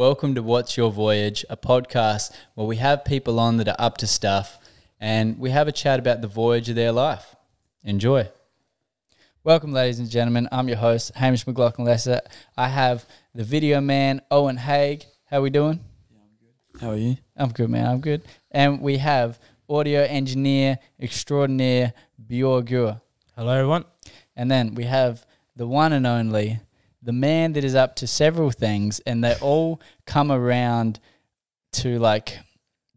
Welcome to What's Your Voyage, a podcast where we have people on that are up to stuff and we have a chat about the voyage of their life. Enjoy. Welcome, ladies and gentlemen. I'm your host, Hamish McLaughlin Lesser. I have the video man, Owen Haig. How are we doing? Yeah, I'm good. How are you? I'm good, man. I'm good. And we have audio engineer extraordinaire, Bjorgur. Hello, everyone. And then we have the one and only, the man that is up to several things, and they all come around to like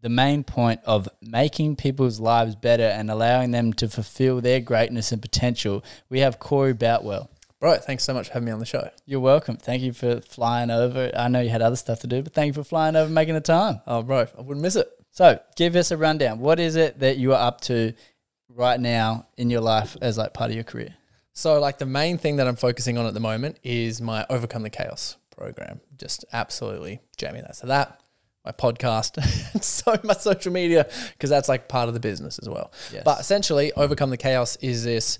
the main point of making people's lives better and allowing them to fulfill their greatness and potential. We have Corey Boutwell. Bro, thanks so much for having me on the show. You're welcome. Thank you for flying over. I know you had other stuff to do, but thank you for flying over and making the time. Oh, bro, I wouldn't miss it. So, give us a rundown. What is it that you are up to right now in your life as like part of your career? So, like, the main thing that I'm focusing on at the moment is my Overcome the Chaos program. Just absolutely jamming that. So, that, my podcast, and so my social media, because that's like part of the business as well. Yes. But essentially, Overcome the Chaos is this,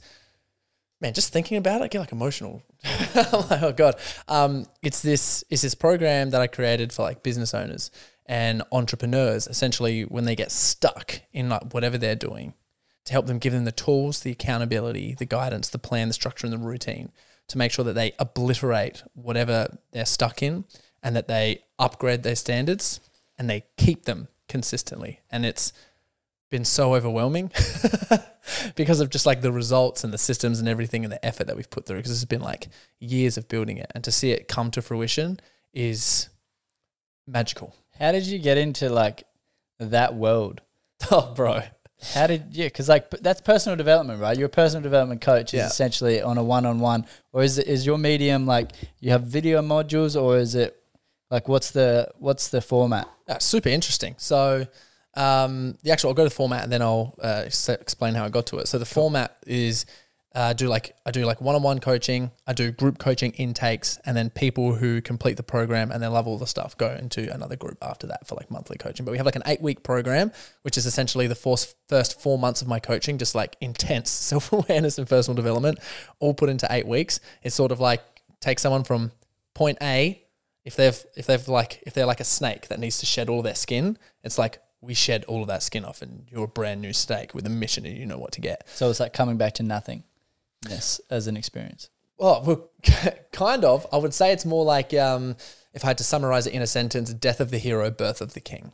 man, just thinking about it, I get like emotional. I'm like, oh God. Um, it's this, it's this program that I created for like business owners and entrepreneurs, essentially, when they get stuck in like whatever they're doing to help them give them the tools, the accountability, the guidance, the plan, the structure, and the routine to make sure that they obliterate whatever they're stuck in and that they upgrade their standards and they keep them consistently. And it's been so overwhelming because of just like the results and the systems and everything and the effort that we've put through because it's been like years of building it and to see it come to fruition is magical. How did you get into like that world? Oh, bro. How did you? Because like that's personal development, right? You're a personal development coach, is Yeah. essentially on a one-on-one, or is it is your medium like you have video modules, or is it like what's the what's the format? That's super interesting. So, um, the actual, I'll go to the format and then I'll uh, explain how I got to it. So the format is uh, I do like I do like one-on-one coaching, I do group coaching intakes, and then people who complete the program and they love all the stuff go into another group after that for like monthly coaching. But we have like an eight-week program, which is essentially the first first four months of my coaching, just like intense self-awareness and personal development, all put into eight weeks. It's sort of like take someone from point A if they've if they've like if they're like a snake that needs to shed all their skin, it's like we shed all of that skin off and you're a brand new snake with a mission and you know what to get. So it's like coming back to nothing. Yes, as an experience. Well, well kind of. I would say it's more like um, if I had to summarize it in a sentence: death of the hero, birth of the king.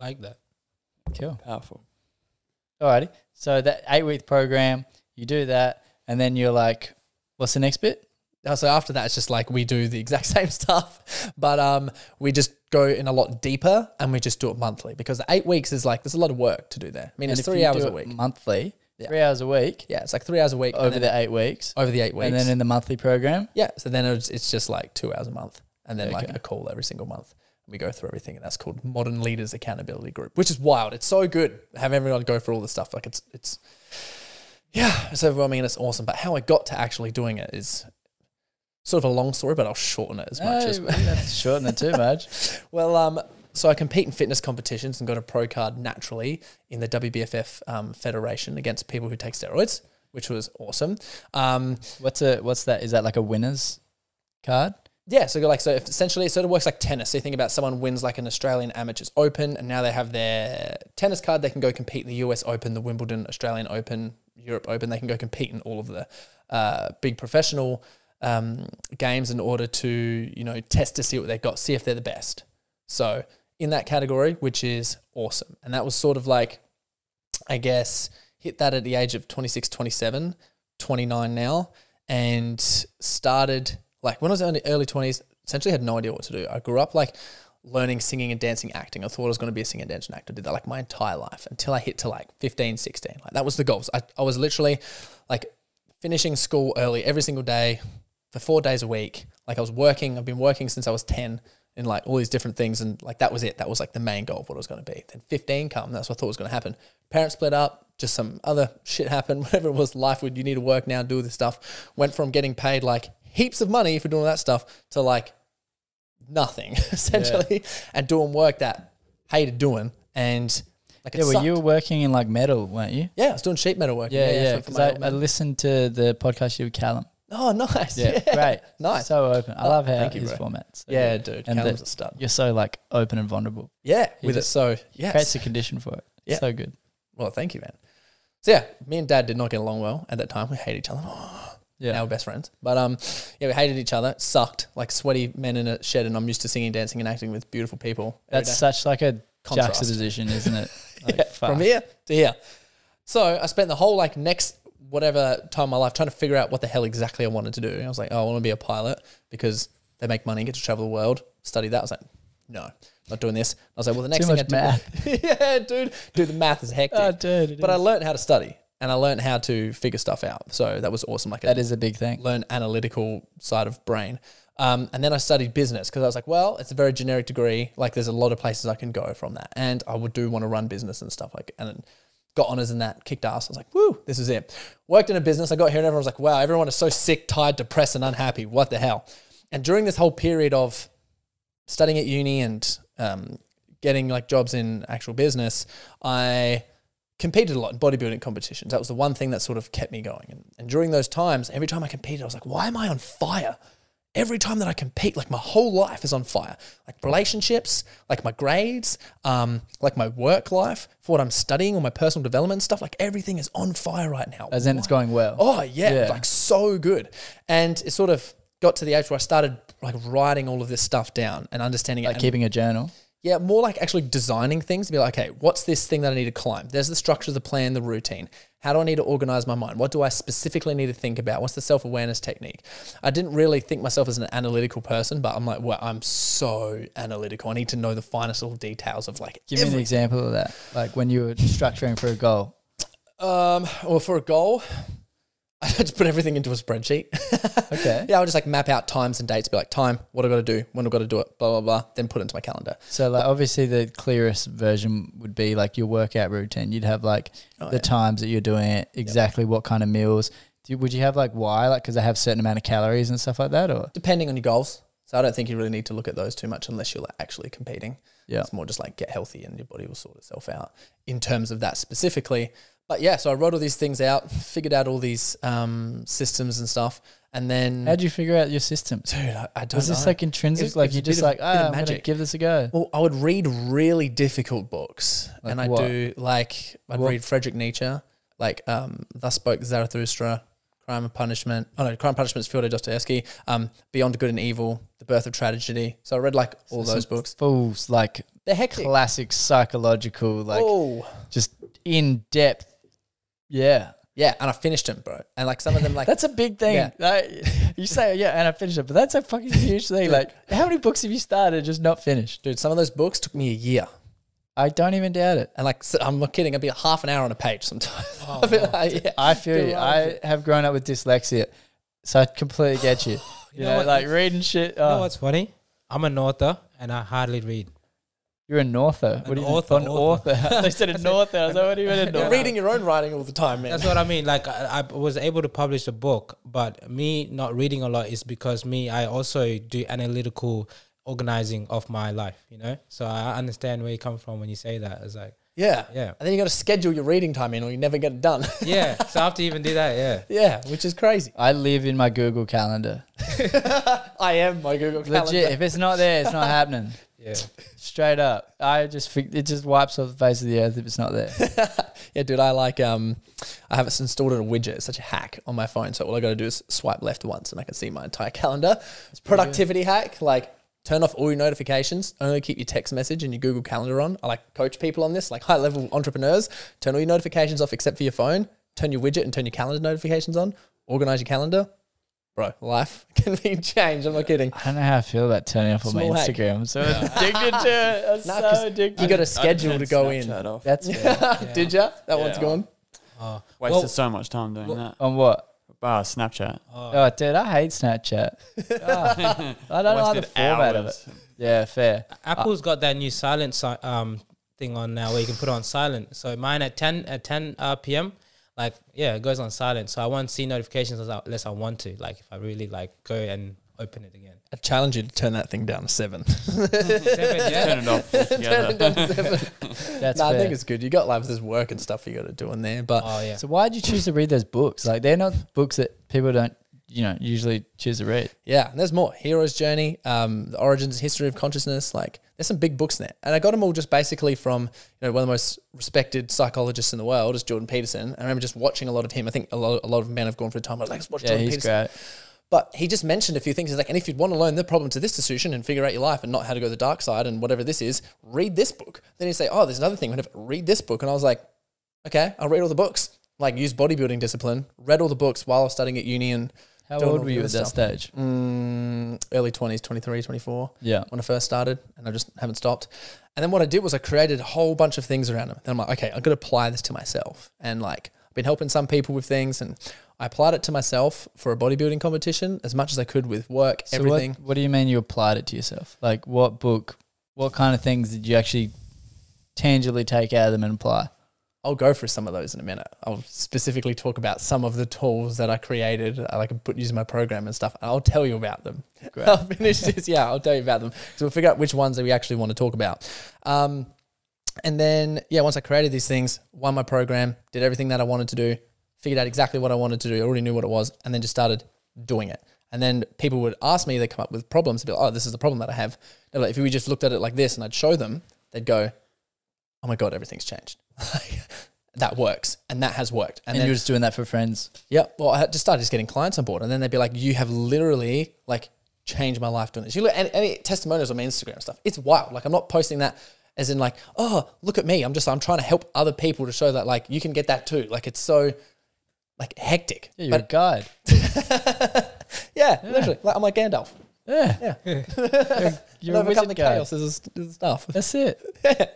like that. Cool. Powerful. Alrighty. So that eight-week program, you do that, and then you're like, what's the next bit? Uh, So after that, it's just like we do the exact same stuff, but um, we just go in a lot deeper and we just do it monthly because eight weeks is like there's a lot of work to do there. I mean, And it's three hours a week. monthly, Yeah. three hours a week Yeah, it's like three hours a week over the eight weeks, over the eight weeks. and then in the monthly program. Yeah, so then it's, it's just like two hours a month, and then like a call every single month. And we go through everything, and that's called Modern Leaders Accountability Group, which is wild. It's so good. Have everyone go through all the stuff. Like it's it's yeah, it's overwhelming and it's awesome. But how I got to actually doing it is sort of a long story, but I'll shorten it as much as No, shorten it too much. well, um, so I compete in fitness competitions and got a pro card naturally in the WBFF um, Federation against people who take steroids, which was awesome. Um, What's a what's that? Is that like a winner's card? Yeah, so like so if essentially it sort of works like tennis. So you think about someone wins like an Australian Amateurs Open, and now they have their tennis card. They can go compete in the US Open, the Wimbledon, Australian Open, Europe Open. They can go compete in all of the uh, big professional um, games in order to you know test to see what they've got, see if they're the best. So in that category, which is awesome, and that was sort of like, I guess, hit that at the age of 26, 27, 29 now, and started like when I was in the early 20s, essentially had no idea what to do. I grew up like learning singing and dancing acting. I thought I was going to be a singing and dancing actor. did that like my entire life until I hit to like 15, 16. Like that was the goals. I, I was literally like finishing school early every single day for four days a week. Like I was working, I've been working since I was 10 in like all these different things. And like that was it. That was like the main goal of what it was going to be. Then 15 come. That's what I thought was going to happen. Parents split up, just some other shit happened, whatever it was, life would, you need to work now, do this stuff. Went from getting paid like heaps of money for doing that stuff to like nothing essentially and doing work that hated doing. And like, Yeah, well, sucked. you were working in like metal, weren't you? yeah, I was doing sheet metal work. Yeah, yeah. Because my I, I listened to the podcast you with Callum. Oh, nice. Yeah, great. Nice. So open. I love how thank you, his bro. format's. yeah, dude. And Callum's a stud. You're so like open and vulnerable. Yeah, He with it. So Creates yes. a condition for it. Yeah. So good. Well, thank you, man. So yeah, me and Dad did not get along well at that time. We hated each other. Yeah. Now we're best friends. But um, yeah, we hated each other. It sucked. Like sweaty men in a shed, and I'm used to singing, dancing, and acting with beautiful people. That's such like a Contrast. juxtaposition, isn't it? Like, Yeah, from here to here. So I spent the whole like next whatever time of my life trying to figure out what the hell exactly I wanted to do. I was like, oh, I want to be a pilot because they make money, and get to travel the world, study that. I was like, no, not doing this. I was like, well, the next Too thing I did, yeah, dude, dude, the math is hectic. Oh, dude. but I learned how to study and I learned how to figure stuff out. So that was awesome. Like that is a big thing. learn analytical side of brain. Um, and then I studied business because I was like, well, it's a very generic degree. Like there's a lot of places I can go from that. And I would do want to run business and stuff like and got honors in that, kicked ass. I was like, woo, this is it. Worked in a business. I got here and everyone was like, wow, everyone is so sick, tired, depressed, and unhappy. What the hell? And during this whole period of studying at uni and um, getting like jobs in actual business, I competed a lot in bodybuilding competitions. That was the one thing that sort of kept me going. And, and during those times, every time I competed, I was like, why am I on fire? Every time that I compete, like my whole life is on fire. Like relationships, like my grades, um, like my work life, for what I'm studying or my personal development stuff, like everything is on fire right now. As in, it's going well. Oh yeah, Yeah. like so good. And it sort of got to the age where I started like writing all of this stuff down and understanding it. like keeping a journal. Yeah, more like actually designing things to be like, okay, what's this thing that I need to climb? There's the structure, the plan, the routine. How do I need to organize my mind? What do I specifically need to think about? What's the self awareness technique? I didn't really think myself as an analytical person, but I'm like, well, I'm so analytical. I need to know the finest little details of like Give me an example of that. Like when you were structuring for a goal. Um, well, for a goal, I just put everything into a spreadsheet. Okay. yeah, I would just like map out times and dates, be like, time, what I got to do, when I got to do it, blah, blah, blah, then put it into my calendar. So like obviously the clearest version would be like your workout routine. You'd have like Oh, the yeah. times that you're doing it, exactly what kind of meals. Do you, would you have like why? Like because they have certain amount of calories and stuff like that, or depending on your goals. So I don't think you really need to look at those too much unless you're like actually competing. Yeah. It's more just like get healthy and your body will sort itself out in terms of that specifically. But yeah, so I wrote all these things out, figured out all these um, systems and stuff, and then how'd you figure out your systems? dude, I, I don't Was know. this like intrinsic? It's- like it's you just of- like, ah, I'm gonna magic. give this a go. well, I would read really difficult books, Like and I do like I'd What? read Friedrich Nietzsche, like um, Thus Spoke Zarathustra, Crime and Punishment. Oh no, Crime and Punishment is Fyodor Dostoevsky. Um, Beyond Good and Evil, The Birth of Tragedy. So I read like all those books. Full like They're hectic. classic psychological, like oh. just in depth. Yeah. Yeah, and I finished them, bro. And like some of them, like That's a big thing. Yeah. Like, you say, yeah, and I finished it, but that's a fucking huge thing. Like, how many books have you started and just not finished? dude, some of those books took me a year. I don't even doubt it. And like, so- I'm not kidding. I'd be half an hour on a page sometimes. I'd be oh, like, yeah. I feel you. a lot of I have grown up with dyslexia, so I completely get you. You, know know, what? like reading shit. You know Oh, what's funny? I'm an author and I hardly read. You're an author. An What do you author, An author. author. they said an author. I was like, what do you mean an You're author? reading your own writing all the time, man. That's what I mean. Like I, I was able to publish a book, but me not reading a lot is because me I also do analytical organizing of my life. You know, so I understand where you come from when you say that. It's like yeah. Yeah. And then you got to schedule your reading time in or you never get it done. yeah. so I have to even do that. Yeah. yeah, which is crazy. I live in my Google Calendar. I am my Google Calendar. Legit. If it's not there, it's not happening. Yeah. Straight up. I just it just wipes off the face of the earth if it's not there. Yeah, dude, I like um, I have it installed in a widget. It's such a hack on my phone. So all I got to do is swipe left once, and I can see my entire calendar. It's productivity hack. Like turn off all your notifications. Only keep your text message and your Google Calendar on. I like coach people on this, like high level entrepreneurs. Turn all your notifications off except for your phone. Turn your widget and turn your calendar notifications on. Organize your calendar. Bro, life can be changed. I'm not kidding. I don't know how I feel about turning off all my hack. Instagram. I'm so addicted to it. I'm Nah, 'cause so addicted. You got a schedule to turned go in. Snapchat Off. That's fair. Did ya? That one's Yeah. gone. Oh, Wasted well, so much time doing that. On what? Bar Snapchat. oh, Oh, dude, I hate Snapchat. Ah, I don't like the Wasted format of it. Yeah, fair. Apple's got that new silent si- um thing on now where you can put it on silent. So mine at ten at ten uh, p.m. Like yeah, it goes on silent. So I won't see notifications unless I- want to. Like if I really like go and open it again. I challenge you to turn that thing down to seven. Seven, yeah. Turn it off altogether. That's no, I think it's good. You got like there's work and stuff you got to do in there, but Oh yeah. so why did you choose to read those books? Like they're not books that people don't you know usually choose to read. Yeah, and there's more. Hero's Journey, um, the origins history of consciousness. Like, there's some big books in there, and I got them all just basically from you know one of the most respected psychologists in the world is Jordan Peterson. I remember just watching a lot of him. I think a lot, a lot of men have gone for a time. Like, let's watch Yeah, Jordan he's Peterson. great. But he just mentioned a few things. He's like, and if you'd want to learn the problem to this decision and figure out your life and not how to go the dark side and whatever this is, read this book. Then he'd say, oh, there's another thing. Read this book. And I was like, okay, I'll read all the books. Like, use bodybuilding discipline. Read all the books while I was studying at uni and How doing old were you at that stuff. stage? mm, early 20s, 23, 24 Yeah. when I first started, and I just haven't stopped. And then what I did was I created a whole bunch of things around them. Then I'm like, okay, I've got to apply this to myself. And like, I've been helping some people with things, and I applied it to myself for a bodybuilding competition as much as I could with work, So everything. What, what do you mean you applied it to yourself? Like what book? What kind of things did you actually tangibly take out of them and apply? I'll go through some of those in a minute. I'll specifically talk about some of the tools that I created, I like put using my program and stuff. And I'll tell you about them. Great. I'll finish this. Yeah, I'll tell you about them. So we'll figure out which ones that we actually want to talk about. Um, and then, yeah, once I created these things, won my program, did everything that I wanted to do, figured out exactly what I wanted to do, already knew what it was, and then just started doing it. And then people would ask me, they come up with problems, they'd be like, oh, this is the problem that I have. Like, if we just looked at it like this and I'd show them, they'd go, oh my God, everything's changed. that works. And that has worked. And, And, then, you're just doing that for friends. yeah, well, I just started just getting clients on board. And then they'd be like, you have literally like changed my life doing this. You look at any testimonials on my Instagram stuff. It's wild. Like I'm not posting that as in like, oh, look at me. I'm just, I'm trying to help other people to show that like you can get that too. Like it's so like hectic. Yeah, you're a but guide. yeah, literally. Like, I'm like Gandalf. Yeah. Yeah. You're And a overcome wizard the guide. chaos is, is stuff. That's it.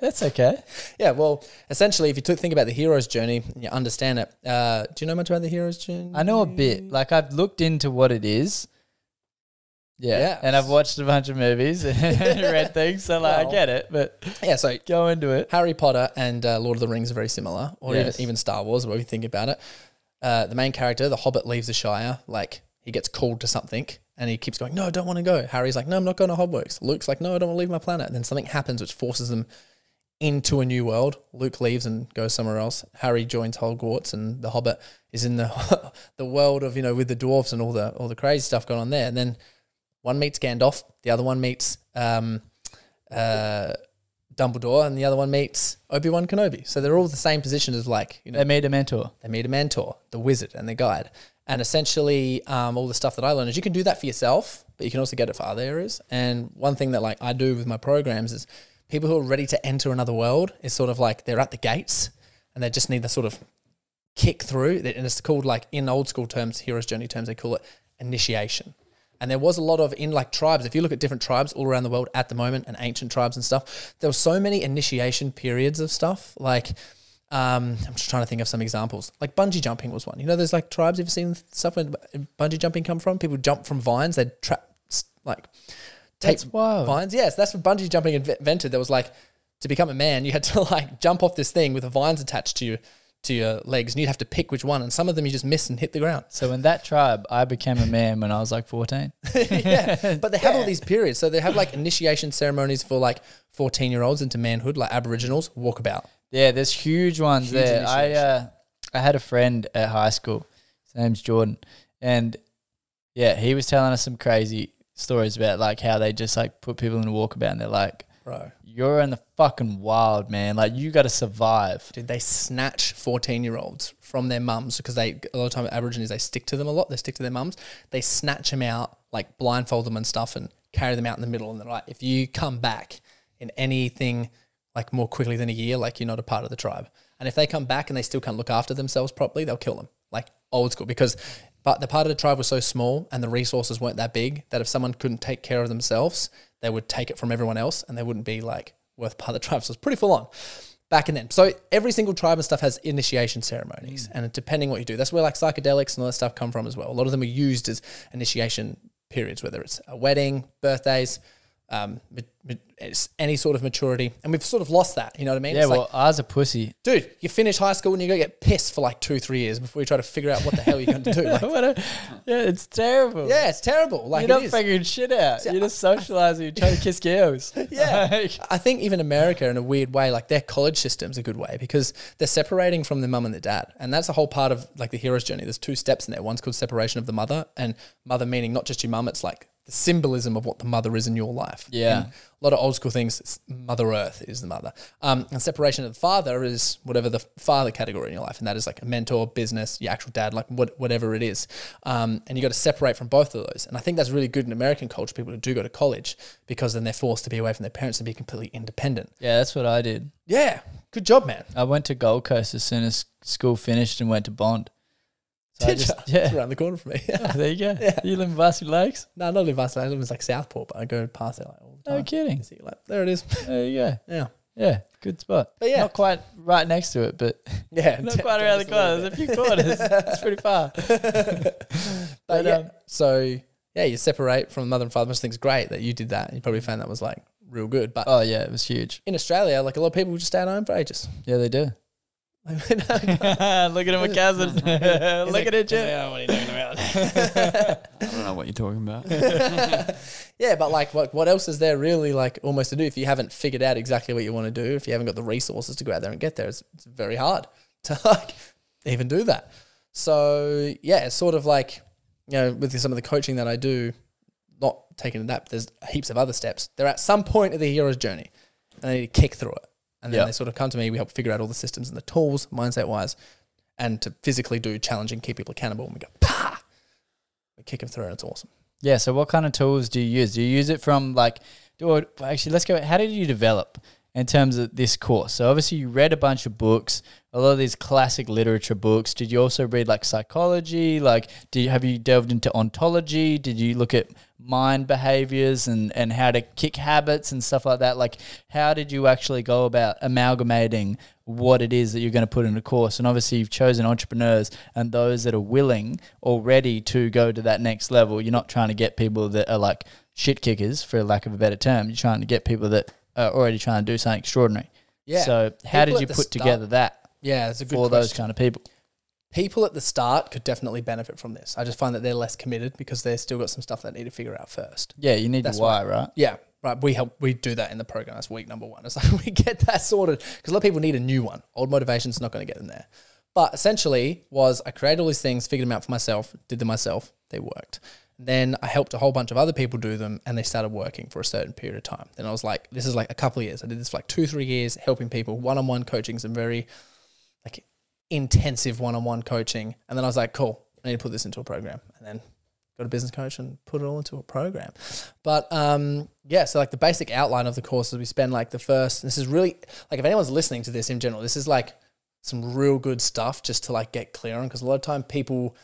That's okay. Yeah, well, essentially, if you took, think about the hero's journey and you understand it, uh, do you know much about the hero's journey? I know a bit. Like I've looked into what it is. Yeah. Yeah. And I've watched a bunch of movies and read things, so like I Well. get it, but Yeah, so go into it. Harry Potter and uh, Lord of the Rings are very similar, or Yes. even, even Star Wars, what you think about it. Uh, the main character, the Hobbit, leaves the Shire. Like he gets called to something, and he keeps going, "No, I don't want to go." Harry's like, "No, I'm not going to Hogwarts." Luke's like, "No, I don't want to leave my planet." And then something happens which forces them into a new world. Luke leaves and goes somewhere else. Harry joins Hogwarts, and the Hobbit is in the the world of you know with the dwarves and all the all the crazy stuff going on there. And then one meets Gandalf, the other one meets um, uh, Dumbledore, and the other one meets Obi Wan Kenobi. So they're all the same position as like you know They made a mentor. they meet a mentor, the wizard, and the guide. And essentially, um, all the stuff that I learned is you can do that for yourself, but you can also get it for other areas. And one thing that like I do with my programs is people who are ready to enter another world is sort of like they're at the gates and they just need the sort of kick through. And it's called like in old school terms, hero's journey terms, they call it initiation. And there was a lot of in like tribes. If you look at different tribes all around the world at the moment and ancient tribes and stuff, there were so many initiation periods of stuff. Like, um, I'm just trying to think of some examples. Like bungee jumping was one. You know, there's like tribes. You've seen stuff where bungee jumping come from? People jump from vines. They trap like tape vines. Yes, that's what bungee jumping invented. There was like to become a man, you had to like jump off this thing with the vines attached to you to your legs, and you'd have to pick which one. And some of them you just miss and hit the ground. So in that tribe, I became a man when I was like 14. yeah, but they have all these periods. So they have like initiation ceremonies for like 14 year olds into manhood, like Aboriginals, walkabout. Yeah, there's huge ones Huge there. I uh, I had a friend at high school. His name's Jordan, and yeah, he was telling us some crazy stories about like how they just like put people in a walkabout, and they're like, Bro. "You're in the fucking wild, man. Like you got to survive." Did they snatch 14 year olds from their mums because they, a lot of time Aborigines, they stick to them a lot. They stick to their mums. They snatch them out, like blindfold them and stuff and carry them out in the middle. And they're like, if you come back in anything like more quickly than a year, like you're not a part of the tribe. And if they come back and they still can't look after themselves properly, they'll kill them. Like old school. Because but the part of the tribe was so small and the resources weren't that big that if someone couldn't take care of themselves, they would take it from everyone else and they wouldn't be like worth part of the tribe. So it's pretty full on back in then. So every single tribe and stuff has initiation ceremonies, mm. and depending what you do, that's where like psychedelics and all that stuff come from as well. A lot of them are used as initiation periods, whether it's a wedding, birthdays, um, ma- ma- it's any sort of maturity, and we've sort of lost that. You know what I mean? Yeah, It's like, well, ours a pussy. dude, you finish high school and you go get pissed for like two, three years before you try to figure out what the hell you're going to do. Like, a- yeah, it's terrible. yeah, it's terrible. Like you're not figuring shit out. You're just socializing. You're trying to kiss girls. Yeah. Like, I think even America, in a weird way, like their college system's a good way because they're separating from their mum and their dad, and that's a whole part of like the hero's journey. There's two steps in there. One's called separation of the mother, and mother meaning not just your mum. It's like the symbolism of what the mother is in your life. Yeah. And a lot of old school things. Mother Earth is the mother, um, and separation of the father is whatever the father category in your life, and that is like a mentor, business, your actual dad, like what, whatever it is. Um, and you got to separate from both of those. And I think that's really good in American culture. People who do go to college because then they're forced to be away from their parents and be completely independent. yeah, that's what I did. Yeah, good job, man. I went to Gold Coast as soon as school finished and went to Bond. So I Did just? It's yeah. around the corner from me. there you go. Yeah. You live in Varsity Lakes? no, not live in Vassal. I live in like Southport, but I go past there like all the time. No kidding. See, like there it is. There you go. Yeah, Yeah, good spot. But yeah. Not quite right next to it, but yeah. not quite around the corner. There's a few corners. it's pretty far. But, But, yeah, um, so yeah, you separate from mother and father. Most things great that you did that. You probably found that was like real good. But Oh, yeah, it was huge. in Australia, like a lot of people just stay at home for ages. Yeah, they do. Like, Look at him, my cousin. Look at it, Jim. what are you talking about? I don't know what you're talking about. yeah, but like, what what else is there really like almost to do if you haven't figured out exactly what you want to do? If you haven't got the resources to go out there and get there, it's, it's very hard to like even do that. So yeah, it's sort of like you know with some of the coaching that I do, not taking that. But there's heaps of other steps. They're at some point of the hero's journey, and they need to kick through it. And then Yeah. they sort of come to me. We help figure out all the systems and the tools, mindset wise, and to physically do challenging, keep people accountable. And we go, Pah! We kick them through, and it's awesome. Yeah, so what kind of tools do you use? Do you use it from like, or actually, let's go. How did you develop in terms of this course? So obviously, you read a bunch of books, a lot of these classic literature books. Did you also read like psychology? Like, did you have you delved into ontology? Did you look at mind behaviors and and how to kick habits and stuff like that? Like, how did you actually go about amalgamating what it is that you're going to put in a course? And obviously, you've chosen entrepreneurs and those that are willing already to go to that next level. You're not trying to get people that are like shit kickers, for lack of a better term. You're trying to get people that are already trying to do something extraordinary. Yeah. So, how People did you put start- together that Yeah, it's a good for question. those kind of people? People at the start could definitely benefit from this. I just find that they're less committed because they've still got some stuff they need to figure out first. Yeah, you need That's to why, right? Yeah, right. We help. We do that in the program. That's week number one. It's like we get that sorted because a lot of people need a new one. Old motivation's not going to get them there. But essentially, was I created all these things, figured them out for myself, did them myself. They worked. Then I helped a whole bunch of other people do them, and they started working for a certain period of time. Then I was like, this is like a couple of years. I did this for like two, three years, helping people one-on-one coaching, some very like intensive one-on-one coaching. And then I was like, cool, I need to put this into a program. And then got a business coach and put it all into a program. But um, yeah, so like the basic outline of the course is we spend like the first. This is really like if anyone's listening to this in general, this is like some real good stuff just to like get clear on because a lot of time people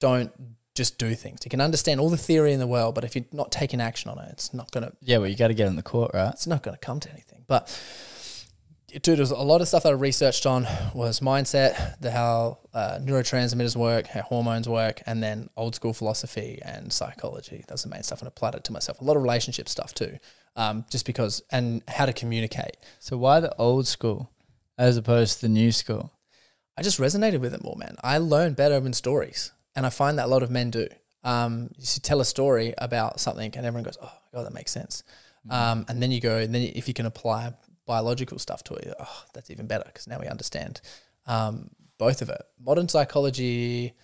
don't just do things. You can understand all the theory in the world, but if you're not taking action on it, it's not gonna Yeah, well, you got to get in the court, right? it's not going to come to anything. But dude, there's a lot of stuff that I researched on was mindset, the how uh, neurotransmitters work, how hormones work, and then old school philosophy and psychology. That's the main stuff, and I applied it to myself. A lot of relationship stuff too, um, just because and how to communicate. So why the old school as opposed to the new school? I just resonated with it more, man. I learn better in stories, and I find that a lot of men do. Um, you tell a story about something, and everyone goes, "Oh, god, that makes sense." Um, and then you go, and then if you can apply biological stuff to it, oh, that's even better because now we understand um, both of it. Modern psychology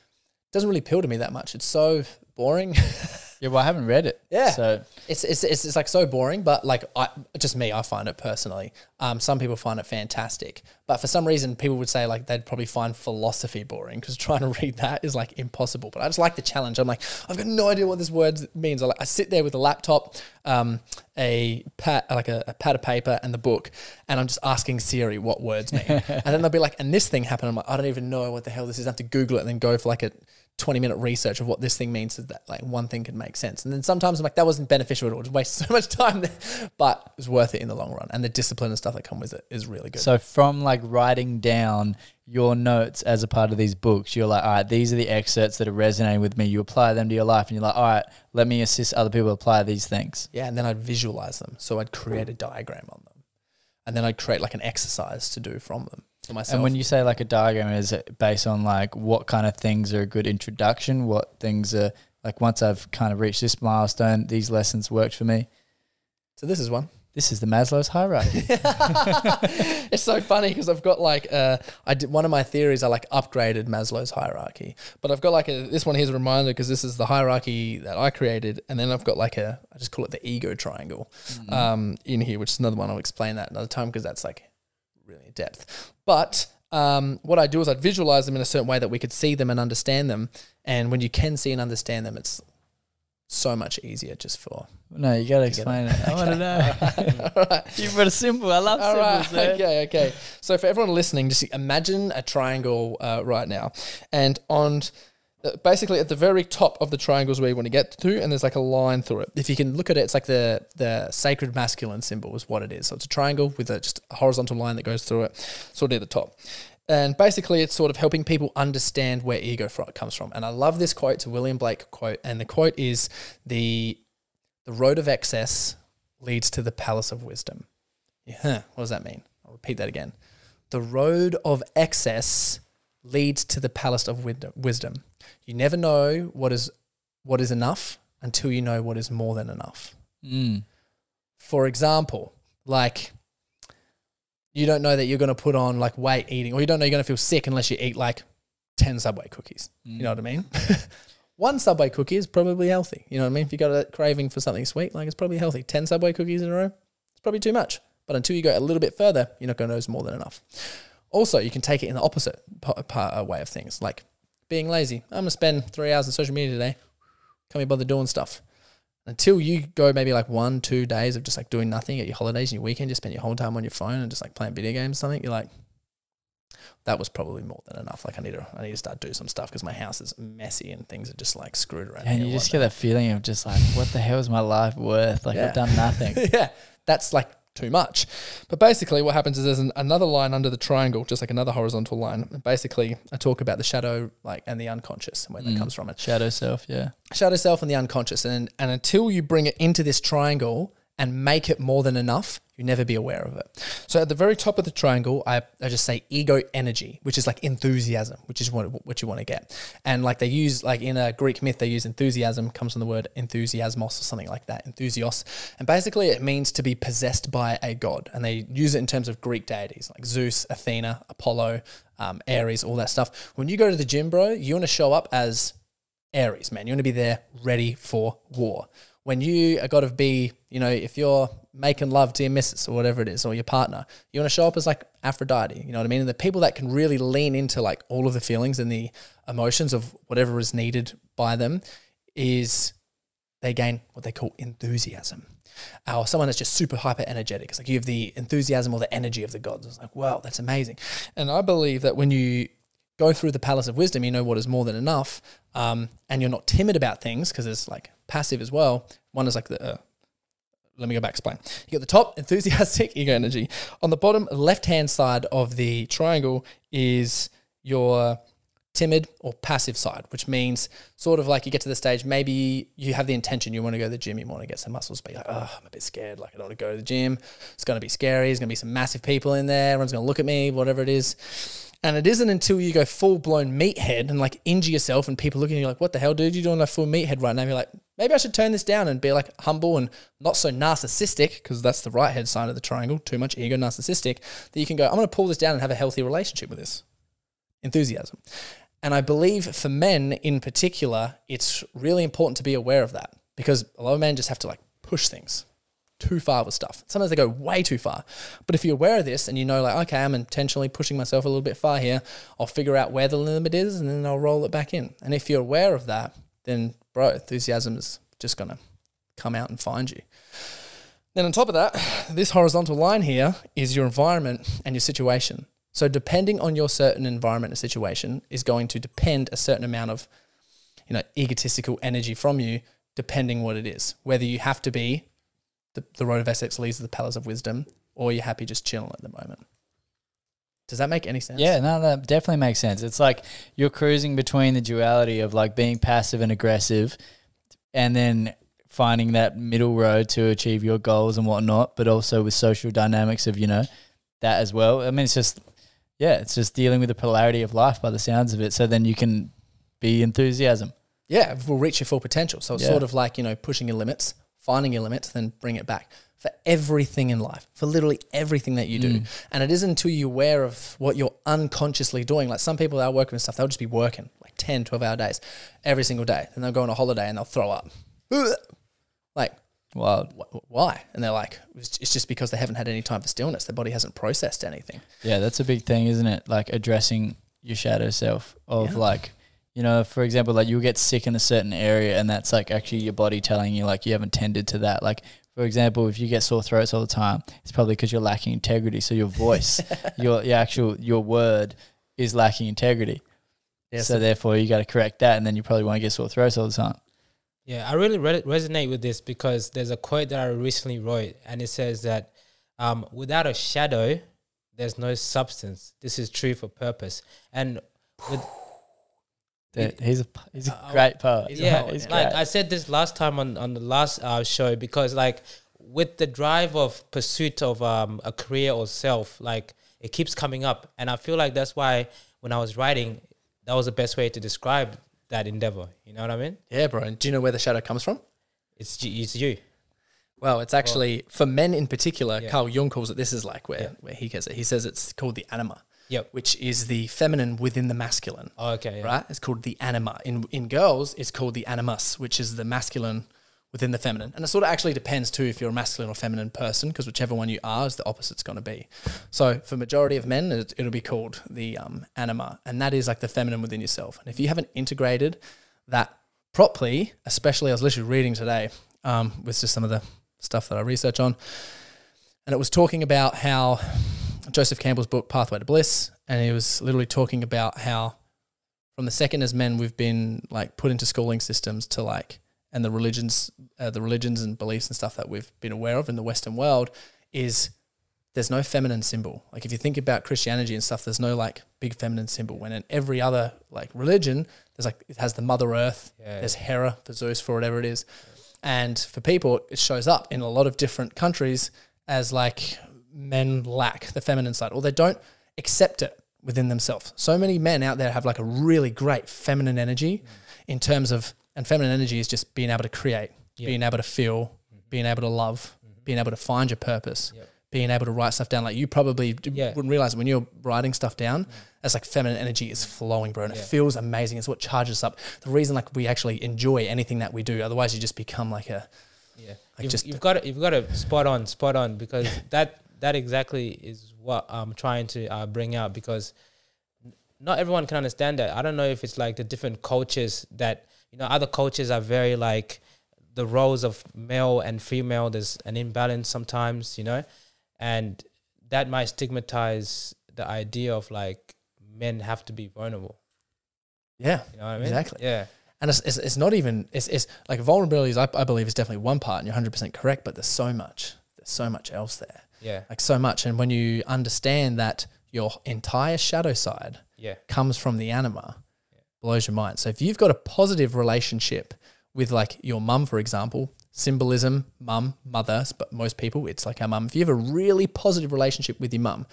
doesn't really appeal to me that much. It's so boring. Yeah, well, I haven't read it. Yeah. So it's, it's, it's, it's like so boring, but like I, just me, I find it personally. Um, some people find it fantastic, but for some reason, people would say like they'd probably find philosophy boring because trying to read that is like impossible. But I just like the challenge. I'm like, I've got no idea what this word means. I like, I sit there with a laptop, um, a pad, like a, a pad of paper and the book, and I'm just asking Siri what words mean. and then they'll be like, and this thing happened. I'm like, I don't even know what the hell this is. I have to Google it and then go for like a 20 minute research of what this thing means so that like one thing could make sense. And then sometimes I'm like, that wasn't beneficial at all. Just wasted so much time there. But it was worth it in the long run. And the discipline and stuff that come with it is really good. So from like writing down your notes as a part of these books, you're like, all right, these are the excerpts that are resonating with me. You apply them to your life, and you're like, all right, let me assist other people apply these things. yeah. And then I'd visualize them. So I'd create a diagram on them. And then I'd create like an exercise to do from them for myself. And when you say like a diagram, is it based on like what kind of things are a good introduction? What things are like once I've kind of reached this milestone, these lessons worked for me. so this is one. This is the Maslow's hierarchy. it's so funny because I've got like uh, I did one of my theories. I like upgraded Maslow's hierarchy, but I've got like a this one here's a reminder because this is the hierarchy that I created, and then I've got like a I just call it the ego triangle um, in here, which is another one. I'll explain that another time because that's like really in depth. But um, what I do is I'd visualize them in a certain way that we could see them and understand them, and when you can see and understand them, it's so much easier just for no, you got to explain it. I want to know. All right. you put a symbol. I love All right. symbols. man. Okay. Okay. So for everyone listening, just imagine a triangle uh, right now, and on Uh, basically at the very top of the triangle is where you want to get to, and there's like a line through it. If you can look at it, it's like the the sacred masculine symbol is what it is. So it's a triangle with a, just a horizontal line that goes through it, sort of near the top. And basically, it's sort of helping people understand where ego comes from. And I love this quote. A William Blake quote, and the quote is the the road of excess leads to the palace of wisdom. Yeah, what does that mean? I'll repeat that again. The road of excess leads to the palace of wisdom. You never know what is what is enough until you know what is more than enough. Mm. For example, like you don't know that you're going to put on like weight eating, or you don't know you're going to feel sick unless you eat like 10 Subway cookies. You know what I mean? One Subway cookie is probably healthy. You know what I mean? If you got a craving for something sweet, like it's probably healthy. 10 Subway cookies in a row, it's probably too much. But until you go a little bit further, you're not going to know it's more than enough. Also, you can take it in the opposite uh, way of things, like being lazy. I'm going to spend three hours on social media today. Can't be bothered doing stuff. Until you go maybe like one, two days of just like doing nothing at your holidays and your weekend, just spend your whole time on your phone and just like playing video games or something, you're like, that was probably more than enough. Like I need to, I need to start doing some stuff because my house is messy and things are just like screwed around. And you just like get that feeling of just like, what the hell is my life worth? Like Yeah. I've done nothing. yeah, that's like too much. But basically, what happens is there's an, another line under the triangle, just like another horizontal line. And basically, I talk about the shadow, like, and the unconscious, and where that Mm. comes from. It Shadow self, yeah. shadow self and the unconscious, and and until you bring it into this triangle and make it more than enough, you never be aware of it. So at the very top of the triangle, I, I just say ego energy, which is like enthusiasm, which is what what you want to get. And like they use like in a Greek myth, they use enthusiasm comes from the word enthusiasmos or something like that, enthusios. And basically it means to be possessed by a god. And they use it in terms of Greek deities like Zeus, Athena, Apollo, um, Ares, all that stuff. When you go to the gym, bro, you want to show up as Ares, man. You want to be there ready for war. When you are got to be, you know, if you're making love to your missus or whatever it is, or your partner, you want to show up as like Aphrodite. You know what I mean? And the people that can really lean into like all of the feelings and the emotions of whatever is needed by them is they gain what they call enthusiasm. Or someone that's just super hyper energetic. It's like you have the enthusiasm or the energy of the gods. It's like, wow, that's amazing. And I believe that when you go through the palace of wisdom, you know what is more than enough, um, and you're not timid about things because it's like passive as well. One is like the. Uh, let me go back. Explain. You got the top enthusiastic ego energy. On the bottom left hand side of the triangle is your timid or passive side, which means sort of like you get to the stage, maybe you have the intention, you want to go to the gym, you want to get some muscles, but you're like, oh, I'm a bit scared. Like, I don't want to go to the gym. It's going to be scary. There's going to be some massive people in there. Everyone's going to look at me, whatever it is. And it isn't until you go full blown meathead and like injure yourself and people looking at you like, what the hell, dude? You're doing a full meathead right now. You're like, maybe I should turn this down and be like humble and not so narcissistic because that's the right head side of the triangle. Too much ego, narcissistic. That you can go, I'm going to pull this down and have a healthy relationship with this. Enthusiasm. And I believe for men in particular, it's really important to be aware of that because a lot of men just have to like push things too far with stuff. Sometimes they go way too far. But if you're aware of this and you know, like, okay, I'm intentionally pushing myself a little bit far here, I'll figure out where the limit is and then I'll roll it back in. And if you're aware of that, then, bro, enthusiasm is just going to come out and find you. Then, on top of that, this horizontal line here is your environment and your situation. So, depending on your certain environment and situation, is going to depend a certain amount of you know, egotistical energy from you, depending what it is. Whether you have to be the, the road of excess leads to the palace of wisdom, or you're happy just chilling at the moment. Does that make any sense? Yeah, no, that definitely makes sense. It's like you're cruising between the duality of like being passive and aggressive, and then finding that middle road to achieve your goals and whatnot, but also with social dynamics of you know that as well. I mean, it's just yeah, it's just dealing with the polarity of life by the sounds of it. So then you can be enthusiasm. yeah, we'll reach your full potential. So it's Yeah. sort of like, you know, pushing your limits, finding your limits, then bring it back for everything in life, for literally everything that you do. Mm. And it isn't until you're aware of what you're unconsciously doing. Like some people that are working and stuff, they'll just be working like 10, 12 hour days every single day. Then they'll go on a holiday and they'll throw up. Like, Wild. why? And they're like, it's it's just because they haven't had any time for stillness. Their body hasn't processed anything. Yeah, that's a big thing, isn't it? Like addressing your shadow self of Yeah. like, you know, for example, like you'll get sick in a certain area and that's like actually your body telling you like you haven't tended to that. Like for example, if you get sore throats all the time, it's probably because you're lacking integrity. So your voice, your your actual your word is lacking integrity. Yeah, so so- therefore you got to correct that and then you probably won't get sore throats all the time. Yeah, I really re- resonate with this because there's a quote that I recently wrote, and it says that um, without a shadow, there's no substance. This is true for purpose. And with, That- he's a he's a Uh, great poet. he's a yeah, poet, he's yeah. like great. I said this last time on on the last uh, show because like with the drive of pursuit of um, a career or self, like it keeps coming up, and I feel like that's why when I was writing, that was the best way to describe that endeavor. You know what I mean? Yeah, bro. And do you know where the shadow comes from? It's you- it's you. Well, it's actually for men in particular. Yeah. Carl Jung calls it. This is like where Yeah. where he gets it. He says it's called the anima, Yep. which is the feminine within the masculine. Oh, okay. Yeah. Right? It's called the anima. In in girls, it's called the animus, which is the masculine within the feminine. And it sort of actually depends too if you're a masculine or feminine person, because whichever one you are is the opposite's going to be. So for majority of men, it, it'll be called the um, anima, and that is like the feminine within yourself. And if you haven't integrated that properly, especially I was literally reading today um, with just some of the stuff that I research on, and it was talking about how Joseph Campbell's book Pathway to Bliss, and he was literally talking about how from the second as men we've been like put into schooling systems to like and the religions uh, the religions and beliefs and stuff that we've been aware of in the western world is there's no feminine symbol like if you think about christianity and stuff there's no like big feminine symbol when in every other like religion there's like it has the mother earth Yeah. there's hera for zeus for whatever it is and for people it shows up in a lot of different countries as like men lack the feminine side or they don't accept it within themselves so many men out there have like a really great feminine energy in terms of and feminine energy is just being able to create Yeah. being able to feel mm-hmm. being able to love mm-hmm. being able to find your purpose Yep. being able to write stuff down like you probably Yeah. wouldn't realize it when you're writing stuff down mm. it's like feminine energy is mm. flowing bro and it feels amazing it's what charges us up the reason like we actually enjoy anything that we do otherwise you just become like a Yeah, Like you've, just- you've got it. You've got it spot on, spot on. Because that that exactly is what I'm trying to uh, bring out. Because not everyone can understand that. I don't know if it's like the different cultures that you know. Other cultures are very like the roles of male and female. There's an imbalance sometimes, you know, and that might stigmatize the idea of like men have to be vulnerable. yeah You know what I mean? Exactly. Yeah. and it's, it's, it's not even it's, it's like vulnerability is I, I believe is definitely one part and you're 100% correct but there's so much there's so much else there Yeah. like so much. And when you understand that your entire shadow side Yeah. comes from the anima blows your mind. So if you've got a positive relationship with like your mum for example symbolism mum mother but most people it's like our mum. If you have a really positive relationship with your mum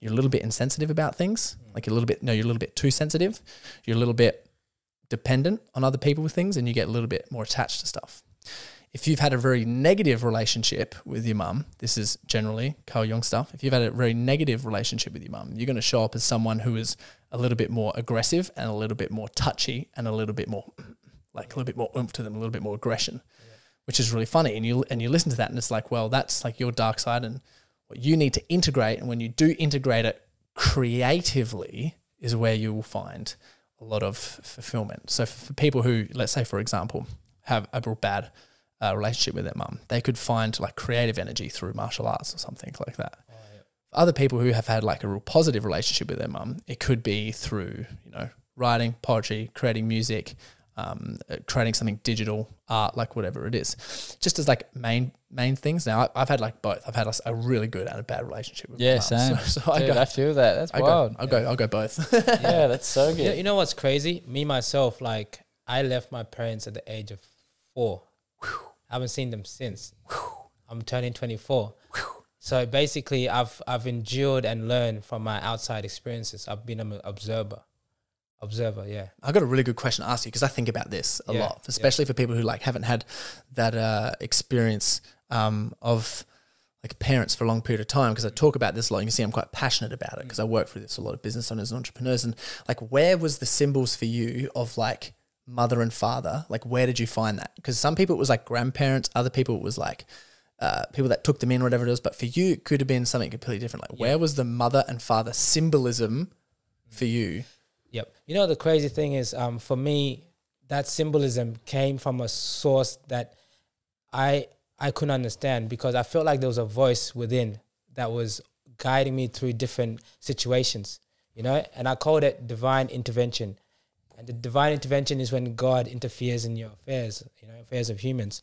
you're a little bit insensitive about things. Mm. Like a little bit no you're a little bit too sensitive. You're a little bit dependent on other people with things and you get a little bit more attached to stuff if you've had a very negative relationship with your mum, this is generally Carl Jung stuff. If you've had a very negative relationship with your mum, you're going to show up as someone who is a little bit more aggressive and a little bit more touchy and a little bit more, like a little bit more oomph to them, a little bit more aggression, which is really funny. And you and you listen to that and it's like, well, that's like your dark side and what you need to integrate. And when you do integrate it creatively, is where you will find a lot of fulfillment. So for people who, let's say, for example, have a bad uh, relationship with their mum, they could find like creative energy through martial arts or something like that. For other people who have had like a real positive relationship with their mum, it could be through you know writing, poetry, creating music, um, uh, creating something digital, art, like whatever it is, just as like main main things. Now I, I've had like both. I've had a really good and a bad relationship with my Yeah, same. So, so I Dude, go, I feel that. That's I wild. go, I'll go, I'll go both. yeah, that's so You know, good. you know what's crazy? Me myself, like I left my parents at the age of four. I haven't seen them since. I'm turning 24. So basically, I've I've endured and learned from my outside experiences. I've been an observer. Observer, yeah. I got a really good question to ask you because I think about this a Yeah, lot, especially for people who like haven't had that uh, experience um, of like parents for a long period of time. Because I talk about this a lot. You can see I'm quite passionate about it because I work for this a lot of business owners and entrepreneurs. And like, where was the symbols for you of like mother and father? Like, where did you find that? Because some people it was like grandparents, other people it was like. Uh, people that took them in, whatever it was, but for you, it could have been something completely different. Like, where was the mother and father symbolism for you? Yep. You know the crazy thing is, um, for me, that symbolism came from a source that I I couldn't understand because I felt like there was a voice within that was guiding me through different situations. You know, and I called it divine intervention. And the divine intervention is when God interferes in your affairs, you know, affairs of humans.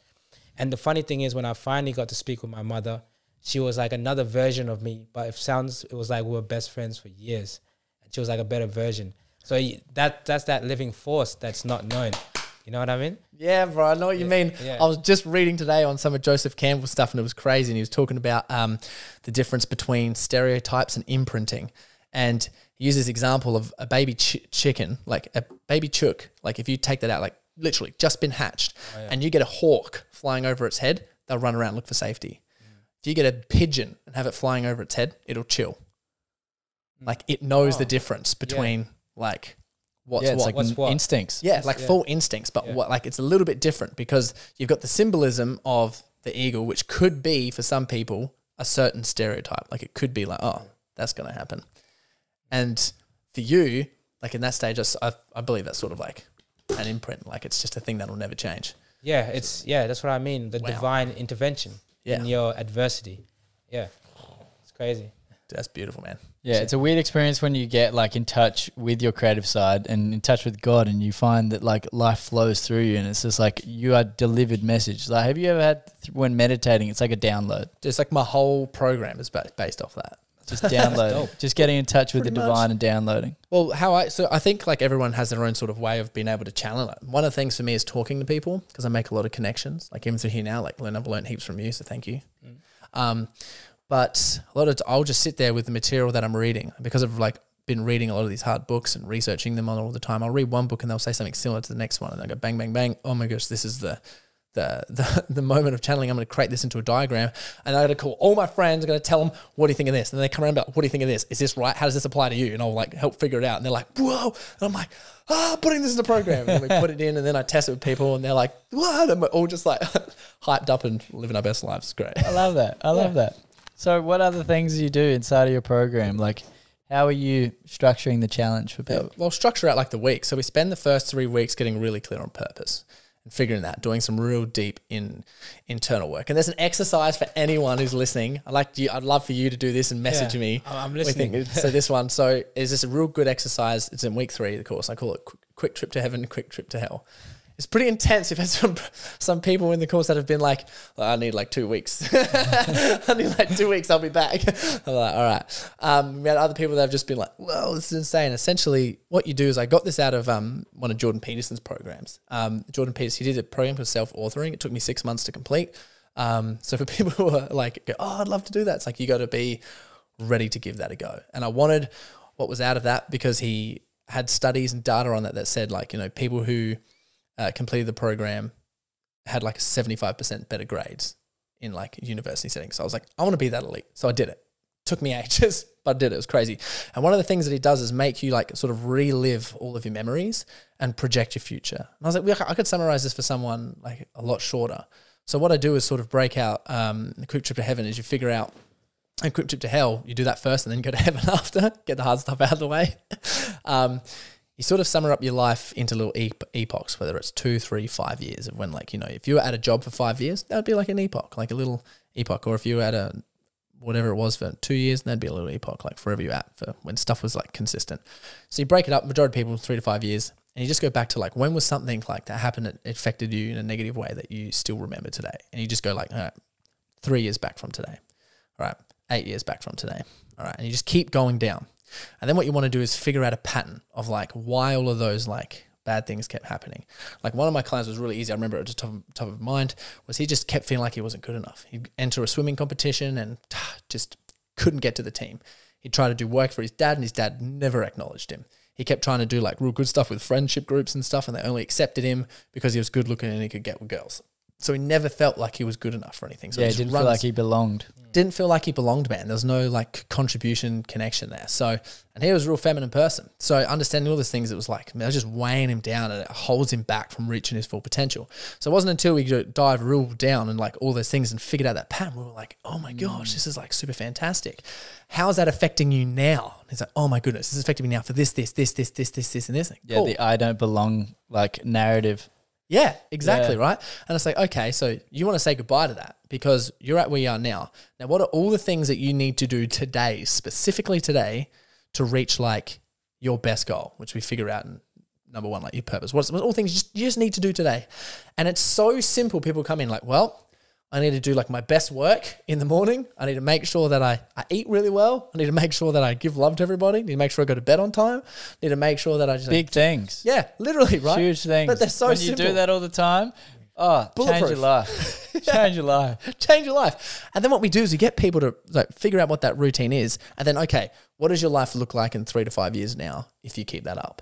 And the funny thing is, when I finally got to speak with my mother, she was like another version of me. But it sounds, it was like we were best friends for years, and she was like a better version. So that that's that living force that's not known. You know what I mean? Yeah, bro, I know what you mean. yeah. I was just reading today on some of Joseph Campbell's stuff, and it was crazy. And he was talking about um, the difference between stereotypes and imprinting. And he uses example of a baby ch- chicken, like a baby chook. Like if you take that out, like literally just been hatched, oh, and you get a hawk flying over its head, they'll run around look for safety. Mm. If you get a pigeon and have it flying over its head, it'll chill. Mm. Like it knows the oh. difference between like what's yeah, what. like What's what? instincts. Yeah, like full instincts, but what like it's a little bit different because you've got the symbolism of the eagle, which could be for some people a certain stereotype. Like it could be like, oh, that's going to happen, and for you, like in that stage, I, I believe that's sort of like an imprint. Like it's just a thing that'll never change. Yeah, it's yeah, that's what I mean. The Wow. divine intervention Yeah. in your adversity. Yeah, it's crazy. That's beautiful, man. Yeah, it's a weird experience when you get like in touch with your creative side and in touch with God, and you find that like life flows through you, and it's just like you are delivered message. Like, have you ever had th- when meditating? It's like a download, Just like my whole program is ba- based off that. Just downloading, just getting in touch with Pretty the much. divine and downloading. Well, how I so I think like everyone has their own sort of way of being able to channel it. One of the things for me is talking to people because I make a lot of connections. Like even through here now, like learn I've learned heaps from you, so thank you. Um, but a lot of t- I'll just sit there with the material that I'm reading because I've like been reading a lot of these hard books and researching them all the time. I'll read one book and they'll say something similar to the next one, and I go bang bang bang. Oh my gosh, this is the the, the, the moment of channeling, I'm going to create this into a diagram and I'm going to call all my friends. I'm going to tell them, what do you think of this? And they come around about, what do you think of this? Is this right? How does this apply to you? And I'll like help figure it out. And they're like, whoa. And I'm like, ah, putting this in the program. And we put it in and then I test it with people and they're like, what? And we're all just like hyped up and living our best lives. It's great. I love that. I love that. So, what other things do you do inside of your program? Like, how are you structuring the challenge for Yeah, people? well, structure out like the week. So we spend the first three weeks getting really clear on purpose and figuring that, doing some real deep in internal work. And there's an exercise for anyone who's listening. I like you. I'd love for you to do this and message Yeah, me. I'm- I'm We think- listening. so this one, so is this a real good exercise? It's in week three of the course. I call it Qu- quick trip to heaven, quick trip to hell. It's pretty intense. You've had some some people in the course that have been like, "Oh, I need like two weeks. I need like two weeks. I'll be back. I'm like, all right. Um, we had other people that have just been like, "Whoa, this is insane." Essentially, what you do is I got this out of um, one of Jordan Peterson's programs. Um, Jordan Peterson, he did a program for self authoring. It took me six months to complete. Um, so for people who are like, "Oh, I'd love to do that," it's like you got to be ready to give that a go. And I wanted what was out of that because he had studies and data on that that said like you know people who uh, completed the program had like 75% better grades in like university settings. So I was like, I want to be that elite. So I did it. Took me ages, but I did it. It was crazy. And one of the things that he does is make you like sort of relive all of your memories and project your future. And I was like, well, I could summarize this for someone like a lot shorter. So what I do is sort of break out um, the quick trip to heaven is you figure out a quick trip to hell, you do that first and then go to heaven after, get the hard stuff out of the way. um, you sort of sum up your life into little ep- epochs, whether it's two, three, five years of when, like, you know, if you were at a job for five years, that would be like an epoch, like a little epoch. Or if you were at a whatever it was for two years, that'd be a little epoch, like forever you're at for when stuff was like consistent. So you break it up, majority of people, three to five years. and you just go back to like when was something like that happened that affected you in a negative way that you still remember today, and you just go like, all right, three years back from today, all right, eight years back from today, all right, and you just keep going down, and then what you want to do is figure out a pattern of like why all of those like bad things kept happening. Like one of my clients was really easy. I remember at the top of, top of mind was he just kept feeling like he wasn't good enough. He'd enter a swimming competition and just couldn't get to the team. He'd try to do work for his dad and his dad never acknowledged him. He kept trying to do like real good stuff with friendship groups and stuff and they only accepted him because he was good looking and he could get with girls. So he never felt like he was good enough or anything. So yeah, he didn't feel like he belonged. didn't feel like he belonged, man. There was no like contribution connection there. So, and he was a real feminine person. So, understanding all those things, it was like, man, it was just weighing him down and it holds him back from reaching his full potential. So, it wasn't until we dive real down and like all those things and figured out that pattern, we were like, oh my gosh, mm. this is like super fantastic. How is that affecting you now? And he's like, oh my goodness, this is affecting me now for this, this, this, this, this, this, this, and this. Like, Yeah, cool. the I don't belong like narrative. Yeah, exactly, Yeah. right? And I say, okay, so you want to say goodbye to that because you're at where you are now. Now, what are all the things that you need to do today, specifically today, to reach like your best goal, which we figure out in number one, like your purpose? What's, what's all things you just, you just need to do today? And it's so simple. People come in like, well, I need to do like my best work in the morning. I need to make sure that I, I eat really well. I need to make sure that I give love to everybody. I need to make sure I go to bed on time. I need to make sure that I just Big things. yeah, literally, right? Huge things. But they're so when simple. you do that all the time, oh, change your life. change your life. change your life. And then what we do is we get people to like figure out what that routine is, and then okay, what does your life look like in three to five years now if you keep that up?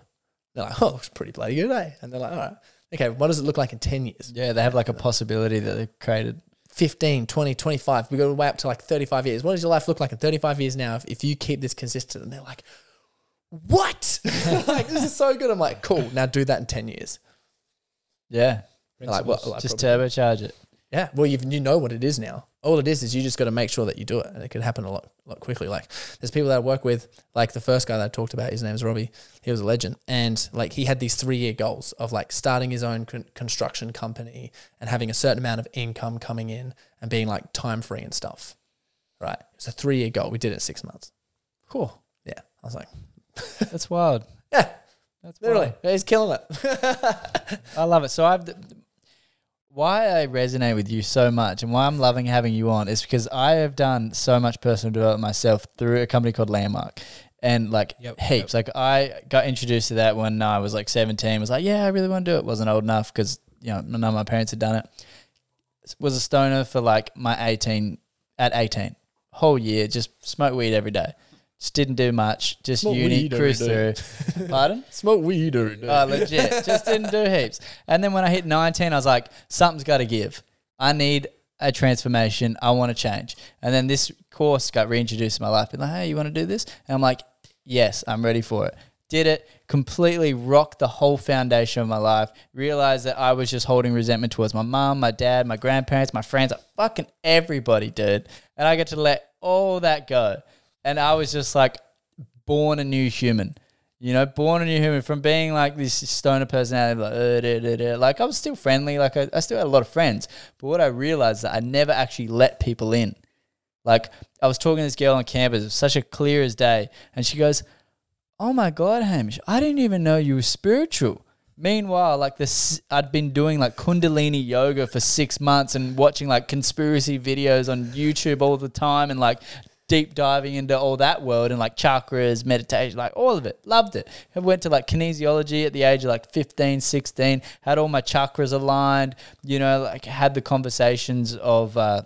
They're like, oh, it's pretty bloody good, eh? And they're like, all right, okay, what does it look like in ten years? Yeah, they have like a possibility that they've created. 15, 20, 25. We go way up to like 35 years. What does your life look like in 35 years now if, if you keep this consistent? And they're like, what? like, this is so good. I'm like, cool. Now do that in 10 years. Yeah, like, well, just probably- turbocharge it. Yeah, well, you you know what it is now. All it is is you just got to make sure that you do it, and it can happen a lot lot quickly. Like there's people that I work with, like the first guy that I talked about, his name is Robbie. He was a legend, and like he had these three year goals of like starting his own con- construction company and having a certain amount of income coming in and being like time free and stuff. Right, it's a three year goal. We did it in six months. Cool. Yeah, I was like, That's wild. yeah, That's literally, wild. he's killing it. I love it. So I've why I resonate with you so much and why I'm loving having you on is because I have done so much personal development myself through a company called Landmark. And like Yep, heaps, like I got introduced to that when I was like 17. Was like, yeah, I really want to do it. wasn't old enough because you know none of my parents had done it. Was a stoner for like my 18 at 18, whole year, just smoked weed every day. Just didn't do much. Just Smoke uni, weed every cruise day. through. Pardon? Smoke weed or Oh, legit. Just didn't do heaps. And then when I hit 19, I was like, something's got to give. I need a transformation. I want to change. And then this course got reintroduced in my life. Been like, hey, you want to do this? And I'm like, yes, I'm ready for it. Did it, completely rocked the whole foundation of my life. Realized that I was just holding resentment towards my mom, my dad, my grandparents, my friends, like fucking everybody, dude. And I get to let all that go. And I was just like, born a new human. You know, born a new human from being like this stoner personality, like, uh, da, da, da. like I was still friendly, like I, I still had a lot of friends. But what I realized that I never actually let people in. Like I was talking to this girl on campus, such a clear as day, and she goes, "Oh my god, Hamish, I didn't even know you were spiritual." Meanwhile, like this, I'd been doing like Kundalini yoga for six months and watching like conspiracy videos on YouTube all the time and like deep diving into all that world and like chakras, meditation, like all of it. Loved it. I went to like kinesiology at the age of like 15, 16, had all my chakras aligned, you know, like had the conversations of, uh,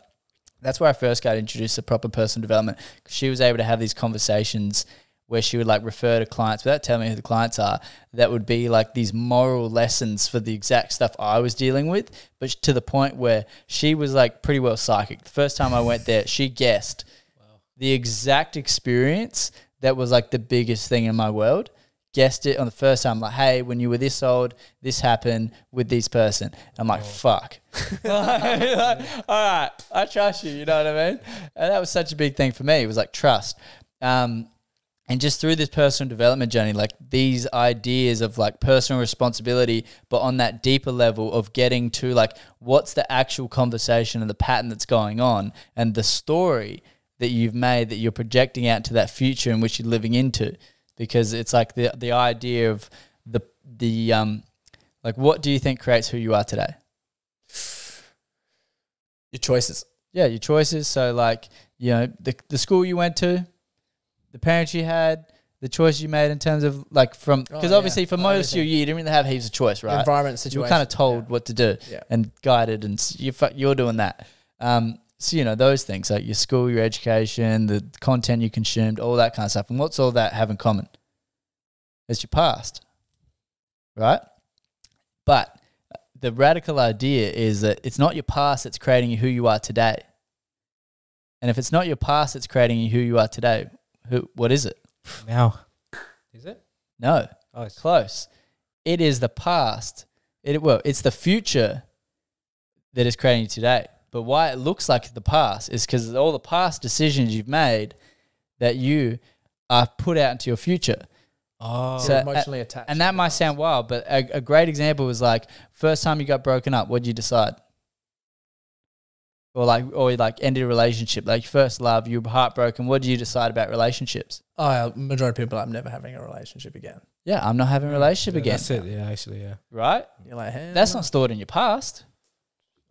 that's where I first got introduced to proper personal development. She was able to have these conversations where she would like refer to clients without telling me who the clients are. That would be like these moral lessons for the exact stuff I was dealing with, but to the point where she was like pretty well psychic. The first time I went there, she guessed the exact experience that was like the biggest thing in my world. Guessed it on the first time, like, hey, when you were this old, this happened with this person. I'm like, fuck. Like, all right, I trust you. You know what I mean? And that was such a big thing for me. It was like trust. Um, and just through this personal development journey, like these ideas of like personal responsibility, but on that deeper level of getting to like what's the actual conversation and the pattern that's going on and the story that you've made that you're projecting out to that future in which you're living into. Because it's like the the idea of the the um, like what do you think creates who you are today? Your choices. Yeah, your choices. So like you know the the school you went to, the parents you had, the choice you made in terms of like from because Oh, obviously yeah. for most of your year you didn't really have heaps of choice, right? Environment you situation. were kind of told what to do Yeah. and guided, and you you're doing that. Um, so you know those things like your school, your education, the content you consumed, all that kind of stuff. And what's all that have in common? It's your past, right? But the radical idea is that it's not your past that's creating you who you are today. And if it's not your past that's creating you who you are today, who what is it? Now, is it? No. Oh, it's Close. It is the past. It well, it's the future that is creating you today. But why it looks like the past is because all the past decisions you've made that you are put out into your future. oh, So- emotionally attached. And that might sound wild, but a, a great example was like first time you got broken up, what did you decide? Or like, or you like ended a relationship, like first love, you were heartbroken. What did you decide about relationships? Oh, yeah, majority of people, I'm never having a relationship again. Yeah, I'm not having a relationship again, That's it. Yeah, actually, yeah. right? You're like, hey, That's not stored in your past.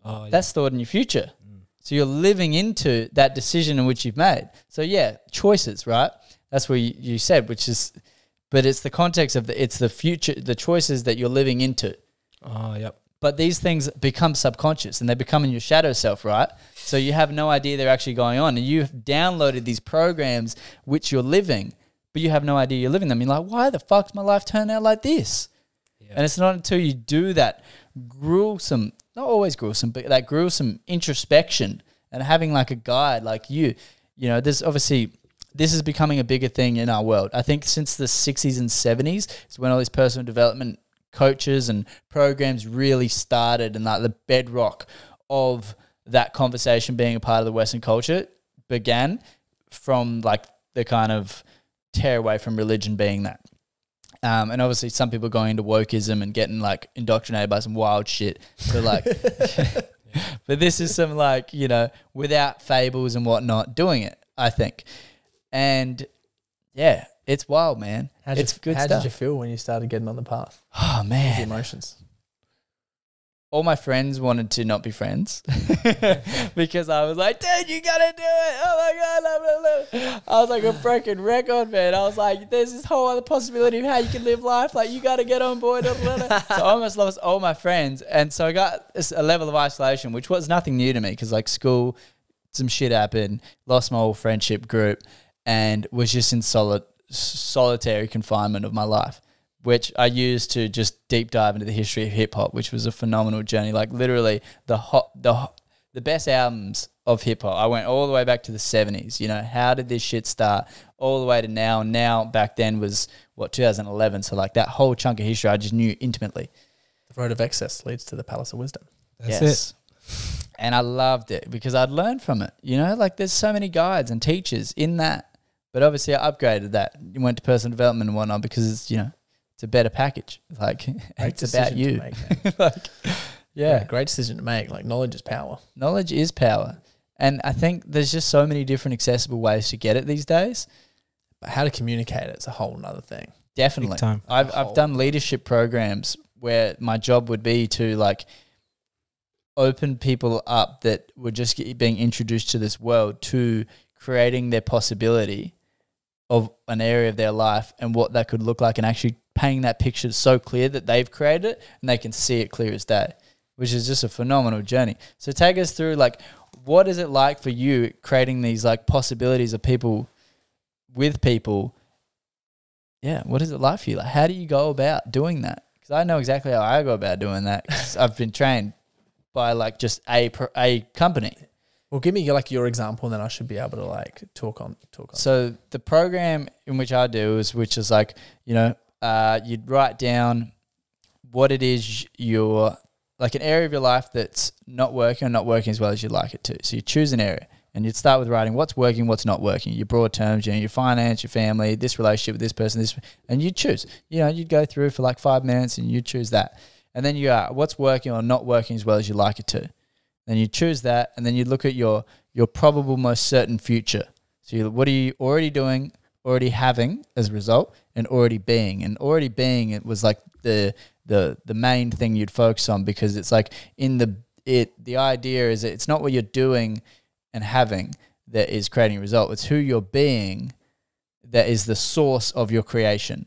Oh, yeah. That's stored in your future. Mm. So you're living into that decision in which you've made. So yeah, choices, right? That's what you, you said, which is, but it's the context of the, it's the future, the choices that you're living into. Oh, yep. But these things become subconscious and they become in your shadow self, right? So you have no idea they're actually going on, and you've downloaded these programs which you're living, but you have no idea you're living them. You're like, why the fuck's my life turn out like this? Yeah. And it's not until you do that gruesome, not always gruesome, but that gruesome introspection and having like a guide like you, you know, there's obviously this is becoming a bigger thing in our world. I think since the 60s and 70s is when all these personal development coaches and programs really started and like the bedrock of that conversation being a part of the Western culture began from like the kind of tear away from religion being that. Um, and obviously, some people going into wokeism and getting like indoctrinated by some wild shit. But like, but this is some like you know without fables and whatnot doing it. I think, and yeah, it's wild, man. How'd it's you, good how stuff. did you feel when you started getting on the path? oh The man, emotions. All my friends wanted to not be friends because I was like, dude, you gotta do it. Oh my God. Blah, blah, blah. I was like a broken record, man. I was like, there's this whole other possibility of how you can live life. Like, you gotta get on board. blah, blah, blah. so I almost lost all my friends. And so I got a level of isolation, which was nothing new to me because, like, school, some shit happened, lost my whole friendship group, and was just in solid, solitary confinement of my life which I used to just deep dive into the history of hip hop, which was a phenomenal journey. Like literally the hot, the ho- the best albums of hip hop. I went all the way back to the seventies. You know, how did this shit start? All the way to now. Now back then was what 2011. So like that whole chunk of history, I just knew intimately. The road of excess leads to the palace of wisdom. That's yes. And I loved it because I'd learned from it. You know, like there's so many guides and teachers in that. But obviously, I upgraded that. Went to personal development and whatnot because it's you know it's a better package. Like Great it's about you. make, like, yeah, great decision to make. Like knowledge is power. knowledge is power, and I think there's just so many different accessible ways to get it these days. But how to communicate it is a whole other thing. Definitely, Big time. I've I've done leadership programs where my job would be to like open people up that were just get- being introduced to this world to creating their possibility of an area of their life and what that could look like and actually painting that picture so clear that they've created it and they can see it clear as day which is just a phenomenal journey. So take us through like what is it like for you creating these like possibilities of people with people? Yeah what is it like for you? Like how do you go about doing that? Because i know exactly how i go about doing that 'cause i've been trained by like just a a company. Well, give me like your example, and then I should be able to like talk on talk on. So the program in which I do is, which is like, you know, uh, you'd write down what it is you're like an area of your life that's not working or not working as well as you'd like it to. So you choose an area and you'd start with writing what's working, what's not working, your broad terms, you know, your finance, your family, this relationship with this person, this, and you choose. You know, you'd go through for like five minutes and you choose that. And then you are what's working or not working as well as you like it to. Then you choose that, and then you look at your your probable most certain future. So you, what are you already doing? already having as a result and already being. And already being it was like the the the main thing you'd focus on because it's like in the it the idea is it's not what you're doing and having that is creating a result. It's who you're being that is the source of your creation.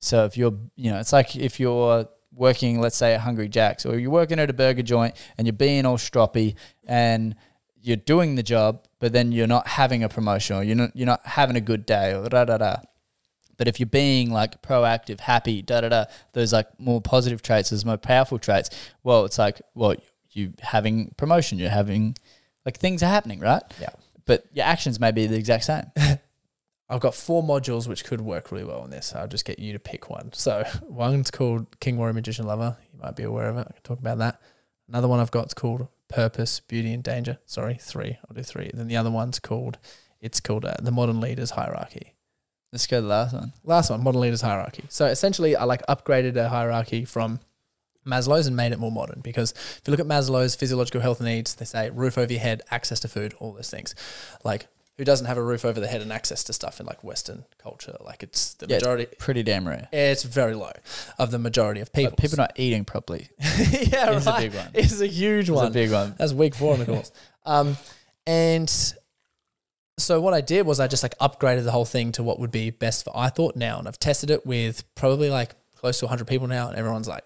So if you're, you know, it's like if you're working, let's say at Hungry Jack's, or you're working at a burger joint and you're being all stroppy and you're doing the job, but then you're not having a promotion or you're not you're not having a good day or da da da. But if you're being like proactive, happy, da da da, those like more positive traits, those more powerful traits. Well, it's like well, you having promotion, you're having like things are happening, right? Yeah. But your actions may be the exact same. I've got four modules which could work really well on this. I'll just get you to pick one. So one's called King Warrior Magician Lover. You might be aware of it. I can talk about that. Another one I've got is called Purpose, Beauty, and Danger. Sorry, three. I'll do three. Then the other one's called it's called uh, the Modern Leaders Hierarchy. Let's go to the last one. Last one, Modern Leaders Hierarchy. So essentially, I like upgraded a hierarchy from Maslow's and made it more modern because if you look at Maslow's physiological health needs, they say roof over your head, access to food, all those things. Like who doesn't have a roof over their head and access to stuff in like Western culture? Like it's the Yeah, it's majority. Pretty damn rare. It's very low of the majority of people. People not eating properly yeah, is a right. big one. It's a huge It's one. a big one. That's week four in the course. Um, and so what I did was I just like upgraded the whole thing to what would be best for I thought now, and I've tested it with probably like close to 100 people now, and everyone's like,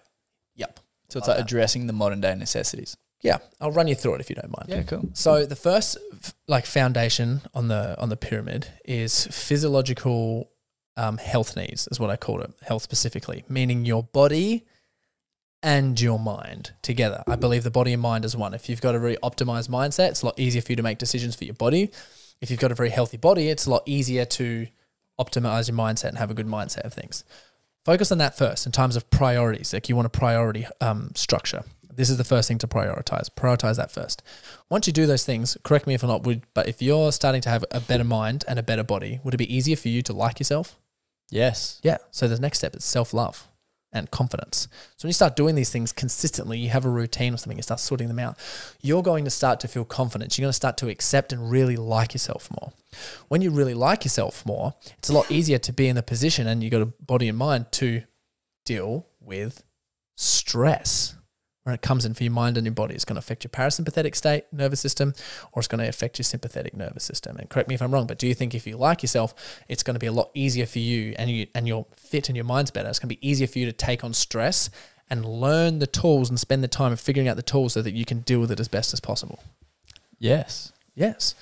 "Yep, So it's Like like that. addressing the modern day necessities. yeah." I'll run you through it if you don't mind. Yeah, cool. So the first like foundation on the on the pyramid is physiological um, health needs, is what I called it, health specifically, meaning your body and your mind together. I believe the body and mind is one. If you've got a very optimized mindset, it's a lot easier for you to make decisions for your body. If you've got a very healthy body, it's a lot easier to optimize your mindset and have a good mindset of things. Focus on that first in terms of priorities. Like you want a priority um, structure. This is the first thing to prioritize. Prioritize that first. Once you do those things, correct me if I'm not, would but if you're starting to have a better mind and a better body, would it be easier for you to like yourself? Yes. Yeah. So the next step is self love and confidence. So when you start doing these things consistently, you have a routine or something, you start sorting them out, you're going to start to feel confident. You're going to start to accept and really like yourself more. When you really like yourself more, it's a lot easier to be in the position and you've got a body and mind to deal with stress. When it comes in for your mind and your body, it's going to affect your parasympathetic state, nervous system, or it's going to affect your sympathetic nervous system. And correct me if I'm wrong, but do you think if you like yourself, it's going to be a lot easier for you and you and you're fit and your mind's better? It's going to be easier for you to take on stress and learn the tools and spend the time of figuring out the tools so that you can deal with it as best as possible. Yes. Yes.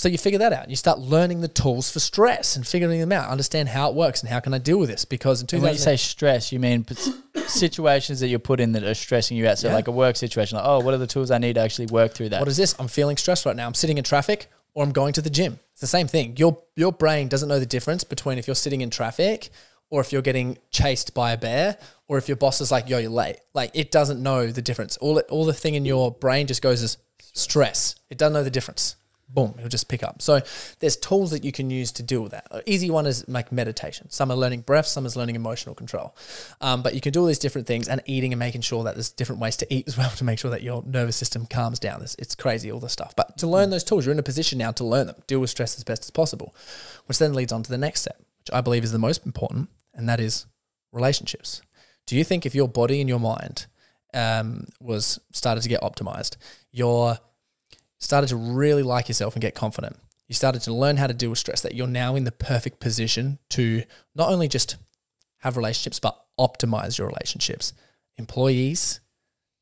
So you figure that out. And you start learning the tools for stress and figuring them out. Understand how it works and how can I deal with this? Because in And when you say stress, you mean situations that you're put in that are stressing you out. So Yeah. like a work situation, like, oh, what are the tools I need to actually work through that? What is this? I'm feeling stressed right now. I'm sitting in traffic or I'm going to the gym. It's the same thing. Your your brain doesn't know the difference between if you're sitting in traffic or if you're getting chased by a bear or if your boss is like, "Yo, you're late." Like it doesn't know the difference. All it, all the thing in your brain just goes as stress. It doesn't know the difference. Boom, it'll just pick up. So there's tools that you can use to deal with that. An easy one is like meditation. Some are learning breath, some is learning emotional control. Um, but you can do all these different things and eating and making sure that there's different ways to eat as well to make sure that your nervous system calms down. It's, it's crazy, all this stuff. But to learn those tools, you're in a position now to learn them, deal with stress as best as possible, which then leads on to the next step, which I believe is the most important, and that is relationships. Do you think if your body and your mind um, was started to get optimized, your started to really like yourself and get confident. You started to learn how to deal with stress, that you're now in the perfect position to not only just have relationships, but optimize your relationships. Employees,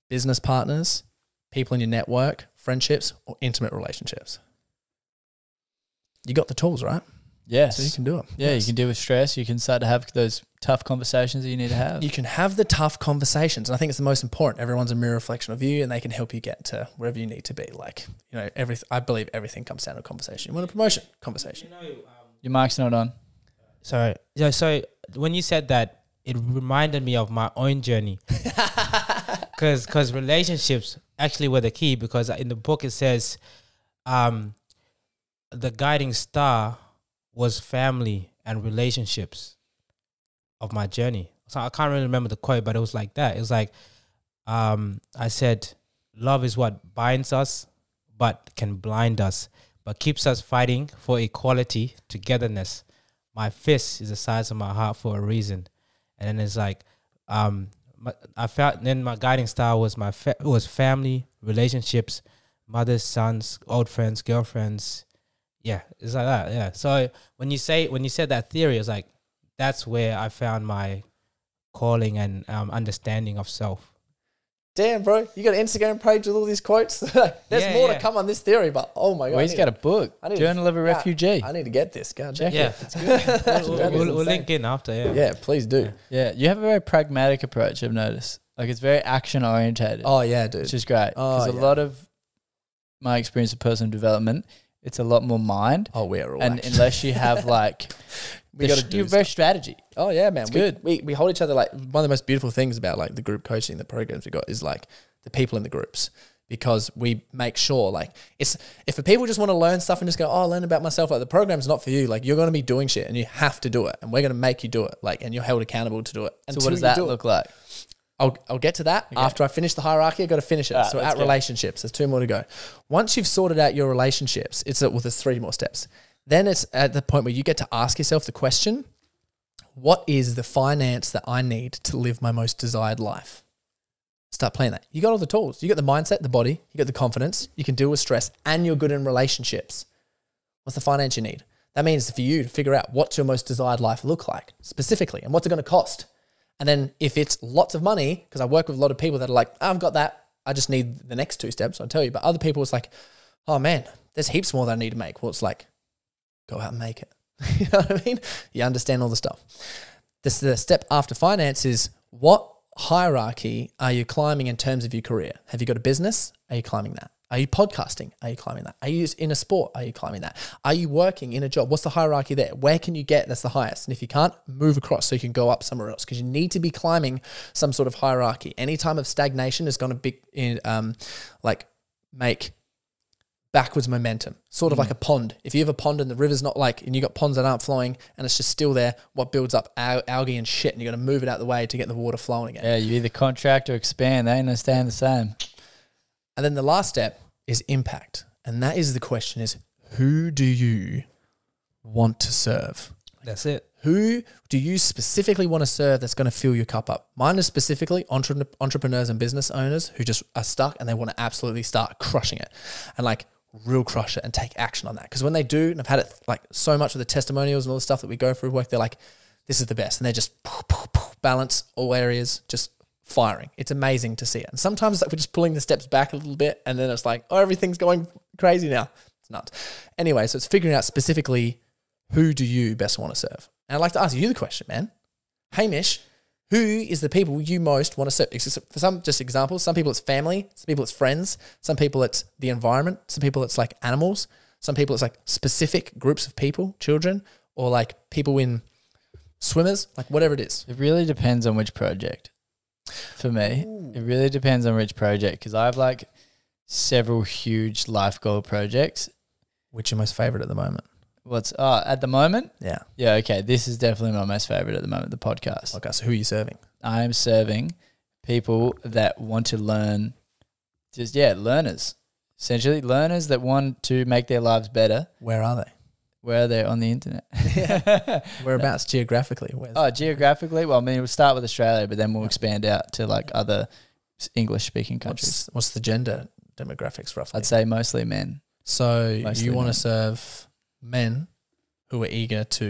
business partners, people in your network, friendships, or intimate relationships. You got the tools, right? Yes. So you can do it. yeah, Yes. you can deal with stress. You can start to have those tough conversations that you need to have. You can have the tough conversations. And I think it's the most important. Everyone's a mirror reflection of you and they can help you get to wherever you need to be. Like, you know, every, I believe everything comes down to a conversation. You want a promotion? Conversation. Your mic's not on. Sorry. Yeah. So when you said that, it reminded me of my own journey. Because because relationships actually were the key. Because in the book it says, um, the guiding star was family and relationships of my journey. So I can't really remember the quote, but it was like that. It was like, um, I said, love is what binds us, but can blind us, but keeps us fighting for equality, togetherness. my fist is the size of my heart for a reason. And then it's like, um, my, I felt then my guiding star was my fa- was family, relationships, mothers, sons, old friends, girlfriends. Yeah, it's like that. Yeah. So when you say when you said that theory, it's like that's where I found my calling and um, understanding of self. Damn, bro, you got an Instagram page with all these quotes. There's Yeah, more yeah. to come on this theory, but oh my god, Well, I he's need got a book, I need to- Journal of a yeah, Refugee. I need to get this. God, Check damn. Yeah, it. we'll, we'll, That is we'll, we'll insane. link in after. Yeah. Yeah, please do. Yeah, you have a very pragmatic approach. I've noticed. Like it's very action orientated, Oh yeah, dude. which is great. Oh, Because a lot of my experience of personal development, it's a lot more mind, oh, we're all and action. unless you have like, we got to do you're very strategy. Oh yeah, man. It's we, good. We, we hold each other like one of the most beautiful things about like the group coaching, the programs we got is like the people in the groups because we make sure like it's if the people just want to learn stuff and just go oh learn about myself like the program's not for you like you're going to be doing shit and you have to do it and we're going to make you do it like and you're held accountable to do it. So what does that do it. look like? I'll, I'll get to that after I finish the hierarchy. I've got to finish it. Alright, so at go. relationships, there's two more to go. Once you've sorted out your relationships, it's well, there's three more steps. Then it's at the point where you get to ask yourself the question: What is the finance that I need to live my most desired life? Start playing that. You got all the tools. You got the mindset, the body. You got the confidence. You can deal with stress, and you're good in relationships. What's the finance you need? That means for you to figure out what's your most desired life look like specifically, and what's it going to cost. And then if it's lots of money, because I work with a lot of people that are like, I've got that. I just need the next two steps. I'll tell you. But other people, it's like, oh man, there's heaps more that I need to make. Well, it's like, go out and make it. you know what I mean? You understand all the stuff. This the step after finance is what hierarchy are you climbing in terms of your career? Have you got a business? Are you climbing that? Are you podcasting? Are you climbing that? Are you in a sport? Are you climbing that? Are you working in a job? What's the hierarchy there? Where can you get that's the highest? And if you can't, move across so you can go up somewhere else because you need to be climbing some sort of hierarchy. Any time of stagnation is going to be in, um, like make backwards momentum, sort of like a pond. If you have a pond and the river's not like, and you've got ponds that aren't flowing and it's just still there, what builds up al- algae and shit, and you got to move it out the way to get the water flowing again. Yeah, you either contract or expand. They ain't gonna stand the same. And then the last step is impact. And that is the question is who do you want to serve? That's it. Who do you specifically want to serve that's going to fill your cup up? Mine is specifically entre- entrepreneurs and business owners who just are stuck and they want to absolutely start crushing it and like real crush it and take action on that. Because when they do, and I've had it like so much with the testimonials and all the stuff that we go through work, they're like, this is the best. And they're just balance all areas, just firing. It's amazing to see it. And sometimes like we're just pulling the steps back a little bit and then it's like, oh, everything's going crazy now. It's nuts. Anyway, so it's figuring out specifically who do you best want to serve? And I'd like to ask you the question, man. Hamish, who is the people you most want to serve? For some, just examples, some people it's family, some people it's friends, some people it's the environment, some people it's like animals, some people it's like specific groups of people, children, or like people in swimmers, like whatever it is. It really depends on which project. For me, it really depends on which project because I have like several huge life goal projects. Which are most favorite at the moment? What's uh, at the moment? Yeah. Yeah, okay. This is definitely my most favorite at the moment. The podcast. Okay, so who are you serving? I am serving people that want to learn, just yeah, learners. Essentially, learners that want to make their lives better. Where are they? Where are they on the internet? Whereabouts geographically? Where's oh, geographically. Well, I mean, we'll start with Australia, but then we'll expand out to like other English-speaking countries. what's, what's the gender demographics roughly? I'd say mostly men. So Mostly you want to serve men who are eager to,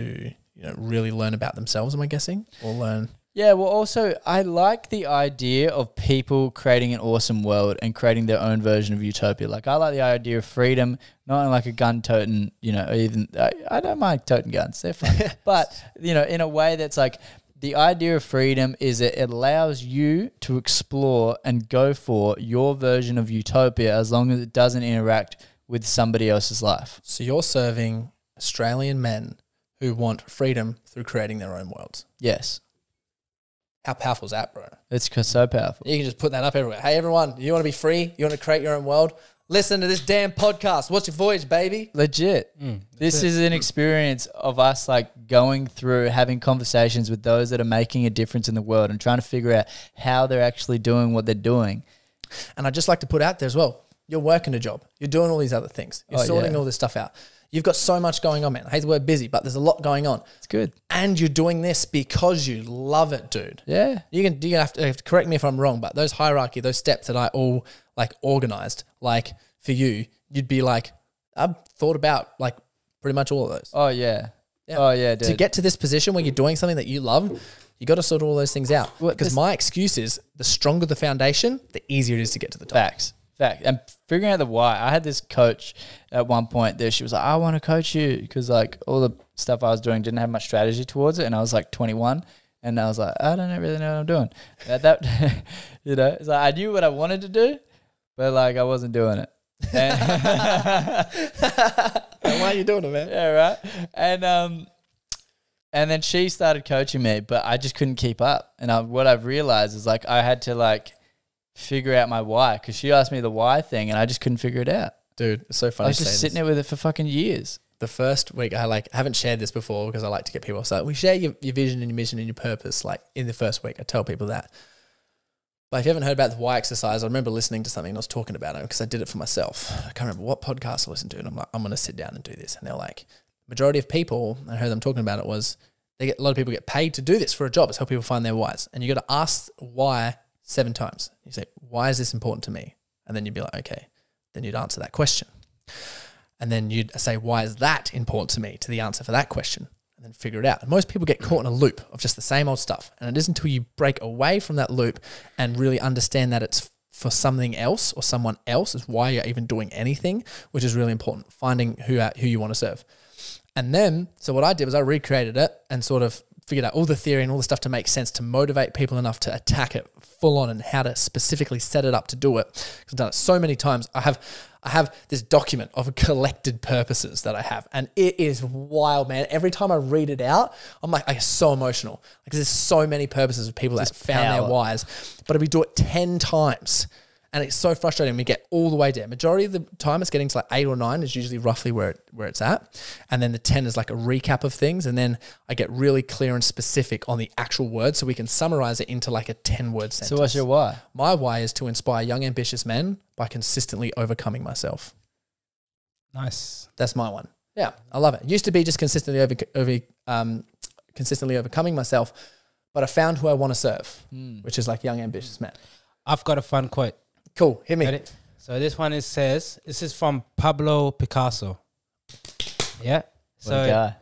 you know, really learn about themselves. Am I guessing, or learn? Yeah, well, also, I like the idea of people creating an awesome world and creating their own version of utopia. Like, I like the idea of freedom, not in like a gun toting, you know, even, I, I don't mind toting guns, they're fun. but, you know, in a way that's like, the idea of freedom is it allows you to explore and go for your version of utopia as long as it doesn't interact with somebody else's life. So you're serving Australian men who want freedom through creating their own worlds. Yes, How powerful is that, bro? it's so powerful. You can just put that up everywhere. Hey, everyone, you want to be free? You want to create your own world? Listen to this damn podcast. What's your voyage, baby? Legit. Mm, This is an experience of us like going through having conversations with those that are making a difference in the world and trying to figure out how they're actually doing what they're doing. And I'd just like to put out there as well. You're working a job. You're doing all these other things. You're Oh, sorting yeah. all this stuff out. You've got so much going on, man. I hate the word busy, but there's a lot going on. It's good. And you're doing this because you love it, dude. Yeah. You can you have to, have to correct me if I'm wrong, but those hierarchy, those steps that I all like organized, like for you, you'd be like, I've thought about like pretty much all of those. Oh yeah. Yeah. Oh yeah, dude. To get to this position where you're doing something that you love, you got to sort all those things out. Well, because my excuse is the stronger the foundation, the easier it is to get to the top. Facts. Fact. And figuring out the why. I had this coach at one point there. She was like, I want to coach you because like all the stuff I was doing didn't have much strategy towards it. And I was like 21. And I was like, I don't really know what I'm doing. At that, you know, it's like I knew what I wanted to do, but like I wasn't doing it. Why are you doing it, man? yeah, right. And um, and then she started coaching me, but I just couldn't keep up. And I, what I've realized is like I had to like figure out my why because she asked me the why thing, and I just couldn't figure it out. Dude, it's so funny. I was just sitting there with it for fucking years. the first week I like haven't shared this before because I like to get people so we share your, your vision and your mission and your purpose like in the first week I tell people that but if you haven't heard about the why exercise I remember listening to something and I was talking about it because I did it for myself I can't remember what podcast I listened to and I'm like I'm going to sit down and do this and they're like majority of people I heard them talking about it was they get a lot of people get paid to do this for a job it's help people find their whys and you got to ask why seven times you say why is this important to me and then you'd be like okay then you'd answer that question and then you'd say, why is that important to me? To the answer for that question, and then figure it out. And most people get caught in a loop of just the same old stuff. And it isn't until you break away from that loop and really understand that it's for something else or someone else is why you're even doing anything, which is really important. Finding who who you want to serve. And then, so what I did was I recreated it and sort of figured out all the theory and all the stuff to make sense to motivate people enough to attack it full on and how to specifically set it up to do it. I've done it so many times. I have I have this document of collected purposes that I have, and it is wild, man. Every time I read it out, I'm like, I get so emotional because there's so many purposes of people that found power. their whys. But if we do it ten times, and it's so frustrating. We get all the way down. Majority of the time, it's getting to like eight or nine is usually roughly where it, where it's at, and then the ten is like a recap of things, and then I get really clear and specific on the actual word, so we can summarize it into like a ten word sentence. So what's your why? My why is to inspire young, ambitious men by consistently overcoming myself. Nice. That's my one. Yeah, I love it. Used to be just consistently over, over um, consistently overcoming myself, but I found who I want to serve, which is like young, ambitious men. I've got a fun quote. Cool. Hit me. Ready? So this one is says this is from Pablo Picasso. Yeah. What So a guy.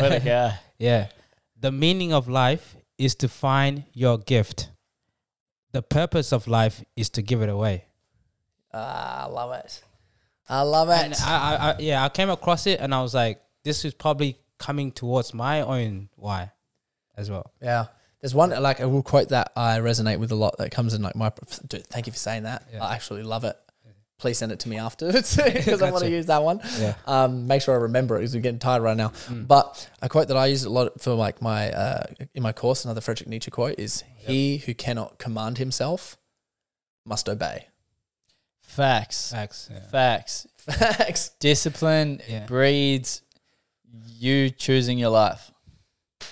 what a guy. yeah, the meaning of life is to find your gift. The purpose of life is to give it away. Ah, I love it. I love And it. I, I, I, yeah, I came across it and I was like, this is probably coming towards my own why, as well. Yeah. There's one like I will quote that I resonate with a lot that comes in like my dude, thank you for saying that. Yeah. I actually love it. Please send it to me afterwards because I want to use that one. Yeah. Um, make sure I remember it because we're getting tired right now. Mm. But a quote that I use a lot for like my uh, in my course, another Friedrich Nietzsche quote is he who cannot command himself must obey. Facts. Facts. Yeah. Facts. Facts. Discipline Yeah. breeds you choosing your life.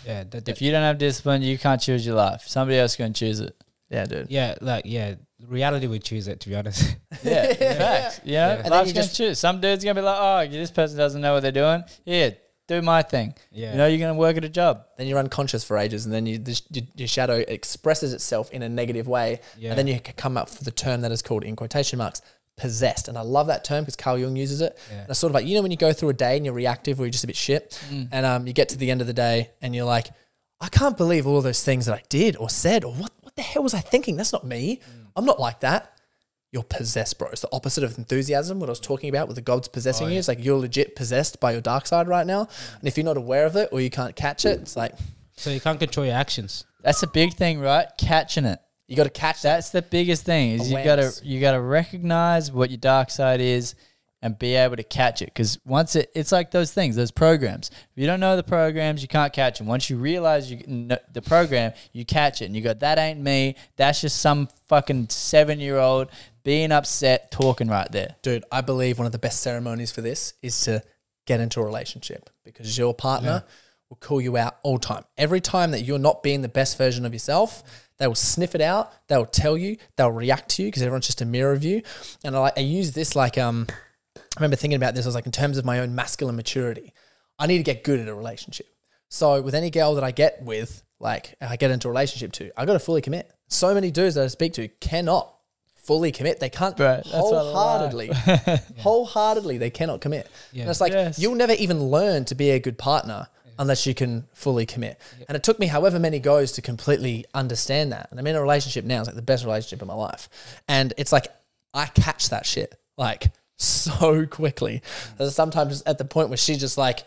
Yeah. That, that- If you don't have discipline, you can't choose your life. Somebody else going to choose it. Yeah, dude. yeah, like yeah, reality would choose it. To be honest. Yeah, facts. You know, Yeah. And then life's gonna choose. Some dude's gonna be like, "Oh, this person doesn't know what they're doing. Yeah, do my thing." yeah. You know, you're gonna work at a job. Then you're unconscious for ages, and then you, this, your, your shadow expresses itself in a negative way, Yeah. and then you come up with the term that is called in quotation marks possessed. And I love that term because Carl Jung uses it. Yeah. And it's sort of like you know when you go through a day and you're reactive or you're just a bit shit, mm. and um, you get to the end of the day and you're like, I can't believe all those things that I did or said or what what the hell was I thinking? That's not me. Mm. I'm not like that. You're possessed, bro. It's the opposite of enthusiasm, what I was talking about with the gods possessing Oh, you. It's like you're legit possessed by your dark side right now. Mm. And if you're not aware of it or you can't catch it, it's like so you can't control your actions. That's a big thing, right? Catching it. You got to catch that. That's the biggest thing. Is you gotta you gotta recognize what your dark side is, and be able to catch it. Because once it, it's like those things, those programs. If you don't know the programs, you can't catch them. Once you realize you know the program, you catch it, and you go, "That ain't me. That's just some fucking seven year old being upset talking right there." Dude, I believe one of the best ceremonies for this is to get into a relationship because your partner will call you out all time. Every time that you're not being the best version of yourself, they will sniff it out. They'll tell you. They'll react to you because everyone's just a mirror of you. And I, like, I use this like um I remember thinking about this. I was like, in terms of my own masculine maturity, I need to get good at a relationship. So with any girl that I get with, like I get into a relationship to, I got to fully commit. So many dudes that I speak to cannot fully commit. They can't Bro, wholeheartedly, wholeheartedly, they cannot commit. Yeah. And it's like Yes. you'll never even learn to be a good partner unless you can fully commit. And it took me however many goes to completely understand that. And I'm in a relationship now. It's like the best relationship in my life. And it's like I catch that shit like so quickly. Mm. There's sometimes at the point where she's just like,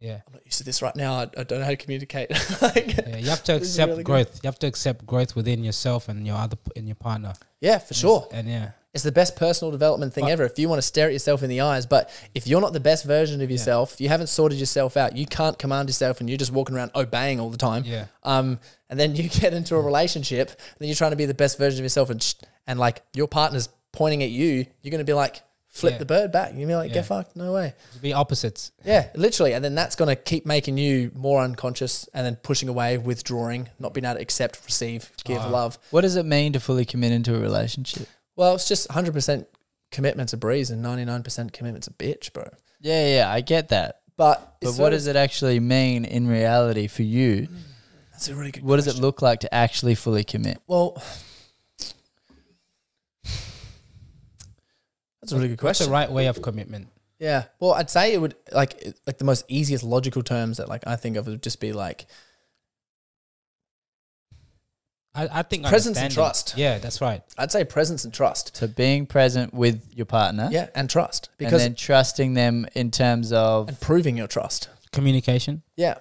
Yeah. I'm not used to this right now. I, I don't know how to communicate. like, Yeah, you have to accept really good. growth. You have to accept growth within yourself and your other and your partner. yeah, for sure. And yeah, It's the best personal development thing But- ever. If you want to stare at yourself in the eyes, but if you're not the best version of yourself, you haven't sorted yourself out, you can't command yourself, and you're just walking around obeying all the time. Yeah. Um, and then you get into a relationship, and then you're trying to be the best version of yourself, and sh- and like your partner's pointing at you, you're gonna be like, flip Yeah. the bird back. You're gonna be like, Yeah. get fucked, no way. to be opposites. Yeah, literally. And then that's gonna keep making you more unconscious, and then pushing away, withdrawing, not being able to accept, receive, give, Ah. love. What does it mean to fully commit into a relationship? Well, it's just 100% commitment's a breeze, and 99% commitment's a bitch, bro. Yeah, yeah, I get that. But But what does it actually mean in reality for you? That's a really good. What does it look like to actually fully commit? Well, that's a really good What's question. the right way of commitment? Yeah. Well, I'd say it would like it- like the most easiest logical terms that like I think of would just be like I, I think Presence and trust. Yeah, that's right. I'd say presence and trust. So being present with your partner, Yeah, and trust and because then trusting them in terms of and proving your trust. Communication. Yeah.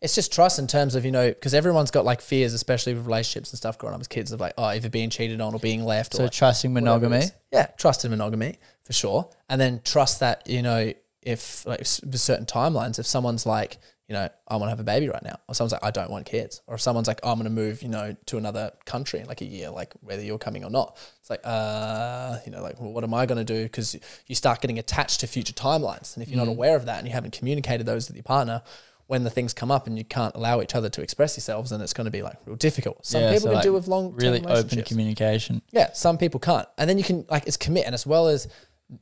It's just trust in terms of, you know, because everyone's got like fears, especially with relationships and stuff growing up as kids of like, oh, either being cheated on or being left so like, trusting whatever it monogamy. Yeah, trust in monogamy for sure, and then trust that you know if like with certain timelines, if someone's like you know I want to have a baby right now, or someone's like I don't want kids, or if someone's like I'm going to move you know to another country in like a year, like whether you're coming or not, it's like uh you know like well, what am I going to do? Because you start getting attached to future timelines, and if you're not aware of that and you haven't communicated those with your partner. When the things come up and you can't allow each other to express yourselves, then it's going to be like real difficult. Some Yeah, people so, can like, do with long Really open communication. yeah, some people can't. And then you can like it's commit and as well as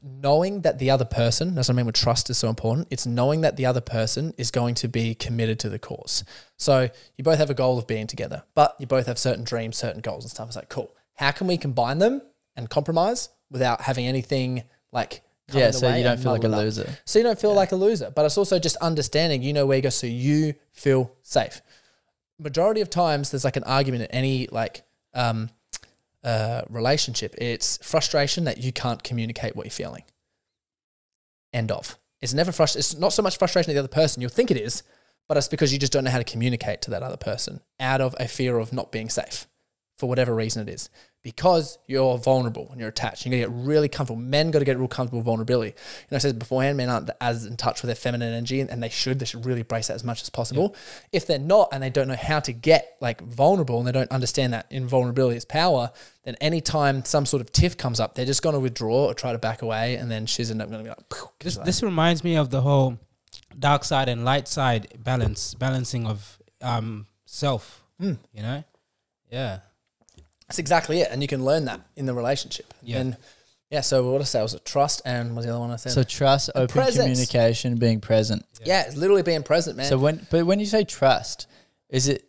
knowing that the other person, that's what I mean with trust is so important. It's knowing that the other person is going to be committed to the cause. So you both have a goal of being together, but you both have certain dreams, certain goals and stuff. It's like, cool. How can we combine them and compromise without having anything like Yeah, so you don't feel like a it up? loser. So you don't feel like a loser. But it's also just understanding, you know where you go, so you feel safe. Majority of times there's like an argument in any like um relationship. It's frustration that you can't communicate what you're feeling. End of. It's never frust it's not so much frustration of the other person. You'll think it is, but it's because you just don't know how to communicate to that other person out of a fear of not being safe for whatever reason it is. Because you're vulnerable and you're attached. You're gonna get really comfortable. Men gotta get real comfortable with vulnerability. You know, I said beforehand, men aren't as in touch with their feminine energy and, and they should. They should really embrace that as much as possible. If they're not and they don't know how to get like vulnerable and they don't understand that invulnerability is power, then anytime some sort of tiff comes up, they're just gonna withdraw or try to back away and then she's end up gonna be like, This like- this reminds me of the whole dark side and light side balance, balancing of um self. Mm. You know, yeah. That's exactly it. And you can learn that in the relationship. Yeah. And yeah, so what I say was it trust and what was the other one I said? So trust, open presence. communication, being present. yeah, it's literally being present, man. So when, but when you say trust, is it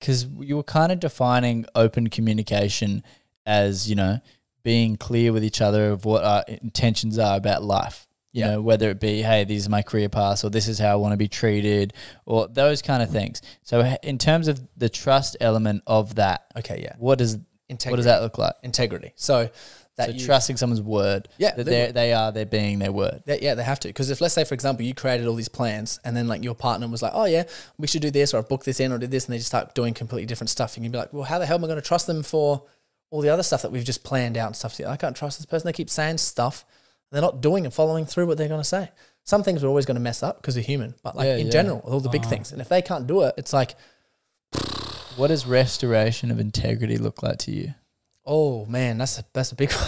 because you were kind of defining open communication as you know being clear with each other of what our intentions are about life. You Yeah. know, whether it be, hey, this is my career path, or this is how I want to be treated, or those kind of things. So, in terms of the trust element of that, okay, yeah. what does Integrity. what does that look like? Integrity. So that So you trusting someone's word, Yeah, that they they are they're being their word. Yeah, yeah, they have to. Because if, let's say, for example, you created all these plans and then like your partner was like, oh, yeah, we should do this or I've booked this in or did this, and they just start doing completely different stuff, and you can be like, well, how the hell am I going to trust them for all the other stuff that we've just planned out and stuff? I can't trust this person. They keep saying stuff. They're not doing and following through what they're going to say. Some things we're always going to mess up because we're human, but like Yeah, in yeah. general, all the big ah. things. And if they can't do it, it's like, What does restoration of integrity look like to you? oh man, that's a, that's a big one.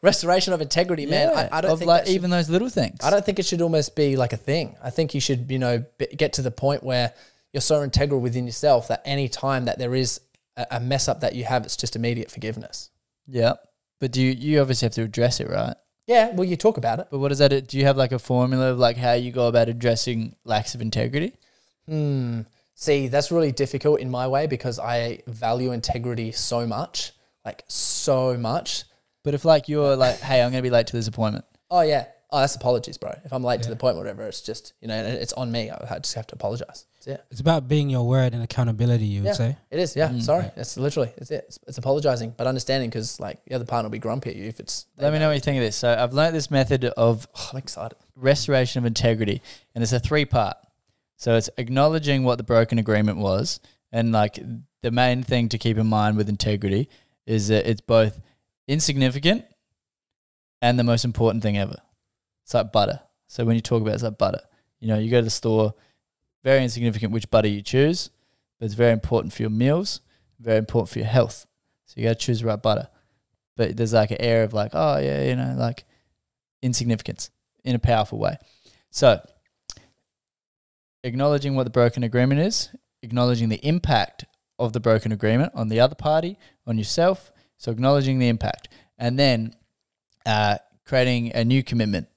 Restoration of integrity, man. Yeah, I, I don't of think like should- even those little things. I don't think it should almost be like a thing. I think you should, you know, be, get to the point where you're so integral within yourself that any time that there is a, a mess up that you have, it's just immediate forgiveness. Yeah, but do you you obviously have to address it, right? Yeah, well, you talk about it. But what is that? Do you have like a formula of like how you go about addressing lacks of integrity? Hmm. See, that's really difficult in my way because I value integrity so much, like so much. But if like you're like, hey, I'm gonna be late to this appointment. Oh yeah. Oh, that's apologies, bro. If I'm late to the point, whatever, it's just you know, it's on me. I just have to apologize. That's it. It's about being your word and accountability. You would say. It is. Yeah. Mm. Sorry. It's literally. It's it. It's, it's apologizing, but understanding because like the other partner will be grumpy at you if it's. Let me know what you think of this. So I've learned this method of Oh, I'm excited. restoration of integrity, and it's a three part. So it's acknowledging what the broken agreement was, and like the main thing to keep in mind with integrity is that it's both insignificant and the most important thing ever. It's like butter. So when you talk about it, it's like butter. You know, you go to the store, very insignificant which butter you choose, but it's very important for your meals, very important for your health. So you got to choose the right butter. But there's like an air of like, oh yeah, you know, like insignificance in a powerful way. So, acknowledging what the broken agreement is, acknowledging the impact of the broken agreement on the other party, on yourself. So, acknowledging the impact, and then uh, creating a new commitment,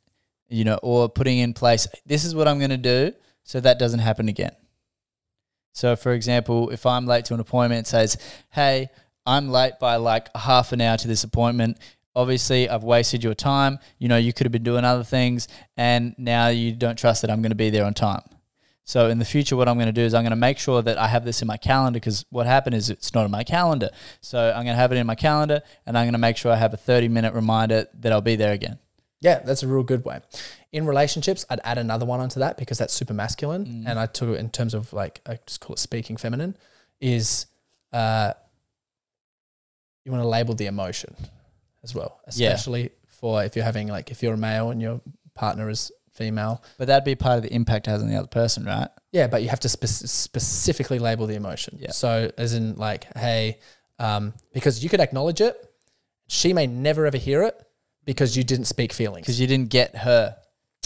you know, or putting in place this is what I'm going to do so that doesn't happen again. So, for example, if I'm late to an appointment, it says, hey, I'm late by like half an hour to this appointment. Obviously, I've wasted your time. You know, you could have been doing other things, and now you don't trust that I'm going to be there on time. So, in the future, what I'm going to do is I'm going to make sure that I have this in my calendar because what happened is it's not in my calendar. So, I'm going to have it in my calendar, and I'm going to make sure I have a 30 minute reminder that I'll be there again. Yeah, that's a real good way. In relationships, I'd add another one onto that because that's super masculine, and I took it in terms of like I just call it speaking feminine. Is uh, you want to label the emotion as well, Yeah. especially for if you're having like if you're a male and your partner is female. But that'd be part of the impact it has on the other person, right? Yeah, but you have to spe- specifically label the emotion. Yeah. So, as in, like, hey, um, because you could acknowledge it, she may never ever hear it because you didn't speak feelings. Because you didn't get her.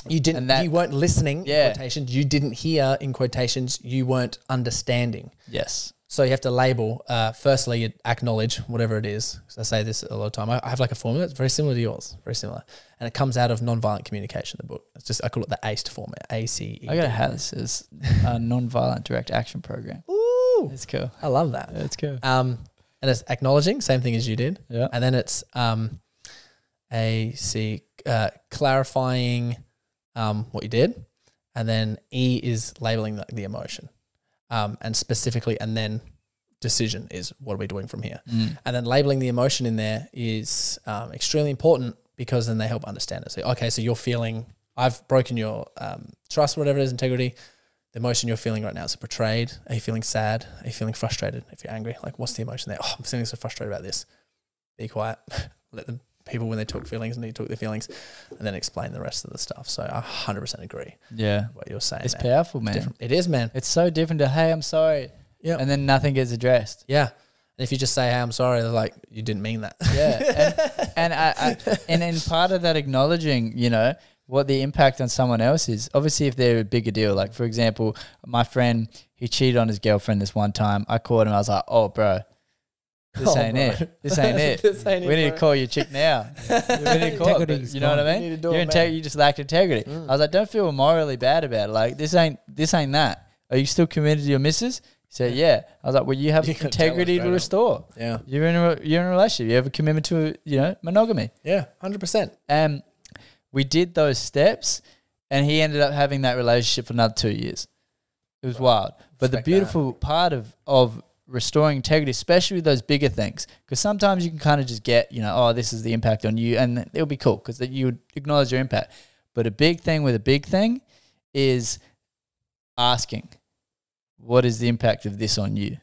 You didn't. That- you weren't listening. Yeah. In quotations. You didn't hear in quotations. You weren't understanding. Yes. So you have to label. Uh, firstly, you acknowledge whatever it is. I say this a lot of time. I, I have like a formula. It's very similar to yours. Very similar, and it comes out of nonviolent communication. The book. It's just I call it the ACE formula. A C E. I gotta have this as a non-violent direct action program. Ooh, It's cool. I love that. It's cool. Um, and it's acknowledging, same thing as you did. Yeah. And then it's um, A C uh, clarifying um, what you did, and then E is labeling the, the emotion, um, and specifically, and then decision is what are we doing from here, Mm. and then labeling the emotion in there is um, extremely important because then they help understand it. So okay, so you're feeling I've broken your um, trust, whatever it is, integrity. The emotion you're feeling right now is betrayed. Are you feeling sad? Are you feeling frustrated? If you're angry, like what's the emotion there? Oh, I'm feeling so frustrated about this. Be quiet. Let them people when they talk feelings need to talk their feelings, and then explain the rest of the stuff. So I 100% agree Yeah. what you're saying. It's powerful, man. Different. It is, man. It's so different to hey, I'm sorry, Yeah. and then nothing gets addressed. yeah. And if you just say, "Hey, I'm sorry," they're like, "You didn't mean that." Yeah, and and I, I and in part of that acknowledging, you know, what the impact on someone else is. Obviously, if they're a bigger deal, like for example, my friend he cheated on his girlfriend this one time. I called him. I was like, "Oh, bro, this Oh, ain't bro. it. This ain't it. This ain't we it, need bro." to call your chick now. we need to call Integrity's You know what I mean? You need to do it, integ- you just lacked integrity. Mm. I was like, don't feel morally bad about it. Like this ain't this ain't that. Are you still committed to your missus? He said, yeah. I was like, well, you have You gotta tell her integrity to up. restore. Yeah. You're in a you're in a relationship. You have a commitment to you know monogamy. Yeah. Hundred percent. And we did those steps, and he ended up having that relationship for another two years. It was wild. But the Respect that. beautiful part of of restoring integrity, especially with those bigger things, because sometimes you can kind of just get, you know, oh, this is the impact on you, and it'll be cool because that you would acknowledge your impact. But a big thing with a big thing is asking, what is the impact of this on you?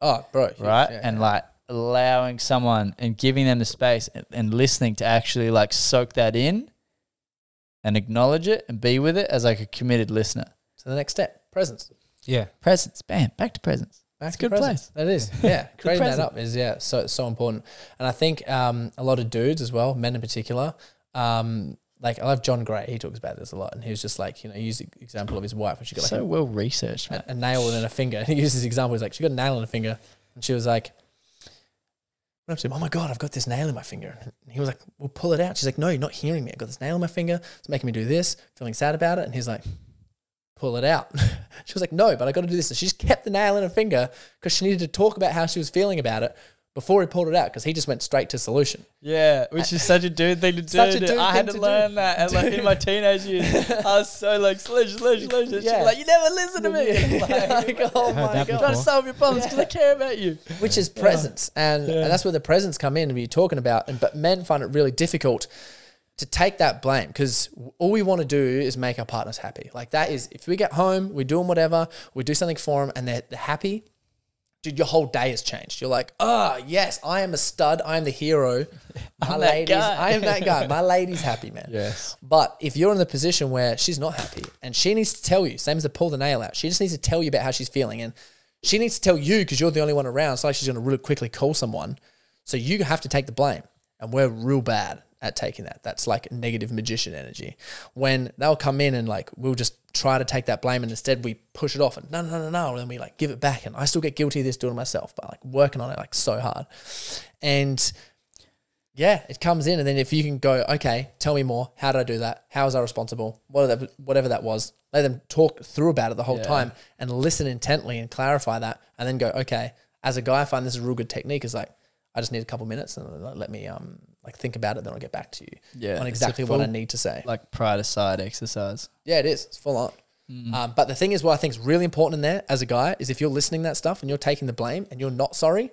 Oh, bro. right? Yeah, and yeah. like allowing someone and giving them the space and, and listening to actually like soak that in and acknowledge it and be with it as like a committed listener. So the next step, presence. Yeah. Presence, bam, back to presence. It's a good presence. place. That is, yeah. Creating that up is yeah, so so important. And I think um, a lot of dudes as well, men in particular, um, like I love John Gray. He talks about this a lot, and he was just like, you know, he used the example of his wife when she got like So a, well researched, man. a, a nail in a finger. And he uses this example. He's like, she got a nail in her finger, and she was like, went up to him, oh my God, I've got this nail in my finger. And he was like, well, pull it out. She's like, no, you're not hearing me. I've got this nail in my finger. It's making me do this, feeling sad about it. And he's like, pull it out. she was like, no, but I got to do this. So she just kept the nail in her finger because she needed to talk about how she was feeling about it before he pulled it out because he just went straight to solution. Yeah, which is such a dude thing to do. Such a dude. dude I had to, to learn do. that and like in my teenage years. I was so like slush, slush, slush. Yeah. yeah. like, you never listen to me. like, oh Heard my that God. trying to solve your problems because I care about you. which is presence, and, and that's where the presence come in. And you're talking about, and but men find it really difficult to take that blame because all we want to do is make our partners happy. Like that is, if we get home, we're doing whatever, we do something for them, and they're, they're happy. Dude, your whole day has changed. You're like, oh yes, I am a stud. I am the hero. My ladies. I am that guy. My lady's happy, man. Yes. But if you're in the position where she's not happy and she needs to tell you, same as to pull the nail out, she just needs to tell you about how she's feeling. And she needs to tell you because you're the only one around. It's like she's going to really quickly call someone. So you have to take the blame. And we're real bad at taking that. That's like negative magician energy. When they'll come in and like, we'll just try to take that blame and instead we push it off and no, no, no, no. And then we like give it back. And I still get guilty of this doing myself, but like working on it like so hard. And yeah, it comes in, and then if you can go, okay, tell me more. How did I do that? How was I responsible? What that, whatever that was. Let them talk through about it the whole Yeah. time and listen intently and clarify that, and then go, okay. As a guy, I find this is a real good technique. Is like, I just need a couple minutes and let me um like think about it, then I'll get back to you Yeah. on exactly what I need to say. Like pride aside exercise. Yeah, it is. It's full on. Um, but the thing is, what I think is really important in there as a guy is if you're listening that stuff and you're taking the blame and you're not sorry,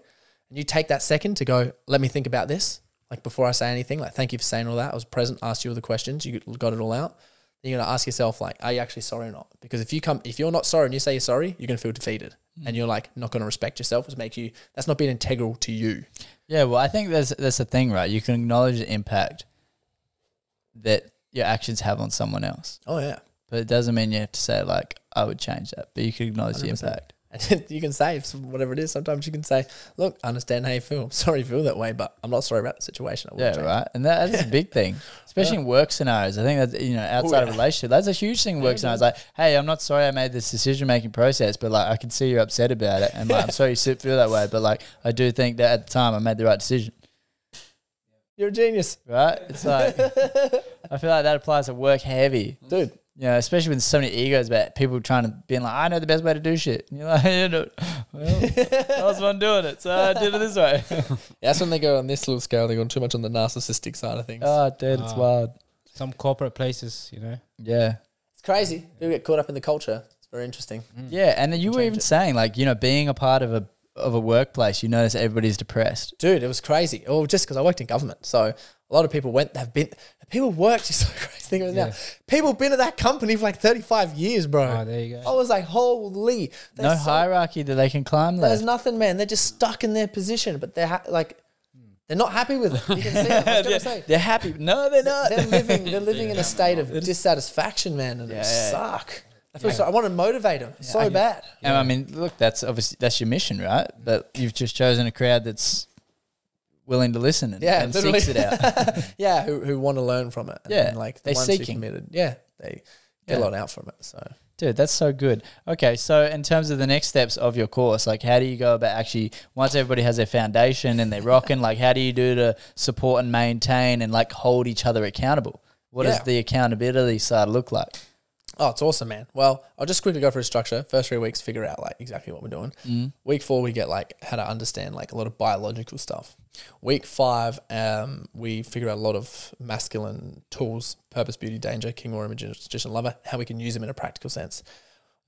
and you take that second to go, let me think about this, like before I say anything, like thank you for saying all that. I was present, asked you all the questions, you got it all out. Then you're gonna ask yourself, like, are you actually sorry or not? Because if you come, if you're not sorry and you say you're sorry, you're gonna feel defeated, and you're like not gonna respect yourself, which make you that's not being integral to you. Yeah, well, I think that's that's the thing, right? You can acknowledge the impact that your actions have on someone else, Oh yeah. but it doesn't mean you have to say like, "I would change that." But you can acknowledge the 100%. impact. And you can say whatever it is. Sometimes you can say, "Look, I understand how you feel. I'm sorry you feel that way, but I'm not sorry about the situation." Yeah, change." right. And that, that's a big thing, especially in work scenarios. I think that's you know outside of yeah. relationship, that's a huge thing. in Work scenarios, like, hey, I'm not sorry I made this decision making process, but like I can see you're upset about it, and like, I'm sorry you feel that way, but like I do think that at the time I made the right decision. You're a genius, Right? It's like I feel like that applies to work heavy. dude. You know, especially with so many egos about people trying to be like, I know the best way to do shit. And you're like, you know, well, I was the one doing it, so I did it this way. That's when they go on this little scale. They go too much on the narcissistic side of things. oh, dude, it's Ah. wild. Some corporate places, you know. Yeah. it's crazy. People get caught up in the culture. It's very interesting. Yeah, and then you were Change even it. saying like you know being a part of a of a workplace, you notice everybody's depressed. Dude, it was crazy. Oh, just because I worked in government, so a lot of people went. They've been people worked. It's so crazy. Think of it Yeah. now. People been at that company for like thirty five years, bro. Oh, there you go. I was like, holy. No so- hierarchy that they can climb There's left. nothing, man. They're just stuck in their position, but they're ha- like, they're not happy with it. You can see it. Say. They're happy. No, they're not. They're living. They're living in a state of dissatisfaction, man, and Yeah, it yeah. suck. I feel so. I want to motivate them so bad. And I mean, look, that's obviously that's your mission, right? But you've just chosen a crowd that's willing to listen and, Yeah, and seeks it out. yeah, who, who want to learn from it. And Yeah, like the who seeking. committed. Yeah, they get Yeah. a lot out from it. So Dude, that's so good. Okay, so in terms of the next steps of your course, like how do you go about actually once everybody has their foundation and they're rocking, like how do you do to support and maintain and like hold each other accountable? What does the accountability side look like? Oh, it's awesome, man. Well, I'll just quickly go through structure. First three weeks, figure out like exactly what we're doing. Mm. Week four, we get like how to understand like a lot of biological stuff. Week five, um, we figure out a lot of masculine tools: purpose, beauty, danger, king, warrior, magician, lover. How we can use them in a practical sense.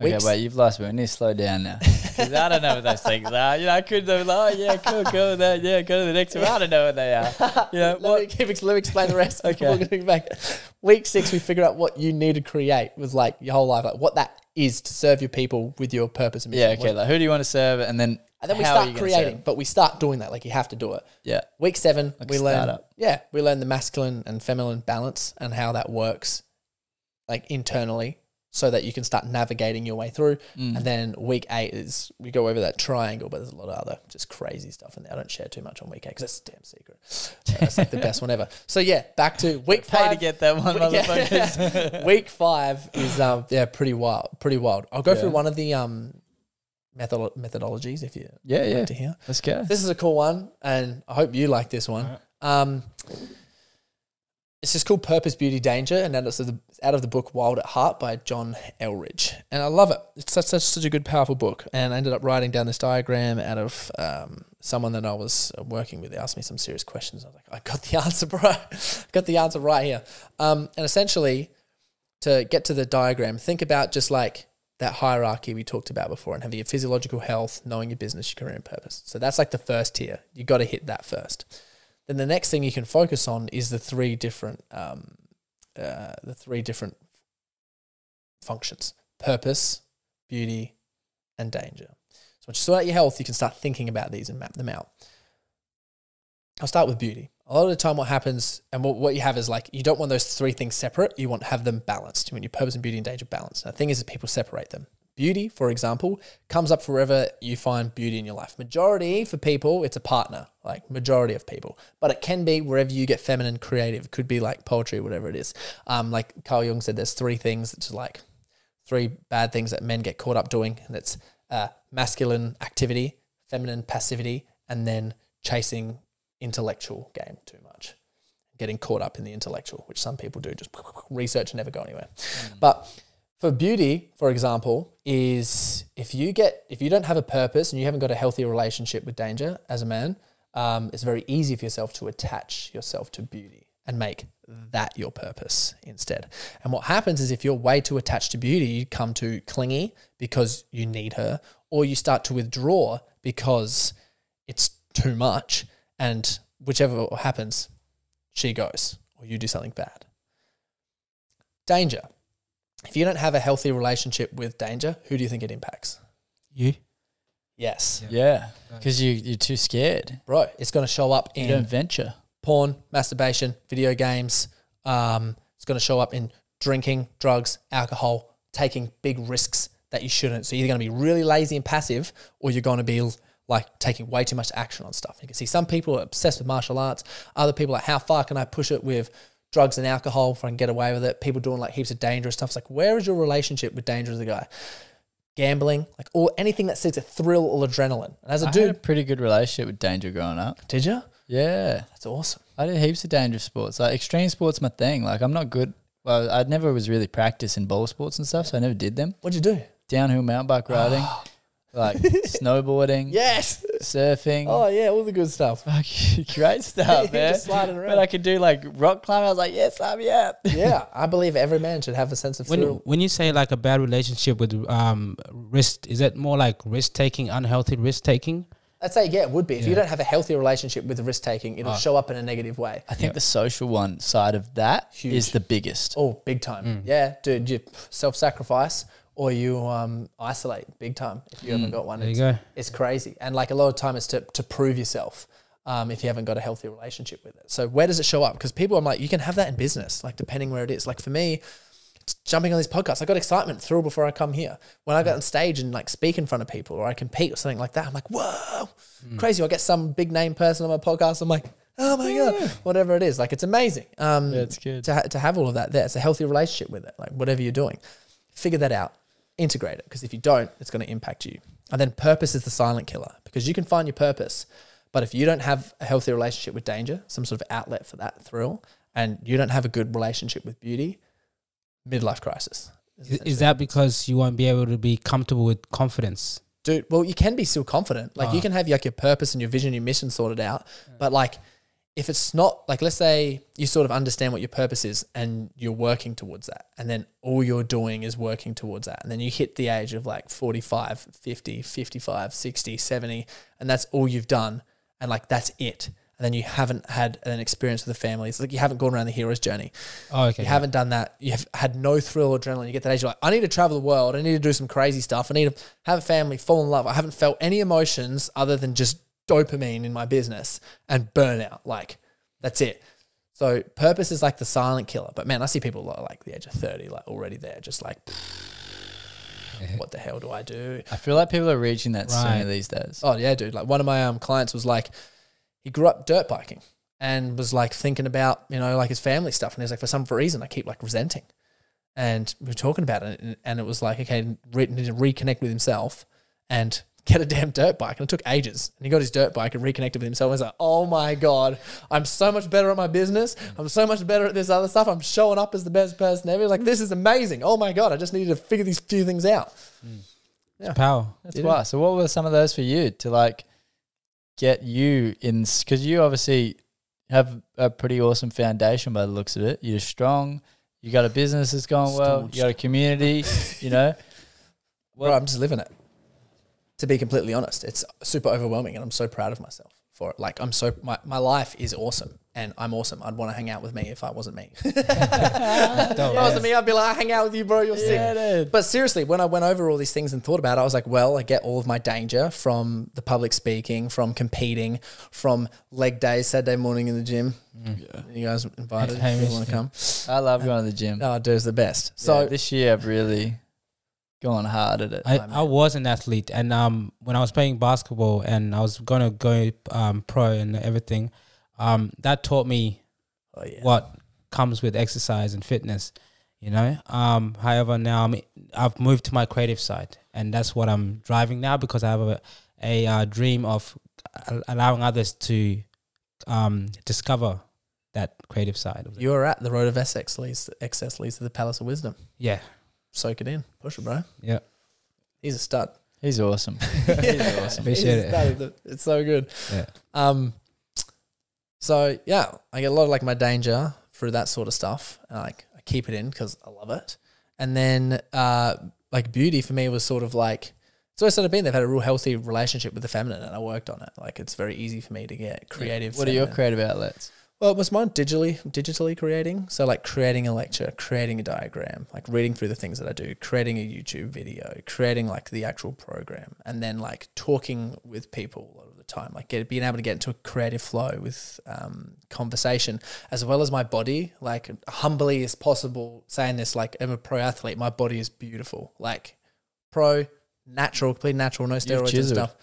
Okay, wait, you've lost me. I need to slow down now. 'Cause I don't know what those things are. You know, I could do like, oh yeah, cool, cool. That, yeah, go to the next one. I don't know what they are. You know, Let, what? me, keep, let me explain the rest. Okay. We're getting back. Week six, we figure out what you need to create with like your whole life, like what that is to serve your people with your purpose and Yeah, okay. What- Like, who do you want to serve? And then, and then we start you gonna serve? creating, but we start doing that. Like you have to do it. Yeah. Week seven, Like we learn. Yeah, we learn the masculine and feminine balance and how that works, like internally, so that you can start navigating your way through. Mm. And then week eight is we go over that triangle, but there's a lot of other just crazy stuff in there. I don't share too much on week eight because it's a damn secret. It's like the best one ever. So yeah, back to week Pay five. to get that one, Yeah. week five is um yeah pretty wild, pretty wild. I'll go Yeah. through one of the um method- methodologies if you Yeah, yeah. to hear. Let's go. This is a cool one, and I hope you like this one. Um, it's just called Purpose, Beauty, Danger, and that is the- it's out of the book Wild at Heart by John Eldredge. And I love it. It's such, such, such a good, powerful book. And I ended up writing down this diagram out of um, someone that I was uh, working with. They asked me some serious questions. I was like, I got the answer, bro. I got the answer right here. Um, and essentially, to get to the diagram, think about just like that hierarchy we talked about before and having your physiological health, knowing your business, your career and purpose. So that's like the first tier. You got to hit that first. Then the next thing you can focus on is the three different, um, uh, the three different functions: purpose, beauty, and danger. So once you sort out your health, you can start thinking about these and map them out. I'll start with beauty. A lot of the time, what happens and what, what you have is like you don't want those three things separate. You want to have them balanced. You want your purpose and beauty and danger balanced. And the thing is, that people separate them. Beauty, for example, comes up forever. You find beauty in your life. Majority for people, it's a partner. Like majority of people, but it can be wherever you get feminine, creative. It could be like poetry, whatever it is. Um, like Carl Jung said, there's three things. That's like three bad things that men get caught up doing, and it's uh, masculine activity, feminine passivity, and then chasing intellectual game too much, getting caught up in the intellectual, which some people do, just research and never go anywhere. But for beauty, for example, is if you get if you don't have a purpose and you haven't got a healthy relationship with danger as a man, um, it's very easy for yourself to attach yourself to beauty and make that your purpose instead. And what happens is if you're way too attached to beauty, you come to clingy because you need her, or you start to withdraw because it's too much. And whichever happens, she goes, or you do something bad. Danger. If you don't have a healthy relationship with danger, who do you think it impacts? You? Yes. Yeah, because you you're too scared. Bro, it's going to show up You in don't venture. porn, masturbation, video games. Um, it's going to show up in drinking, drugs, alcohol, taking big risks that you shouldn't. So you're either going to be really lazy and passive, or you're going to be like taking way too much action on stuff. You can see some people are obsessed with martial arts. Other people are like, how far can I push it with drugs and alcohol if I can get away with it? People doing like heaps of dangerous stuff. It's like, where is your relationship with danger as a guy? Gambling, like or anything that seeks a thrill or adrenaline. And as a I had a dude, pretty good relationship with danger growing up. did you? Yeah, That's awesome. I did heaps of dangerous sports. Like extreme sports, my thing. Like I'm not good. Well, I never was really practiced in ball sports and stuff, so I never did them. What'd you do? Downhill mountain bike riding, like snowboarding, Yes. surfing. Oh yeah, all the good stuff. Fuck, great stuff, man. Just sliding around. But I could do like rock climbing. I was like, yes, I'm yeah. yeah, I believe every man should have a sense of When thrill. when you say like a bad relationship with um risk, is that more like risk taking, unhealthy risk taking? I'd say yeah, it would be. If you don't have a healthy relationship with risk taking, it'll Ah. show up in a negative way. I think the social one side of that is Huge. the biggest. Oh, big time. Yeah, dude, you self-sacrifice or you um, isolate big time if you haven't got one. There you It's, go. it's crazy, and like a lot of time, it's to to prove yourself. Um, if you haven't got a healthy relationship with it, so where does it show up? Because people, I'm like, you can have that in business, like depending where it is. Like for me, jumping on these podcasts, I got excitement, through before I come here. When I get on stage and like speak in front of people or I compete or something like that, I'm like, whoa, crazy. I get some big name person on my podcast. I'm like, oh my god, whatever it is, like it's amazing. Um, Yeah, it's good. to ha- to have all of that there. It's a healthy relationship with it. Like whatever you're doing, figure that out, integrate it. Because if you don't, it's going to impact you. And then purpose is the silent killer because you can find your purpose, but if you don't have a healthy relationship with danger, some sort of outlet for that thrill, and you don't have a good relationship with beauty, midlife crisis. Is, is that because you won't be able to be comfortable with confidence? dude well you can be still confident like you Ah. can have like your purpose and your vision your mission sorted out but like if it's not like let's say you sort of understand what your purpose is and you're working towards that and then all you're doing is working towards that and then you hit the age of like 45 50 55 60 70 and that's all you've done and like that's it and then you haven't had an experience with the family it's like you haven't gone around the hero's journey Oh, okay. you haven't done that. You have had no thrill or adrenaline. You get that age, you're like, I need to travel the world. I need to do some crazy stuff. I need to have a family, fall in love. I haven't felt any emotions other than just dopamine in my business and burnout. Like, that's it. So, purpose is like the silent killer. But man, I see people like the age of 30, like already there, just like, what the hell do I do? I feel like people are reaching that Right. sooner these days. Oh yeah, dude. Like one of my um, clients was like, he grew up dirt biking and was like thinking about you know like his family stuff, and he's like, for some reason, I keep like resenting. And we were talking about it, and, and it was like, okay, re- need to reconnect with himself and get a damn dirt bike. And it took ages. And he got his dirt bike and reconnected with himself. I was like, oh my God, I'm so much better at my business. I'm so much better at this other stuff. I'm showing up as the best person ever. Like, this is amazing. Oh my God, I just needed to figure these few things out. It's power. That's It why. So, what were some of those for you to like get you in? Because you obviously have a pretty awesome foundation by the looks of it. You're strong. You got a business that's going well. You got a community. you know. Bro, I'm just living it. To be completely honest, it's super overwhelming, and I'm so proud of myself for it. Like I'm so my, my life is awesome, and I'm awesome. I'd want to hang out with me if I wasn't me. if I wasn't me, I'd be like, hang out with you, bro. You're sick. Yeah, dude. But seriously, when I went over all these things and thought about it, I was like, well, I get all of my danger from the public speaking, from competing, from leg day, Saturday morning in the gym. Mm. Yeah. You guys invited Hey, if you want to come. I love going to the gym. Oh, dude, it's the best. So So this year I've really gone hard at it. I, I was an athlete, and um, when I was playing basketball, and I was gonna go um, pro and everything, um, that taught me oh, yeah. what comes with exercise and fitness. You know. Um, however, now I'm I've moved to my creative side, and that's what I'm driving now because I have a a uh, dream of allowing others to um, discover that creative side. Of. You're at the road of excess leads excess leads to the palace of wisdom. Yeah, Soak it in. Push it, bro. yeah. He's a stud. He's awesome. He's awesome. Appreciate He's a it. It's so good. Yeah. Um so yeah, I get a lot of like my danger through that sort of stuff. And like I keep it in because I love it. And then uh like beauty for me was sort of like it's always sort of been they've had a real healthy relationship with the feminine and I worked on it. Like it's very easy for me to get creative. What are your creative outlets? Well, it was mine digitally, digitally creating. So like creating a lecture, creating a diagram, like reading through the things that I do, creating a YouTube video, creating like the actual program, and then like talking with people a lot of the time, like get, being able to get into a creative flow with um, conversation, as well as my body, like humbly as possible. Saying this, like I'm a pro athlete, my body is beautiful, like pro, natural, complete natural, no steroids and stuff.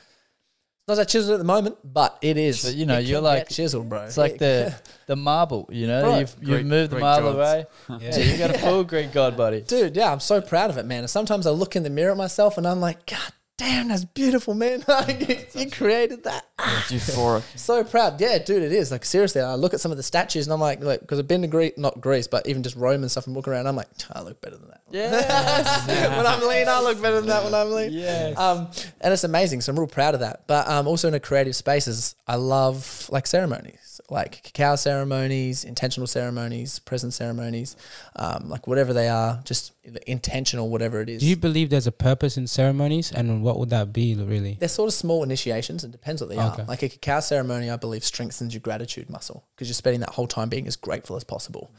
It's not that chiseled at the moment, but it is. But, you know, It you're like- get chiseled, bro. It's like It- the the marble, you know. Right. You've you've Greek- moved the Greek marble gods. away. Yeah. Yeah, you got a full Greek god buddy. Dude, yeah, I'm so proud of it, man. And sometimes I look in the mirror at myself and I'm like, God damn, that's beautiful, man. Like, you, you created that. It's euphoric. So proud. Yeah, dude, it is. Like, seriously, I look at some of the statues and I'm like, like, because I've been to Greece, not Greece, but even just Rome and stuff and walking around, I'm like, I look better than that. Yeah. when I'm lean, I look better than that when I'm lean. Yes. Um, and it's amazing. So I'm real proud of that. But um, also in a creative spaces, I love like ceremonies, like cacao ceremonies, intentional ceremonies, present ceremonies, um, like whatever they are, just intentional, whatever it is. Do you believe there's a purpose in ceremonies, and what would that be really? They're sort of small initiations. It depends what they Okay. are. Like a cacao ceremony, I believe, strengthens your gratitude muscle because you're spending that whole time being as grateful as possible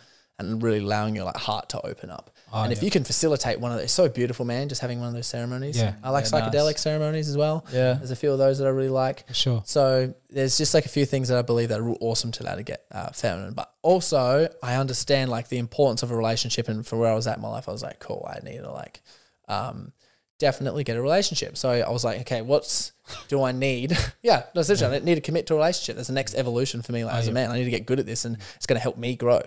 and really allowing your like heart to open up. Oh, and if yeah. you can facilitate one of those, so beautiful, man, just having one of those ceremonies. Yeah. I like Yeah, nice. psychedelic ceremonies as well. Yeah. There's a few of those that I really like. For sure. So there's just like a few things that I believe that are awesome to allow to get uh, feminine. But also, I understand like the importance of a relationship. And for where I was at in my life, I was like, cool, I need to like um, definitely get a relationship. So I was like, okay, what's do I need? yeah, no, essentially, I need to commit to a relationship. There's the next evolution for me like, Oh, as a man. I need to get good at this, and it's going to help me grow.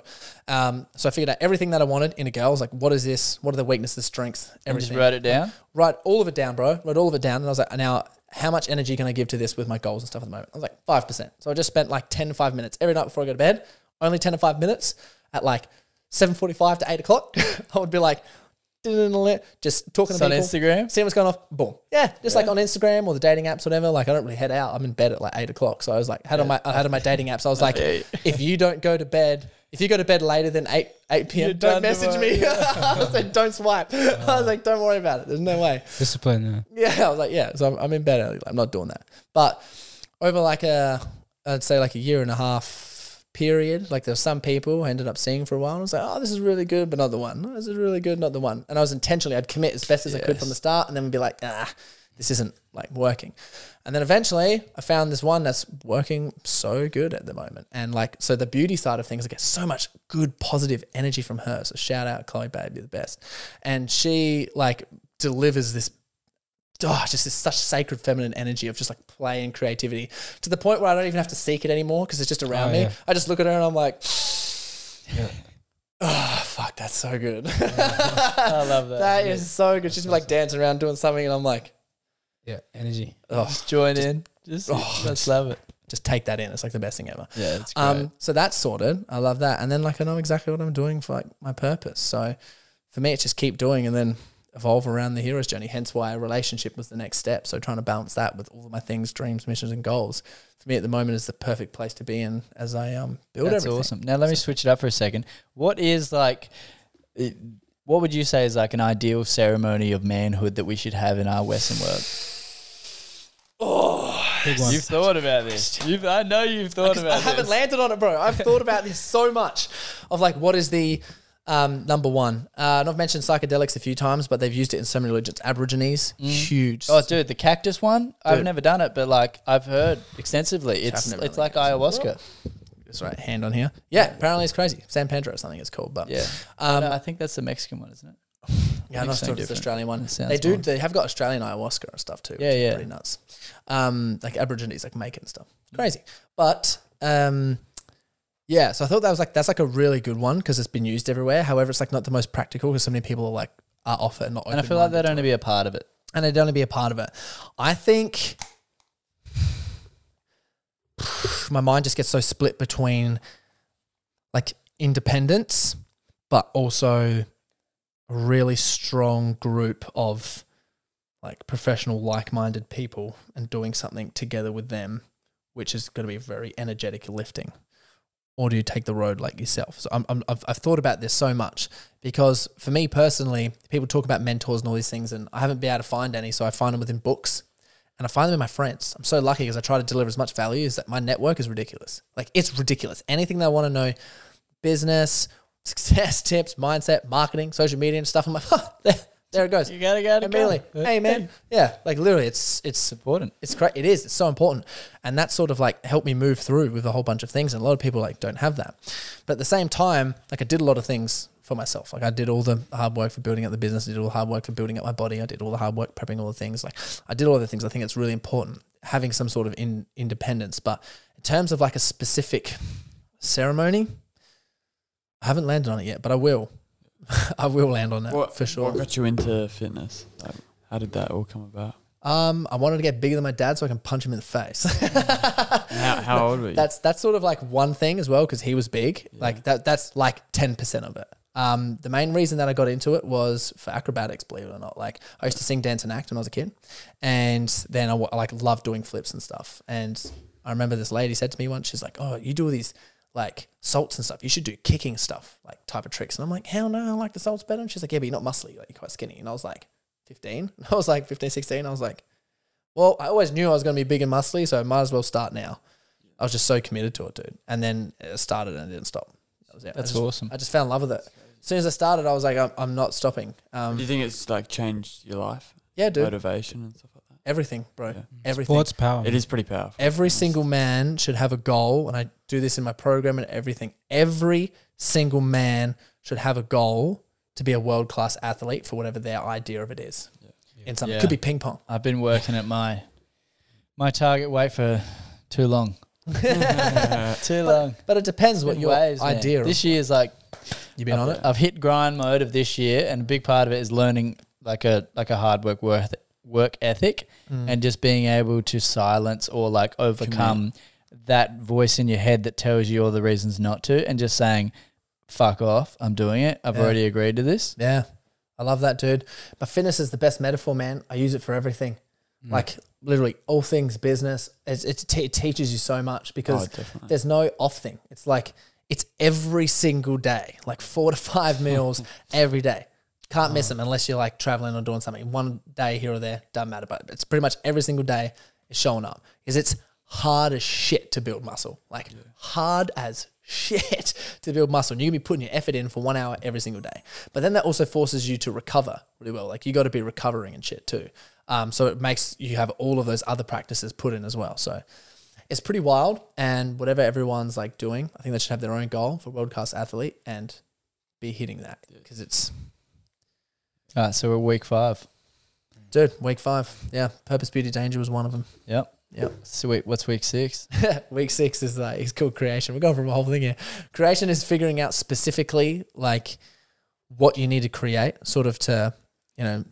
Um, so I figured out everything that I wanted in a girl. I was like, what is this? What are the weaknesses, strengths, And everything? just wrote it down. write all of it down, bro. Wrote all of it down. And I was like, now, how much energy can I give to this with my goals and stuff at the moment? I was like, 5%. So I just spent like 10 to 5 minutes every night before I go to bed. Only 10 to 5 minutes at like 7.45 to 8 o'clock. I would be like, just talking It's to on. Instagram. Seeing what's going off, boom. Yeah, just like on Instagram or the dating apps, whatever. Like I don't really head out. I'm in bed at like eight o'clock. So I was like, had on my I had on my dating apps. I was like, if you don't go to bed, if you go to bed later than eight eight p.m., You're don't message tomorrow, me. I said, don't swipe. I was like, don't worry about it. There's no way. Discipline. uh, Yeah, I was like, yeah. So I'm, I'm in bed early. I'm not doing that. But over like a, I'd say like a year and a half period, like there's some people I ended up seeing for a while. And I was like, oh, this is really good, but not the one. Oh, this is really good, not the one. And I was intentionally, I'd commit as best as I could from the start, and then be like, ah, this isn't like working. And then eventually, I found this one that's working so good at the moment. And like, so the beauty side of things, I get so much good positive energy from her. So shout out, Chloe Babe, you're the best. And she like delivers this oh, just this such sacred feminine energy of just like play and creativity to the point where I don't even have to seek it anymore because it's just around Oh, me. yeah. I just look at her and I'm like, oh, fuck, that's so good. I love that. that is so good. She's like dancing around doing something and I'm like, Yeah, energy. Oh, Just join in. Just Oh, let's love it. just take that in. It's like the best thing ever. Yeah, it's great. Um, so that's sorted. I love that. And then like I know exactly what I'm doing for like my purpose. So for me, it's just keep doing and then evolve around the hero's journey. Hence why a relationship was the next step. So trying to balance that with all of my things, dreams, missions, and goals. For me at the moment is the perfect place to be in as I um build That's everything. awesome. Now let me switch it up for a second. What is like? What would you say is like an ideal ceremony of manhood that we should have in our Western world? Oh. You've thought about this. You've, I know you've thought about I haven't this. landed on it, bro. I've thought about this so much of like what is the um, number one. Uh, and I've mentioned psychedelics a few times, but they've used it in so many religions. Aborigines, huge. Oh, dude, the cactus one. I've Dude. never done it, but like I've heard extensively. It's never it's done like the ayahuasca. That's right, hand on here. Yeah, apparently it's crazy. San Pedro or something it's called, but Yeah, um, no, I think that's the Mexican one, isn't it? Yeah, I'm not sure if it's the. Australian one. Sounds They do. fine. They have got Australian ayahuasca and stuff too. Yeah, which is yeah. Pretty nuts. Um, like Aborigines, like making stuff. Crazy. But um, yeah. So I thought that was like that's like a really good one because it's been used everywhere. However, it's like not the most practical because so many people are like are off it and not. And I feel like to only be a part of it. and it'd only be a part of it. I think my mind just gets so split between like independence, but also a really strong group of like professional, like minded people and doing something together with them, which is going to be very energetic lifting. Or do you take the road like yourself? So I'm, I'm, I've, I've thought about this so much because for me personally, people talk about mentors and all these things, and I haven't been able to find any. So I find them within books and I find them in my friends. I'm so lucky because I try to deliver as much value as that my network is ridiculous. Like it's ridiculous. Anything they want to know, business, success tips, mindset, marketing, social media and stuff. I'm like, huh, there it goes. You gotta go to Immediately. Hey man. Yeah. Like literally it's it's important. it's great. It is. It's so important, and that sort of like helped me move through with a whole bunch of things. And a lot of people like don't have that, but at the same time, like I did a lot of things for myself. Like I did all the hard work for building up the business. I did all the hard work for building up my body. I did all the hard work prepping all the things. Like I did all the things. I think it's really important having some sort of in, independence. But in terms of like a specific ceremony, I haven't landed on it yet, but I will. I will land on that What for sure. What got you into fitness? Like, how did that all come about? Um, I wanted to get bigger than my dad so I can punch him in the face. How, how old were you? That's that's sort of like one thing as well because he was big. Like that that's like ten percent of it. Um, the main reason that I got into it was for acrobatics, believe it or not. Like I used to sing, dance, and act when I was a kid, and then I, I like loved doing flips and stuff. And I remember this lady said to me once, she's like, "Oh, you do all these like salts and stuff. You should do kicking stuff, like type of tricks." And I'm like, "Hell no, I like the salts better." And she's like, "Yeah, but you're not muscly. Like you're quite skinny." And I was like, "15." I was like 15, 16. I was like, "Well, I always knew I was going to be big and muscly, so I might as well start now." I was just so committed to it, dude. And then it started and it didn't stop. That was it. I That's just- awesome. I just fell in love with it. As soon as I started, I was like, I'm, I'm not stopping. Um, do you think it's like changed your life, yeah, dude. motivation and stuff like that? Everything, bro. Yeah. Everything. Sports power. It is pretty powerful. Every single man should have a goal, and I do this in my program and everything. Every single man should have a goal to be a world class athlete for whatever their idea of it is. In something, Yeah. could be ping pong. I've been working at my my target weight for too long. too long. But it depends what Been your waves, idea. Of, This year's like you've been on it? I've hit grind mode of this year, and a big part of it is learning like a like a hard work work work ethic, Mm. and just being able to silence or like overcome that voice in your head that tells you all the reasons not to, and just saying, "Fuck off, I'm doing it. I've Yeah. already agreed to this." Yeah, I love that, dude. But fitness is the best metaphor, man. I use it for everything. Like literally all things business. It's, it's, it teaches you so much because oh, there's no off thing. It's like it's every single day, like four to five meals every day. Can't miss them unless you're like traveling or doing something. One day here or there doesn't matter, but it's pretty much every single day is showing up. Because it's hard as shit to build muscle, like hard as shit to build muscle. And you can be putting your effort in for one hour every single day. But then that also forces you to recover really well. Like you got to be recovering and shit too. Um, so it makes you have all of those other practices put in as well. So it's pretty wild. And whatever everyone's like doing, I think they should have their own goal for world class athlete and be hitting that because it's All right, so we're week five. dude week five. Yeah, purpose, beauty, danger was one of them. Yep. Yep. So what's week six? week six is like it's called creation. We're going from a whole thing here. Creation is figuring out specifically like what you need to create, sort of to you know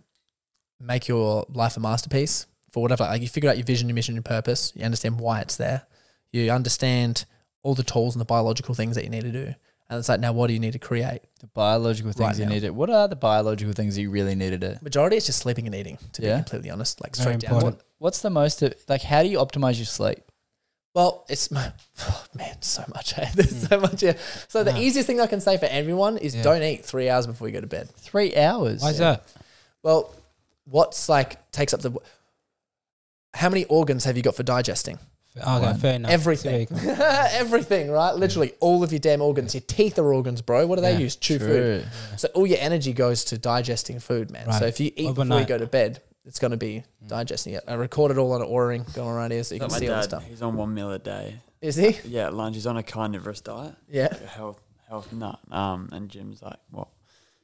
make your life a masterpiece for whatever. Like you figure out your vision, your mission, your purpose. You understand why it's there. You understand all the tools and the biological things that you need to do. And it's like, now what do you need to create? The biological things Right you now. need to. What are the biological things you really need to do? Majority is just sleeping and eating, to Yeah. be completely honest. Like Very straight down. important. What's the most like? How do you optimize your sleep? Well, it's oh, man, so much. eh? There's so much. Yeah. So the easiest thing I can say for everyone is Yeah. don't eat three hours before you go to bed. Three hours. Why is that? Well, what's like takes up the. How many organs have you got for digesting? Okay, One. fair enough. Everything. See where you Everything, right? Literally all of your damn organs. Your teeth are organs, bro. What do they Yeah, use? Chew food. True. So all your energy goes to digesting food, man. Right. So if you eat before you go to bed, it's going to be digesting it. I recorded all on an Oura ring going around here so you Like can my see all the stuff. he's on one meal a day. Is he? Yeah, lunch he's on a carnivorous diet, Yeah. like health health nut. Um, and gym's like what,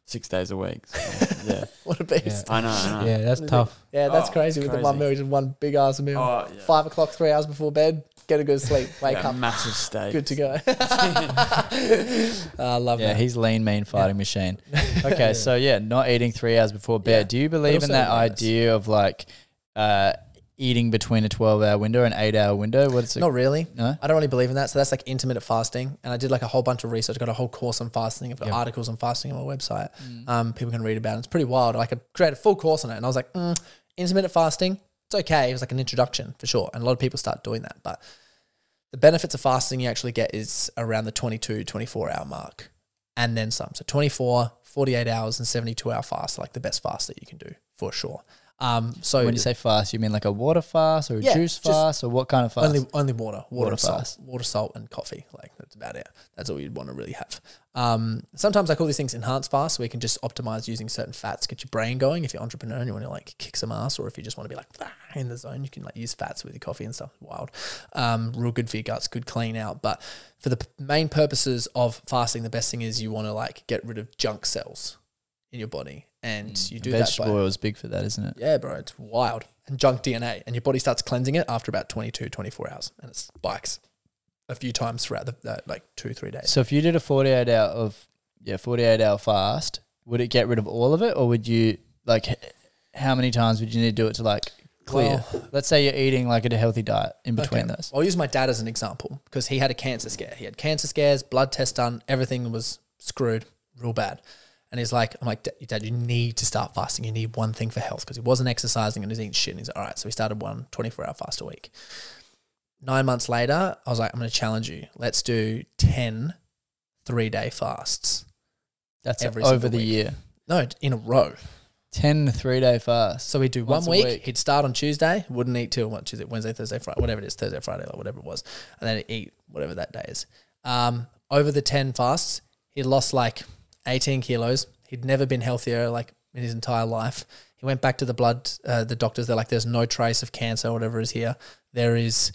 six days a week. So, yeah, What a beast. I know, I know. Yeah, that's tough. Yeah, that's Oh, crazy it's with the one crazy. meal. Just one big ass meal. Oh, yeah. Five o'clock, three hours before bed. Get a good sleep. Wake yeah, up. massive steak. Good to go. I love Yeah, that. he's lean, mean fighting machine. Okay, so yeah, not eating three hours before bed. Yeah. Do you believe in that yes. idea of like uh, eating between a twelve-hour window and eight-hour window? What is it? Not really. No? I don't really believe in that. So that's like intermittent fasting. And I did like a whole bunch of research. I got a whole course on fasting. I've got Yep. articles on fasting on my website. Mm. Um, people can read about it. It's pretty wild. Like I created a full course on it. And I was like, mm, intermittent fasting, it's okay. It was like an introduction for sure. And a lot of people start doing that. But the benefits of fasting you actually get is around the 22, 24 hour mark and then some. So 24, 48 hours and 72 hour fast, are like the best fast that you can do for sure. Um, so when you say fast, you mean like a water fast or a Yeah, juice fast or what kind of fast? only only water, water, Water salt, fast. water, salt, and coffee. Like that's about it. That's all you'd want to really have. Um, sometimes I call these things enhanced fast, where you can just optimize using certain fats, get your brain going. If you're an entrepreneur and you want to like kick some ass, or if you just want to be like "Ah," in the zone, you can like use fats with your coffee and stuff. Wild, um, real good for your guts, good clean out. But for the main purposes of fasting, the best thing is you want to like get rid of junk cells in your body, and mm, you do that by Vegetable oil is big for that, isn't it? yeah, bro, it's wild. And junk DNA. And your body starts cleansing it after about 22, 24 hours. And it spikes a few times throughout the, that like two, three days. So if you did a forty-eight hour of yeah forty-eight hour fast, would it get rid of all of it, or would you like? How many times would you need to do it to like clear? Let's say you're eating like a healthy diet in between Okay. those. I'll use my dad as an example because he had a cancer scare. He had cancer scares, blood test done, everything was screwed real bad. And he's like, I'm like, "Dad- Dad, you need to start fasting. You need one thing for health because he wasn't exercising and he's eating shit. And he's like, all right. So we started one 24 hour fast a week. Nine months later, I was like, I'm going to challenge you. Let's do 10 three day fasts. That's Every over the week. year. No, in a row. 10 three day fasts. So we do Once one week, week. He'd start on Tuesday, wouldn't eat till what Tuesday, Wednesday, Thursday, Friday, whatever it is, Thursday, Friday, or whatever it was, and then he'd eat whatever that day is. Um, over the ten fasts, he'd lost like eighteen kilos. He'd never been healthier like in his entire life. He went back to the blood, uh, the doctors. They're like, "There's no trace of cancer, whatever is here. There is."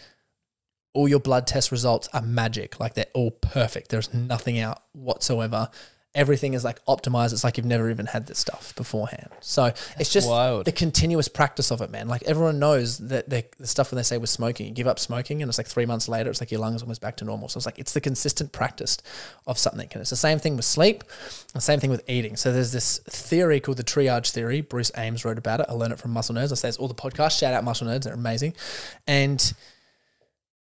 All your blood test results are magic. Like they're all perfect. There's nothing out whatsoever. Everything is like optimized. It's like you've never even had this stuff beforehand. So it's just wild. the continuous practice of it, man. Like everyone knows that the, the stuff when they say with smoking, you give up smoking, and it's like three months later, it's like your lungs almost back to normal. So it's like it's the consistent practice of something, and it's the same thing with sleep, the same thing with eating. So there's this theory called the triage theory. Bruce Ames wrote about it. I learned it from Muscle Nerds. I say it's all the podcasts. Shout out Muscle Nerds; they're amazing. And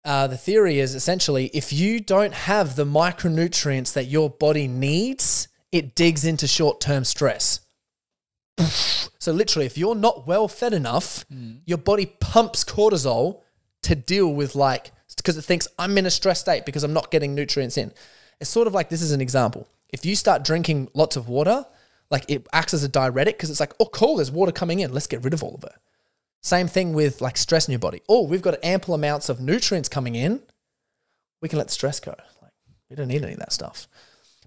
uh, the theory is essentially if you don't have the micronutrients that your body needs, it digs into short term stress. So, literally, if you're not well fed enough, your body pumps cortisol to deal with like, because it thinks I'm in a stress state because I'm not getting nutrients in. It's sort of like this is an example. If you start drinking lots of water, like it acts as a diuretic because it's like, oh, cool, there's water coming in. Let's get rid of all of it. Same thing with like stress in your body. Oh, we've got ample amounts of nutrients coming in. We can let stress go. Like we don't need any of that stuff.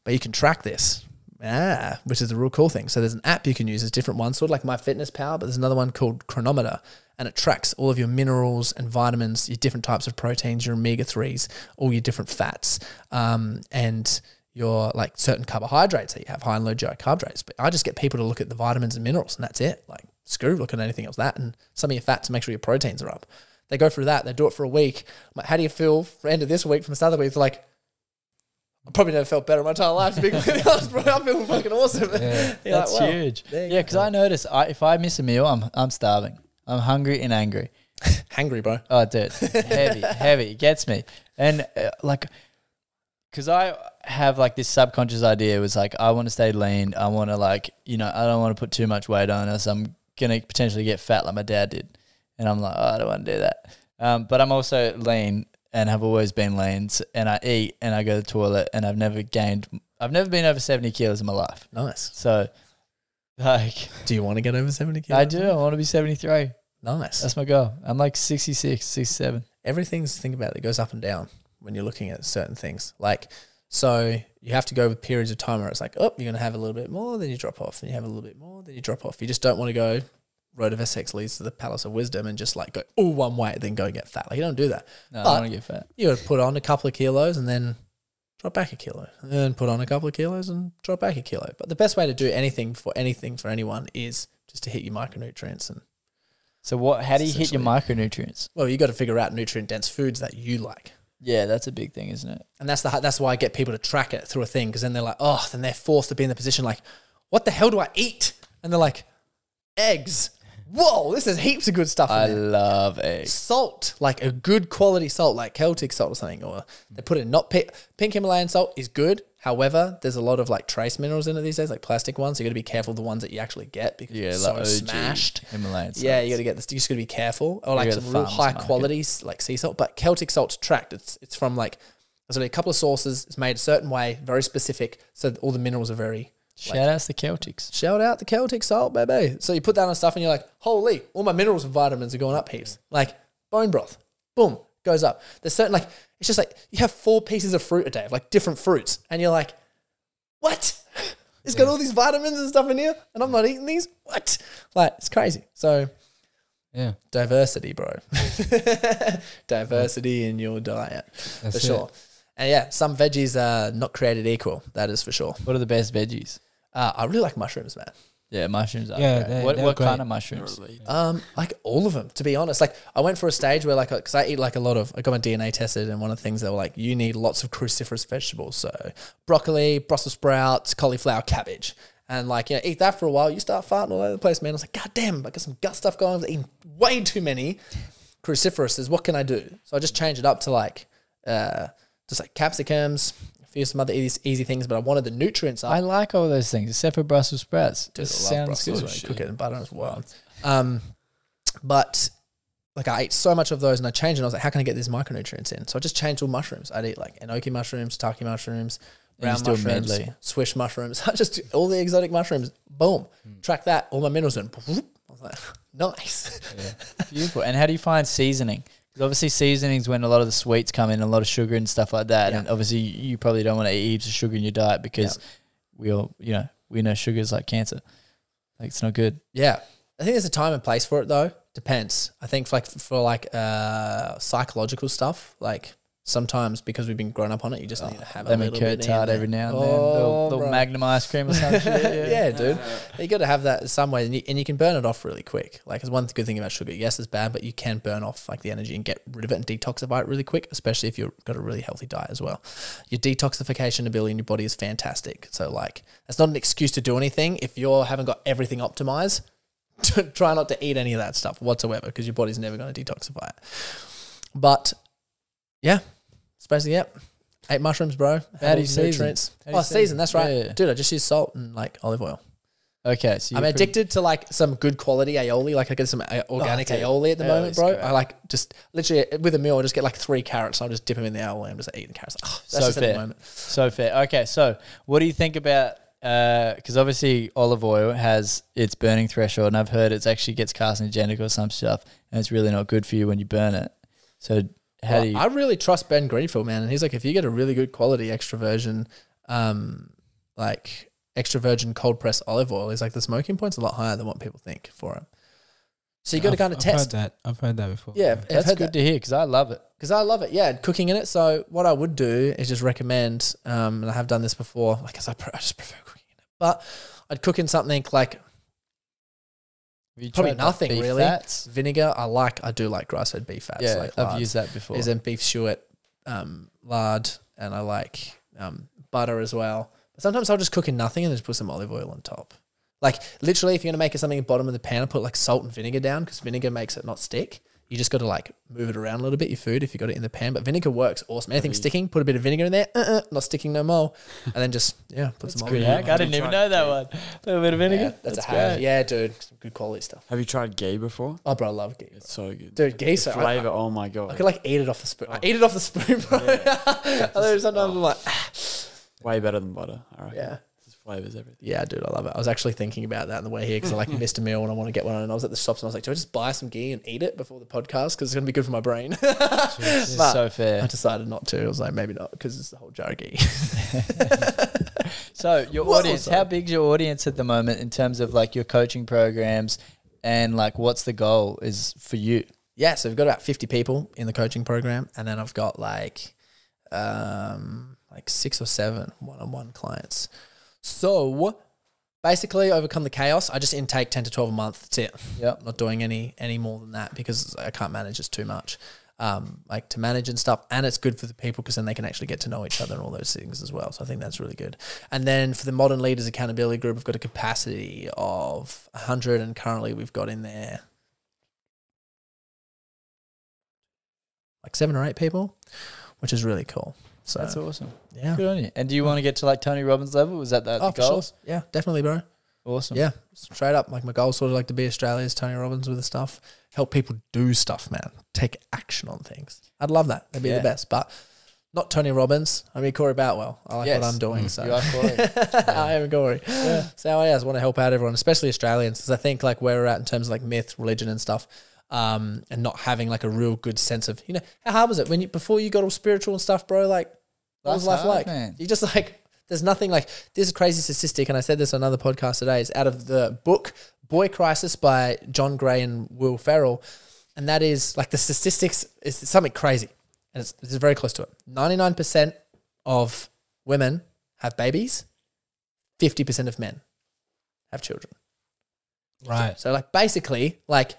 But you can track this. Ah, which is a real cool thing. So there's an app you can use. There's different ones, sort of like MyFitnessPal, but there's another one called Cronometer, and it tracks all of your minerals and vitamins, your different types of proteins, your omega threes, all your different fats, um, and your like certain carbohydrates that you have, high and low GI carbohydrates. But I just get people to look at the vitamins and minerals, and that's it. Like screw looking at anything else. That and some of your fats to make sure your proteins are up. They go through that. They do it for a week. I'm like, how do you feel for the end of this week from the start of the week? They're like, I probably never felt better in my entire life. To be completely honest, bro, I'm feeling fucking awesome. Yeah. That's like, wow, huge. Yeah, because I notice I, if I miss a meal, I'm I'm starving. I'm hungry and angry. Hangry, bro. Oh, dude, heavy, heavy. It gets me. And uh, like, because I have like this subconscious idea was like, I want to stay lean. I want to like, you know, I don't want to put too much weight on us. I'm gonna potentially get fat like my dad did, and I'm like, oh, I don't want to do that. Um, but I'm also lean and have always been lean, and I eat and I go to the toilet, and I've never gained. I've never been over seventy kilos in my life. Nice. So, like, Do you want to get over 70 kilos? I do. I want to be seventy three. Nice. That's my goal. I'm like 66, 67. everything's think about it, it goes up and down when you're looking at certain things. Like so you have to go with periods of time where it's like, oh, you're gonna have a little bit more, then you drop off, and you have a little bit more, then you drop off. You just don't want to go road of excess leads to the palace of wisdom and just like go all one way, then go get fat. Like you don't do that. No, I But- want to get fat. You gotta put on a couple of kilos and then drop back a kilo. And then put on a couple of kilos and drop back a kilo. But the best way to do anything for anything for anyone is just to hit your micronutrients and So what? How do you hit your micronutrients? well, you got to figure out nutrient dense foods that you like. Yeah, that's a big thing, isn't it? And that's the that's why I get people to track it through a thing because then they're like, oh, then they're forced to be in the position like, what the hell do I eat? And they're like, eggs. Whoa, this is heaps of good stuff. In I there. love eggs. Salt, like a good quality salt, like Celtic salt or something, or they put it in not pink, pink Himalayan salt is good. However, there's a lot of like trace minerals in it these days, like plastic ones. So you got to be careful the ones that you actually get because Yeah, it's like so OG smashed. Himalayan. Yeah, you got to get this. You just got to be careful, or like some real high market. quality like sea salt. But Celtic salt's tracked. It's it's from like there's only a couple of sources. It's made a certain way, very specific, so all the minerals are very. Shout out to the Celtics. Shout out the Celtic salt, baby. So you put that on stuff, and you're like, holy, all my minerals and vitamins are going up heaps. Like bone broth, boom, goes up. There's certain like it's just like you have four pieces of fruit a day, of like different fruits, and you're like, what? It's got all these vitamins and stuff in here, and I'm not eating these. What? Like it's crazy. So Yeah, diversity, bro. diversity in your diet that's for it. sure. And yeah, some veggies are not created equal. That is for sure. What are the best veggies? Uh, I really like mushrooms, man. Yeah, mushrooms. Are Yeah, great. they- what they're what kind of mushrooms? Um, like all of them, to be honest. Like I went for a stage where, like, because I eat like a lot of, I got my DNA tested, and one of the things they were like, you need lots of cruciferous vegetables, so broccoli, Brussels sprouts, cauliflower, cabbage, and like, you know, eat that for a while, you start farting all over the place, man. I was like, God damn, I got some gut stuff going. I'm eating way too many cruciferous. Is what can I do? So I just changed it up to like, uh, just like capsicums, a few some other easy, easy things, but I wanted the nutrients up. I like all those things except for Brussels sprouts. Dude, Just I love sounds Brussels good. Cook it in butter as well. Um, but like I ate so much of those and I changed and I was like, how can I get these micronutrients in? So I just changed all mushrooms. I'd eat like enoki mushrooms, taki mushrooms, brown just do a mushrooms, swish mushrooms. I just all the exotic mushrooms. Boom. Track that. All my minerals in. I was like, nice. Beautiful. And how do you find seasoning? Because obviously seasoning's when a lot of the sweets come in, a lot of sugar and stuff like that. Yeah. And obviously you probably don't want to eat heaps of sugar in your diet because we all, you know, we know sugar is like cancer. Like it's not good. Yeah. I think there's a time and place for it though. Depends. I think for like for like uh psychological stuff, like sometimes because we've been grown up on it, you just need to have a Lemon little curd bit tart in every now and then. Oh, Little, little bro. Magnum ice cream or some shit. yeah, dude. You got to have that some way, and you, and you can burn it off really quick. Like, it's one good thing about sugar. Yes, it's bad, but you can burn off like the energy and get rid of it and detoxify it really quick. Especially if you've got a really healthy diet as well. Your detoxification ability in your body is fantastic. So, like, that's not an excuse to do anything if you haven't got everything optimized. Try not to eat any of that stuff whatsoever because your body's never going to detoxify it. But yeah, it's basically it. Eight mushrooms, bro. How do you the season? nutrients. How do you Oh, season. That's right, Yeah. dude. I just use salt and like olive oil. Okay, so I'm you're pretty- addicted to like some good quality aioli. Like I get some uh, organic dude. aioli at the moment, Aioli's bro. great. I like just literally with a meal. I just get like three carrots. I'll just dip them in the aioli and just eat the carrots. Oh, that's So just at fair. the moment. So fair. Okay, so what do you think about? Because obviously olive oil has its burning threshold, and I've heard it actually gets carcinogenic or some stuff, and it's really not good for you when you burn it. So how Well, do you? I really trust Ben Greenfield, man. And he's like, if you get a really good quality extra virgin, um, like extra virgin cold pressed olive oil, he's like the smoking point's a lot higher than what people think for him. So you got to kind of I've test. Heard that. I've heard that before. Yeah, I've That's good that. to hear because I love it. because I love it. Yeah, cooking in it. So what I would do is just recommend, um, and I have done this before, like 'cause I, pre- I just prefer cooking in it. But I'd cook in something like Probably nothing, really. Fats? vinegar. I like. I do like grass fed beef fats. Yeah, like I've lard. used that before. Is in beef suet, um, lard, and I like um, butter as well. But sometimes I'll just cook in nothing and just put some olive oil on top. Like literally, if you're gonna make it something at the bottom of the pan, put like salt and vinegar down because vinegar makes it not stick. You just got to like move it around a little bit. Your food if you got it in the pan, but vinegar works awesome. Anything sticking, put a bit of vinegar in there. Uh-uh, not sticking no more, and then just yeah, put some Good olive hack. oil. I didn't even know that one. A little bit of vinegar. Yeah, that's, That's a hack. great. Yeah, dude, some good quality stuff. Have you tried ghee before? Oh, bro, I love ghee. It's so good. Dude, geese. The I- flavor. I, oh my God. I could like eat it off the spoon. I oh. eat it off the spoon, bro. I sometimes I'm oh. like, Way better than butter. All right. yeah. Flavors everything. Yeah, dude, I love it. I was actually thinking about that on the way here because I like missed a meal and I want to get one. And I was at the shops and I was like, do I just buy some ghee and eat it before the podcast because it's going to be good for my brain? But so fair. I decided not to. I was like, maybe not because it's the whole jar of ghee. So your Whoa, audience, sorry. how big's your audience at the moment in terms of like your coaching programs and like what's the goal is for you? yeah, so we've got about 50 people in the coaching program. And then I've got like, um, like six or seven one-on-one clients. So basically overcome the chaos. I just intake 10 to 12 a month. That's it. Yep. not doing any any more than that because I can't manage it's too much. Um, like to manage and stuff, and it's good for the people because then they can actually get to know each other and all those things as well. So I think that's really good. And then for the modern leaders accountability group, we've got a capacity of 100, and currently we've got in there like seven or eight people, which is really cool. So That's awesome. yeah, Good on you. And do you want to get to like Tony Robbins level? Was that the, oh for sure, yeah, definitely, bro. Awesome. Yeah, straight up. Like my goal, sort of like to be Australia's Tony Robbins with the stuff. Help people do stuff, man. Take action on things. I'd love that. That'd be Yeah. the best. But not Tony Robbins. I mean Corey Boutwell. I like Yes. what I'm doing. Mm. So You are Corey. I am Corey. So I just want to help out everyone, especially Australians, because I think like where we're at in terms of like myth, religion, and stuff. Um, and not having like a real good sense of, you know, how hard was it when you before you got all spiritual and stuff, bro? Like, what was life hard, like? man. You just like there's nothing like this is crazy statistic, and I said this on another podcast today. Is out of the book Boy Crisis by John Gray and Will Ferrell, and that is like the statistics is something crazy, and it's, it's very close to it. Ninety nine percent of women have babies, fifty percent of men have children. Right. So like basically, like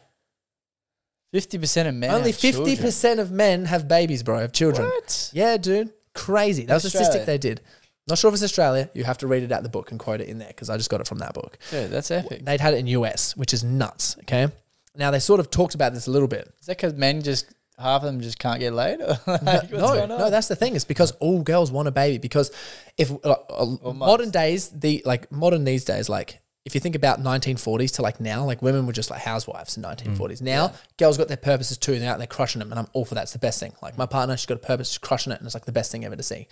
Fifty percent of men. only fifty percent of men have babies, bro, have children. What? Yeah, dude. Crazy. That was a statistic they did. Not sure if it's Australia. You have to read it out of the book and quote it in there because I just got it from that book. Dude, that's epic. They'd had it in US, which is nuts. Okay. Now they sort of talked about this a little bit. Is that because men just half of them just can't get laid? Like, no, no, that's the thing. It's because all girls want a baby. Because if uh, uh, modern days, the like modern these days, like if you think about 1940s to like now, like women were just like housewives in 1940s. Now girls got their purposes too, and they're out and they're crushing them, and I'm all for that. It's the best thing. Like my partner, she's got a purpose, she's crushing it, and it's like the best thing ever to see.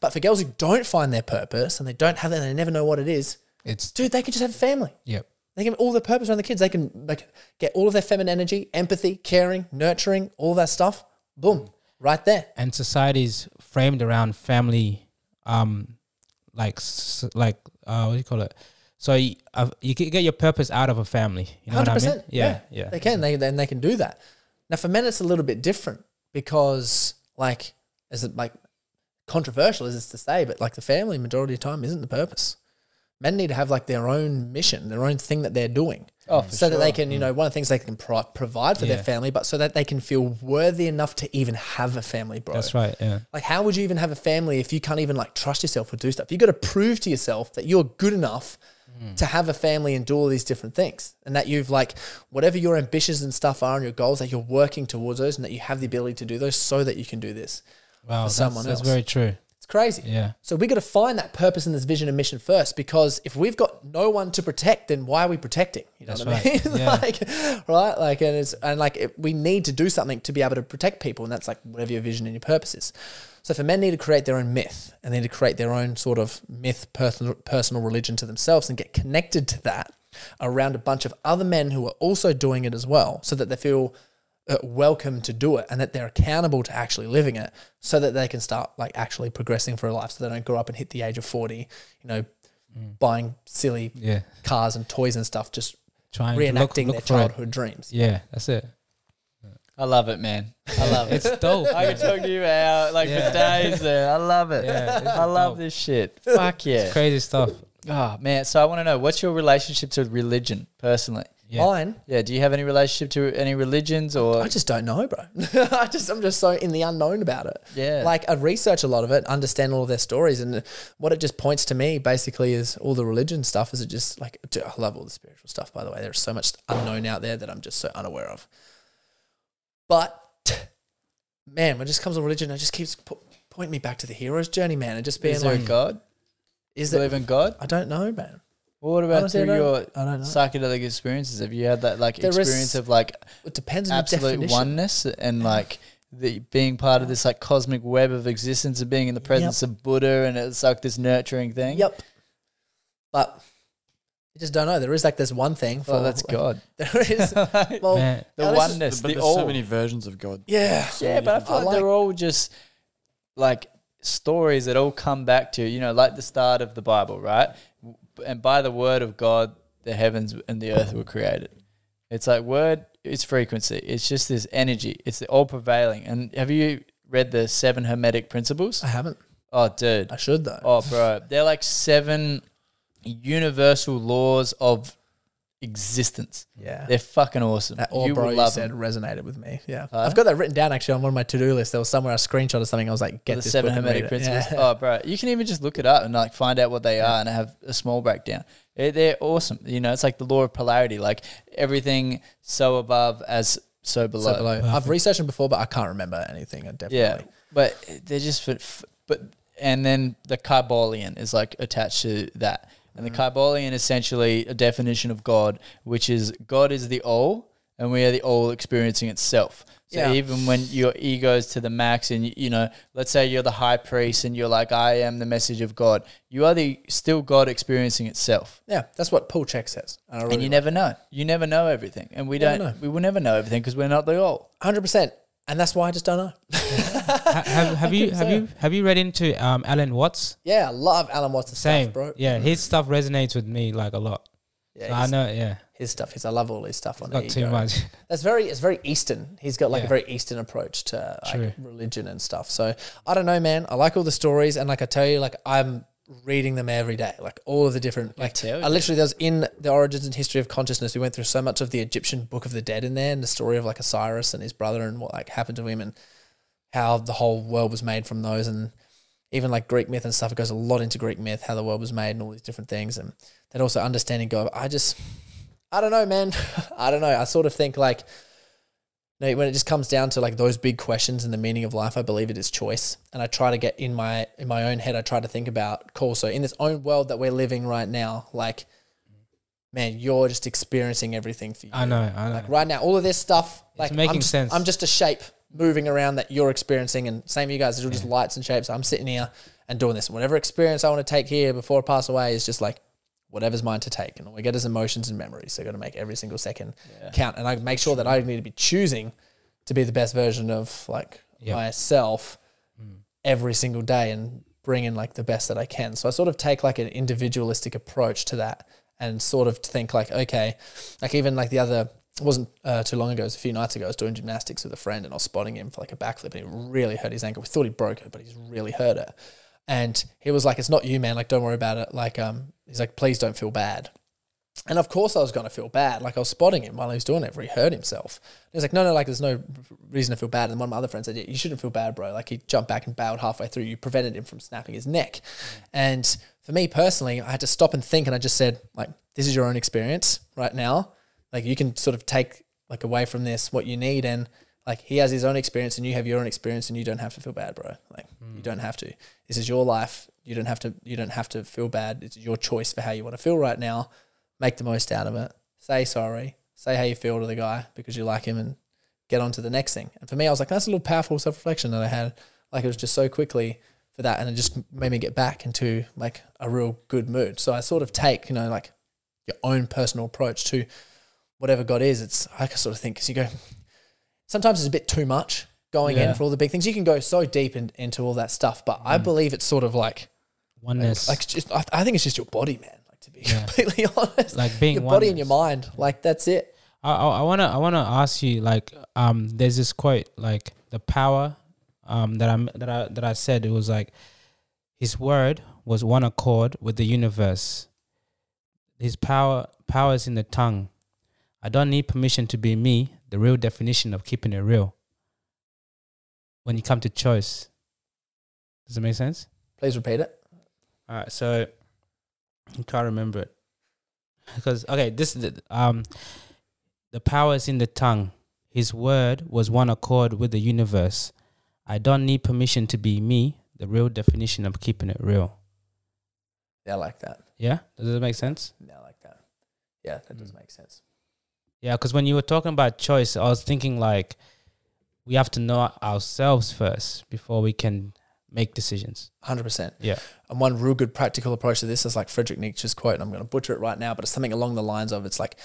But for girls who don't find their purpose and they don't have it, and they never know what it is, It's dude, they can just have a family. yep. They can all their purpose around the kids. They can like get all of their feminine energy, empathy, caring, nurturing, all that stuff. Boom, right there. and society's framed around family um like like uh what do you call it so you, uh, you get your purpose out of a family you know what i mean 100%, yeah yeah, They can. They then they can do that. Now for men, it's a little bit different because like is it like controversial as it's to say, but like the family majority of the time isn't the purpose. Men need to have like their own mission, their own thing that they're doing. Oh, for so that they can, you know, one of the things they can pro- provide for their family, but so that they can feel worthy enough to even have a family, bro. that's right yeah Like, how would you even have a family if you can't even like trust yourself or do stuff? You got to prove to yourself that you're good enough to have a family and do all these different things, and that you've like whatever your ambitions and stuff are and your goals that you're working towards those, and that you have the ability to do those, so that you can do this. wow that's, someone that's else. very true It's crazy. yeah So we got to find that purpose in this vision and mission first, because if we've got no one to protect, then why are we protecting? You know That's what I mean? right. Yeah. like, right? Like, and it's and like it, we need to do something to be able to protect people, and that's like whatever your vision and your purpose is. So for men need to create their own myth, and they need to create their own sort of myth, personal personal religion to themselves, and get connected to that around a bunch of other men who are also doing it as well, so that they feel uh, welcome to do it and that they're accountable to actually living it so that they can start like actually progressing for a life so they don't grow up and hit the age of 40 you know buying silly yeah. cars and toys and stuff just trying reenacting to look, look their for it. childhood dreams. Yeah that's it I love it, man. I love it. it's dope I could talk to you about like Yeah. for days. There, I love it. Yeah, it's I love dope. this shit. Fuck yeah. crazy stuff Oh man, so I want to know what's your relationship to religion personally? Yeah. Mine, Yeah. Do you have any relationship to any religions or? I just don't know, bro. I just I'm just so in the unknown about it. Yeah. Like I research a lot of it, understand all of their stories, and what it just points to me basically is all the religion stuff. Is it just like dude, I love all the spiritual stuff. By the way, there's so much unknown out there that I'm just so unaware of. But man, when it just comes to religion, it just keeps po- pointing me back to the hero's journey, man, and just being is there like, a God? is there? even God? I don't know, man. Well, what about Honestly, through your I don't know. psychedelic experiences? Have you had that like There is- experience of like It depends on absolute oneness and like the being part of this like cosmic web of existence and being in the presence of Buddha and it's like this nurturing thing? Yep. But I just don't know. There is like this one thing. Oh, for, Well, that's like, God. There is. Well, Man, the now this is- oneness, but the there's all. so many versions of God. yeah. So yeah, but I different- feel like, like- they're all just like stories that all come back to, you know, like the start of the Bible, right? And by the word of God, the heavens and the earth were created. It's like word, it's frequency. It's just this energy. It's the all prevailing. And have you read the seven hermetic principles? I haven't. Oh, dude. I should though. Oh, bro. They're like seven universal laws of existence. yeah. They're fucking awesome. That all you bro will you love said them. resonated with me. Yeah. Huh? I've got that written down actually on one of my to do lists. There was somewhere a screenshot of something. I was like, get the this seven book and hermetic read it. principles. Yeah. Oh, bro, you can even just look it up and like find out what they are and have a small breakdown. They- They're awesome. You know, it's like the law of polarity. Like everything so above as so below. So below. I've researched them before, but I can't remember anything. I definitely. Yeah, but they're just for, but and then the Kybalion is like attached to that, and the Kybalion essentially a definition of God, which is God is the all, and we are the all experiencing itself. So Yeah. even when your ego's to the max, and you, you know, let's say you're the high priest, and you're like, I am the message of God. You are the still God experiencing itself, Yeah, that's what Paul Chek says. And really and you never know. You never know everything, and we Never don't. know. We will never know everything because we're not the all. hundred percent, and that's why I just don't know. Ha- have, have you have you have you read into um, Alan Watts? Yeah, I love Alan Watts' Same, stuff, bro. Yeah, his stuff resonates with me like a lot. Yeah, So I know. Yeah, his stuff. His I love all his stuff on not ego. too much. That's very it's very Eastern. He's got like a very Eastern approach to like religion and stuff. So I don't know, man. I like all the stories, and like I tell you, like I'm reading them every day. Like all of the different like I literally there's in the origins and history of consciousness. We went through so much of the Egyptian Book of the Dead in there, and the story of like Osiris and his brother and what like happened to him, and how the whole world was made from those, and even like Greek myth and stuff. It goes a lot into Greek myth, how the world was made, and all these different things, and then also understanding God. I just I don't know, man. I don't know. I sort of think like no, when it just comes down to like those big questions and the meaning of life, I believe it is choice. And I try to get in my in my own head, I try to think about cool. So in this own world that we're living right now, like man, you're just experiencing everything for you. I know. I know. Like right now, all of this stuff, like making I'm just, sense. I'm just a shape moving around that you're experiencing, and same for you guys. It's all just lights and shapes. I'm sitting here and doing this. Whatever experience I want to take here before I pass away is just like whatever's mine to take, and all we get is emotions and memories. So I got to make every single second count, and I make sure that I need to be choosing to be the best version of like Yep. myself Hmm. every single day and bring in like the best that I can. So I sort of take like an individualistic approach to that and sort of think like, okay, like even like the other, it wasn't uh, too long ago, it was a few nights ago, I was doing gymnastics with a friend and I was spotting him for like a backflip and he really hurt his ankle. We thought he broke it, but he's really hurt it. And he was like, it's not you, man. Like, don't worry about it. Like, um, he's like, please don't feel bad. And of course, I was going to feel bad. Like, I was spotting him while he was doing it, where he hurt himself. He was like, no, no, like, there's no reason to feel bad. And one of my other friends said, yeah, you shouldn't feel bad, bro. Like, he jumped back and bowed halfway through. You prevented him from snapping his neck. And for me personally, I had to stop and think. And I just said, like, this is your own experience right now. Like, you can sort of take, like, away from this what you need. And, like, he has his own experience and you have your own experience and you don't have to feel bad, bro. Like, you hmm. don't have to. This is your life. You don't have to, you don't have to feel bad. It's your choice for how you want to feel right now make the most out of it. Say sorry. Say how you feel to the guy because you like him and get on to the next thing. And for me, I was like, that's a little powerful self reflection that I had. Like it was just so quickly for that. And it just made me get back into like a real good mood. So I sort of take, you know, like your own personal approach to whatever God is. It's, I sort of think, because you go, sometimes it's a bit too much going Yeah. in for all the big things. You can go so deep in, into all that stuff. But I believe it's sort of like, Oneness. like just, I, I think it's just your body, man. Like to be Yeah. completely honest, Like being your body and your mind. Like that's it. I, I I wanna I wanna ask you like um there's this quote like the power um that I that I that I said it was like his word was one accord with the universe. His power power is in the tongue. I don't need permission to be me, the real definition of keeping it real. When you come to choice, does it make sense? Please repeat it. All right, so I can't remember it because okay, this is the, um, the power is in the tongue. His word was one accord with the universe. I don't need permission to be me. The real definition of keeping it real. Yeah, I like that. Yeah, does it make sense? Yeah, I like that. Yeah, that does Mm. make sense. Yeah, because when you were talking about choice, I was thinking like we have to know ourselves first before we can make decisions. Hundred percent. Yeah. And one real good practical approach to this is like Friedrich Nietzsche's quote, and I'm going to butcher it right now, but it's something along the lines of it's like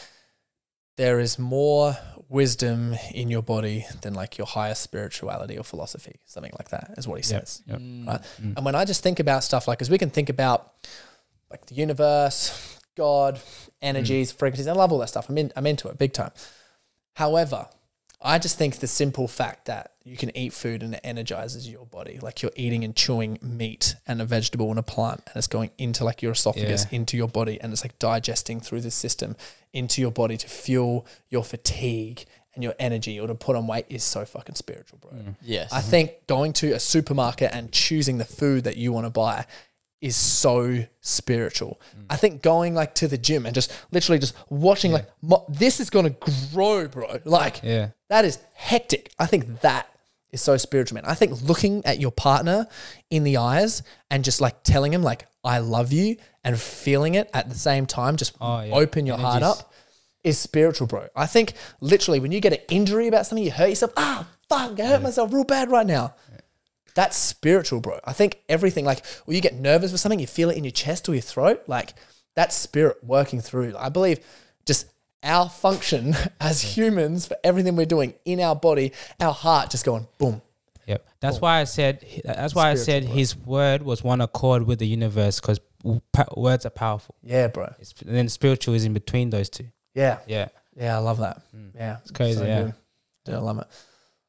there is more wisdom in your body than like your highest spirituality or philosophy, something like that is what he says. yep. Mm. Right. Mm. And when I just think about stuff like, because we can think about like the universe, God, energies, mm. frequencies. I love all that stuff. I'm in, I'm into it big time. However, I just think the simple fact that you can eat food and it energizes your body, like you're eating and chewing meat and a vegetable and a plant, and it's going into like your esophagus, Yeah. into your body, and it's like digesting through the system into your body to fuel your fatigue and your energy or to put on weight is so fucking spiritual, bro. Mm. Yes. I think going to a supermarket and choosing the food that you want to buy is so spiritual. I think going like to the gym and just literally just watching like mo- this is going to grow, bro. Like Yeah. that is hectic. I think that is so spiritual, man. I think looking at your partner in the eyes and just like telling him like I love you and feeling it at the same time, just Oh, yeah. open your heart up is spiritual, bro. I think literally when you get an injury about something, you hurt yourself. Ah, fuck, I hurt myself real bad right now. That's spiritual, bro. I think everything, like when you get nervous for something, you feel it in your chest or your throat. Like that's spirit working through. I believe just our function as humans for everything we're doing in our body, our heart just going boom. Yep. That's why I said. That's why I said Spiritual his word was one accord with the universe because words are powerful. Yeah, bro. It's, and then spiritual is in between those two. Yeah. Yeah. Yeah, I love that. Mm. Yeah. It's crazy, yeah. Dude, I love it.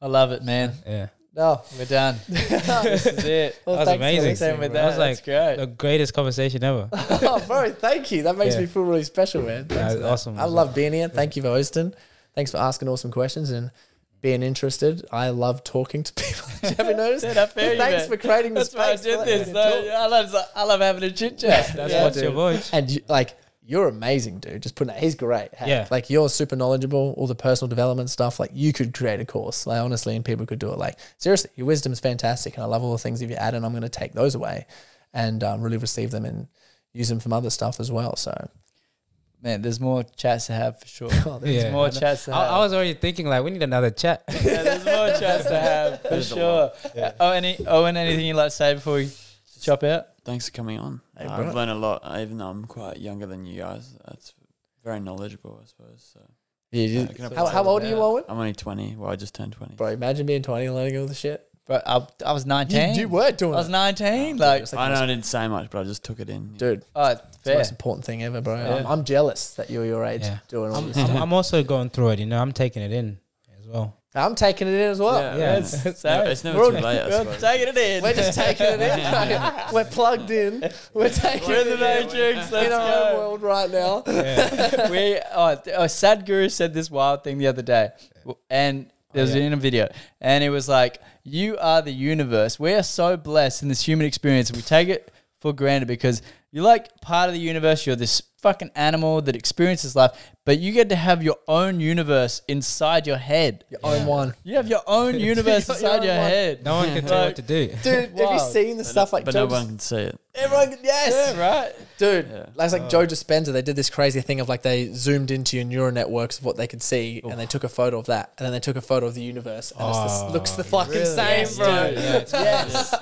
I love it, man. Yeah. No. We're done. this is it. Well, That was amazing. Same with bro. that. was like That's great. The greatest conversation ever. oh, bro, thank you. That makes Yeah. me feel really special, man. Thanks Yeah, awesome. I love being here. Thank you for hosting. Thanks for asking awesome questions and being interested. I love talking to people. Did you ever notice? Dude, I feel you, Thanks man. for creating the That's why I did this. I love, I love having a chit chat. That's Yeah, what's your voyage. And you, like, you're amazing, dude. Just putting that. He's great. Hey, Yeah. Like, you're super knowledgeable, all the personal development stuff. Like, you could create a course, like, honestly, and people could do it. Like, seriously, your wisdom is fantastic. And I love all the things that you add, and I'm going to take those away and um, really receive them and use them from other stuff as well. So, Man, there's more chats to have for sure. oh, There's Yeah. more chats to have. I, I was already thinking like we need another chat. yeah, there's more chats to have for There's a sure. lot. Oh, any Owen, anything you'd like to say before we chop out? Thanks for coming on. Hey, Uh. I've learned a lot, uh, even though I'm quite younger than you guys. That's very knowledgeable, I suppose. So yeah, you- I can how, how old are you, Yeah. Owen? I'm only 20. Well, I just turned 20. Bro, imagine being 20 and learning all the shit. Bro, I, I was 19. You, you were doing I was 19. Dude, like, it's like I know I didn't say much, but I just took it in. Dude, oh, it's the most important thing ever, bro. Yeah. I'm, I'm jealous that you're your age Yeah. doing all I'm, this. I'm, I'm also going through it. You know, I'm taking it in as well. I'm taking it in as well. Yeah, Yeah. It's, it's, It's never, it's never We're too late, we're taking it in. We're just taking it in. We're plugged in. We're taking We're in the in. matrix. in Let's our own world right now. Yeah. we oh, th- oh Sadhguru said this wild thing the other day, and there was oh, yeah. in a video, and it was like, "You are the universe. We are so blessed in this human experience. We take it for granted because you're like part of the universe. You're this fucking animal that experiences life, but you get to have your own universe inside your head. Your own one. You have your own universe got your inside own your head. No one can tell Like, what to do. Dude, have you Wild. seen the stuff like but Joe no one can see it. Everyone, can, yes. Yeah, right. Dude, Yeah. that's like Joe Dispenza. They did this crazy thing of like they zoomed into your neural networks of what they could see, and they took a photo of that, and then they took a photo of the universe, and it's Oh, just, looks the fucking really? same, Yes, bro. dude. Yeah, Yes.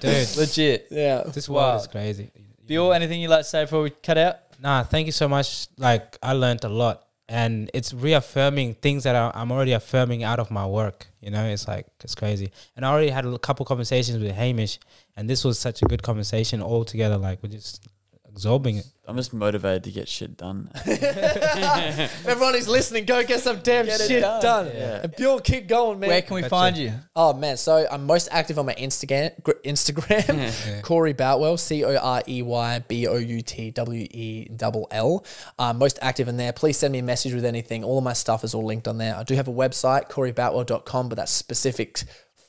Dude, Legit. Yeah. this world Wow. is crazy. Bill, anything you'd like to say before we cut out? Nah, thank you so much. Like I learned a lot, and it's reaffirming things that I, I'm already affirming out of my work. You know, it's like it's crazy. And I already had a couple conversations with Hamish, and this was such a good conversation all together. Like we're just absorbing it. I'm just motivated to get shit done. Everyone who's listening, go get some damn Get it shit done. done. Yeah. And Bjorn, keep going, man. Where can we Gotcha. find you? Oh man, so I'm most active on my Instagram. gr- Instagram, Corey Boutwell, C O R E Y B O U T W E double L. I'm uh, most active in there. Please send me a message with anything. All of my stuff is all linked on there. I do have a website, CoreyBoutwell.com, but that's specific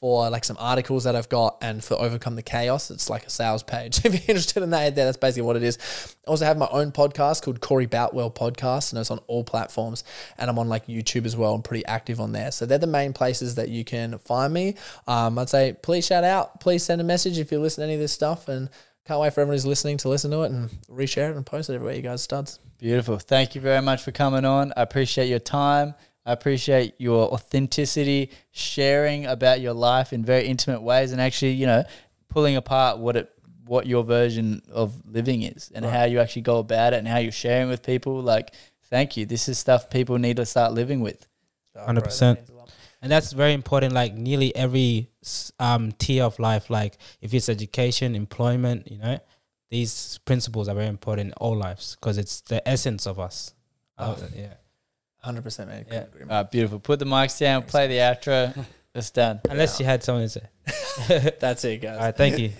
for like some articles that I've got and for Overcome the Chaos. It's like a sales page. if you're interested in that. That's basically what it is. I also have my own podcast called Corey Boutwell Podcast, and it's on all platforms. And I'm on like YouTube as well. I'm pretty active on there. So they're the main places that you can find me. Um, I'd say please shout out, please send a message if you listen to any of this stuff, and can't wait for everyone who's listening to listen to it and reshare it and post it everywhere. You guys studs. Beautiful. Thank you very much for coming on. I appreciate your time. I appreciate your authenticity, sharing about your life in very intimate ways, and actually, you know, pulling apart what it what your version of living is and how you actually go about it and how you're sharing with people. Like, thank you. This is stuff people need to start living with. Hundred percent. And that's very important. Like nearly every um, tier of life, like if it's education, employment, you know, these principles are very important in all lives because it's the essence of us. Uh, yeah. Hundred percent, man. Yeah. Couldn't agree more. All right, beautiful. Put the mics down, play the outro. It's done. Unless you had someone to say. That's it, guys. All right. Thank you.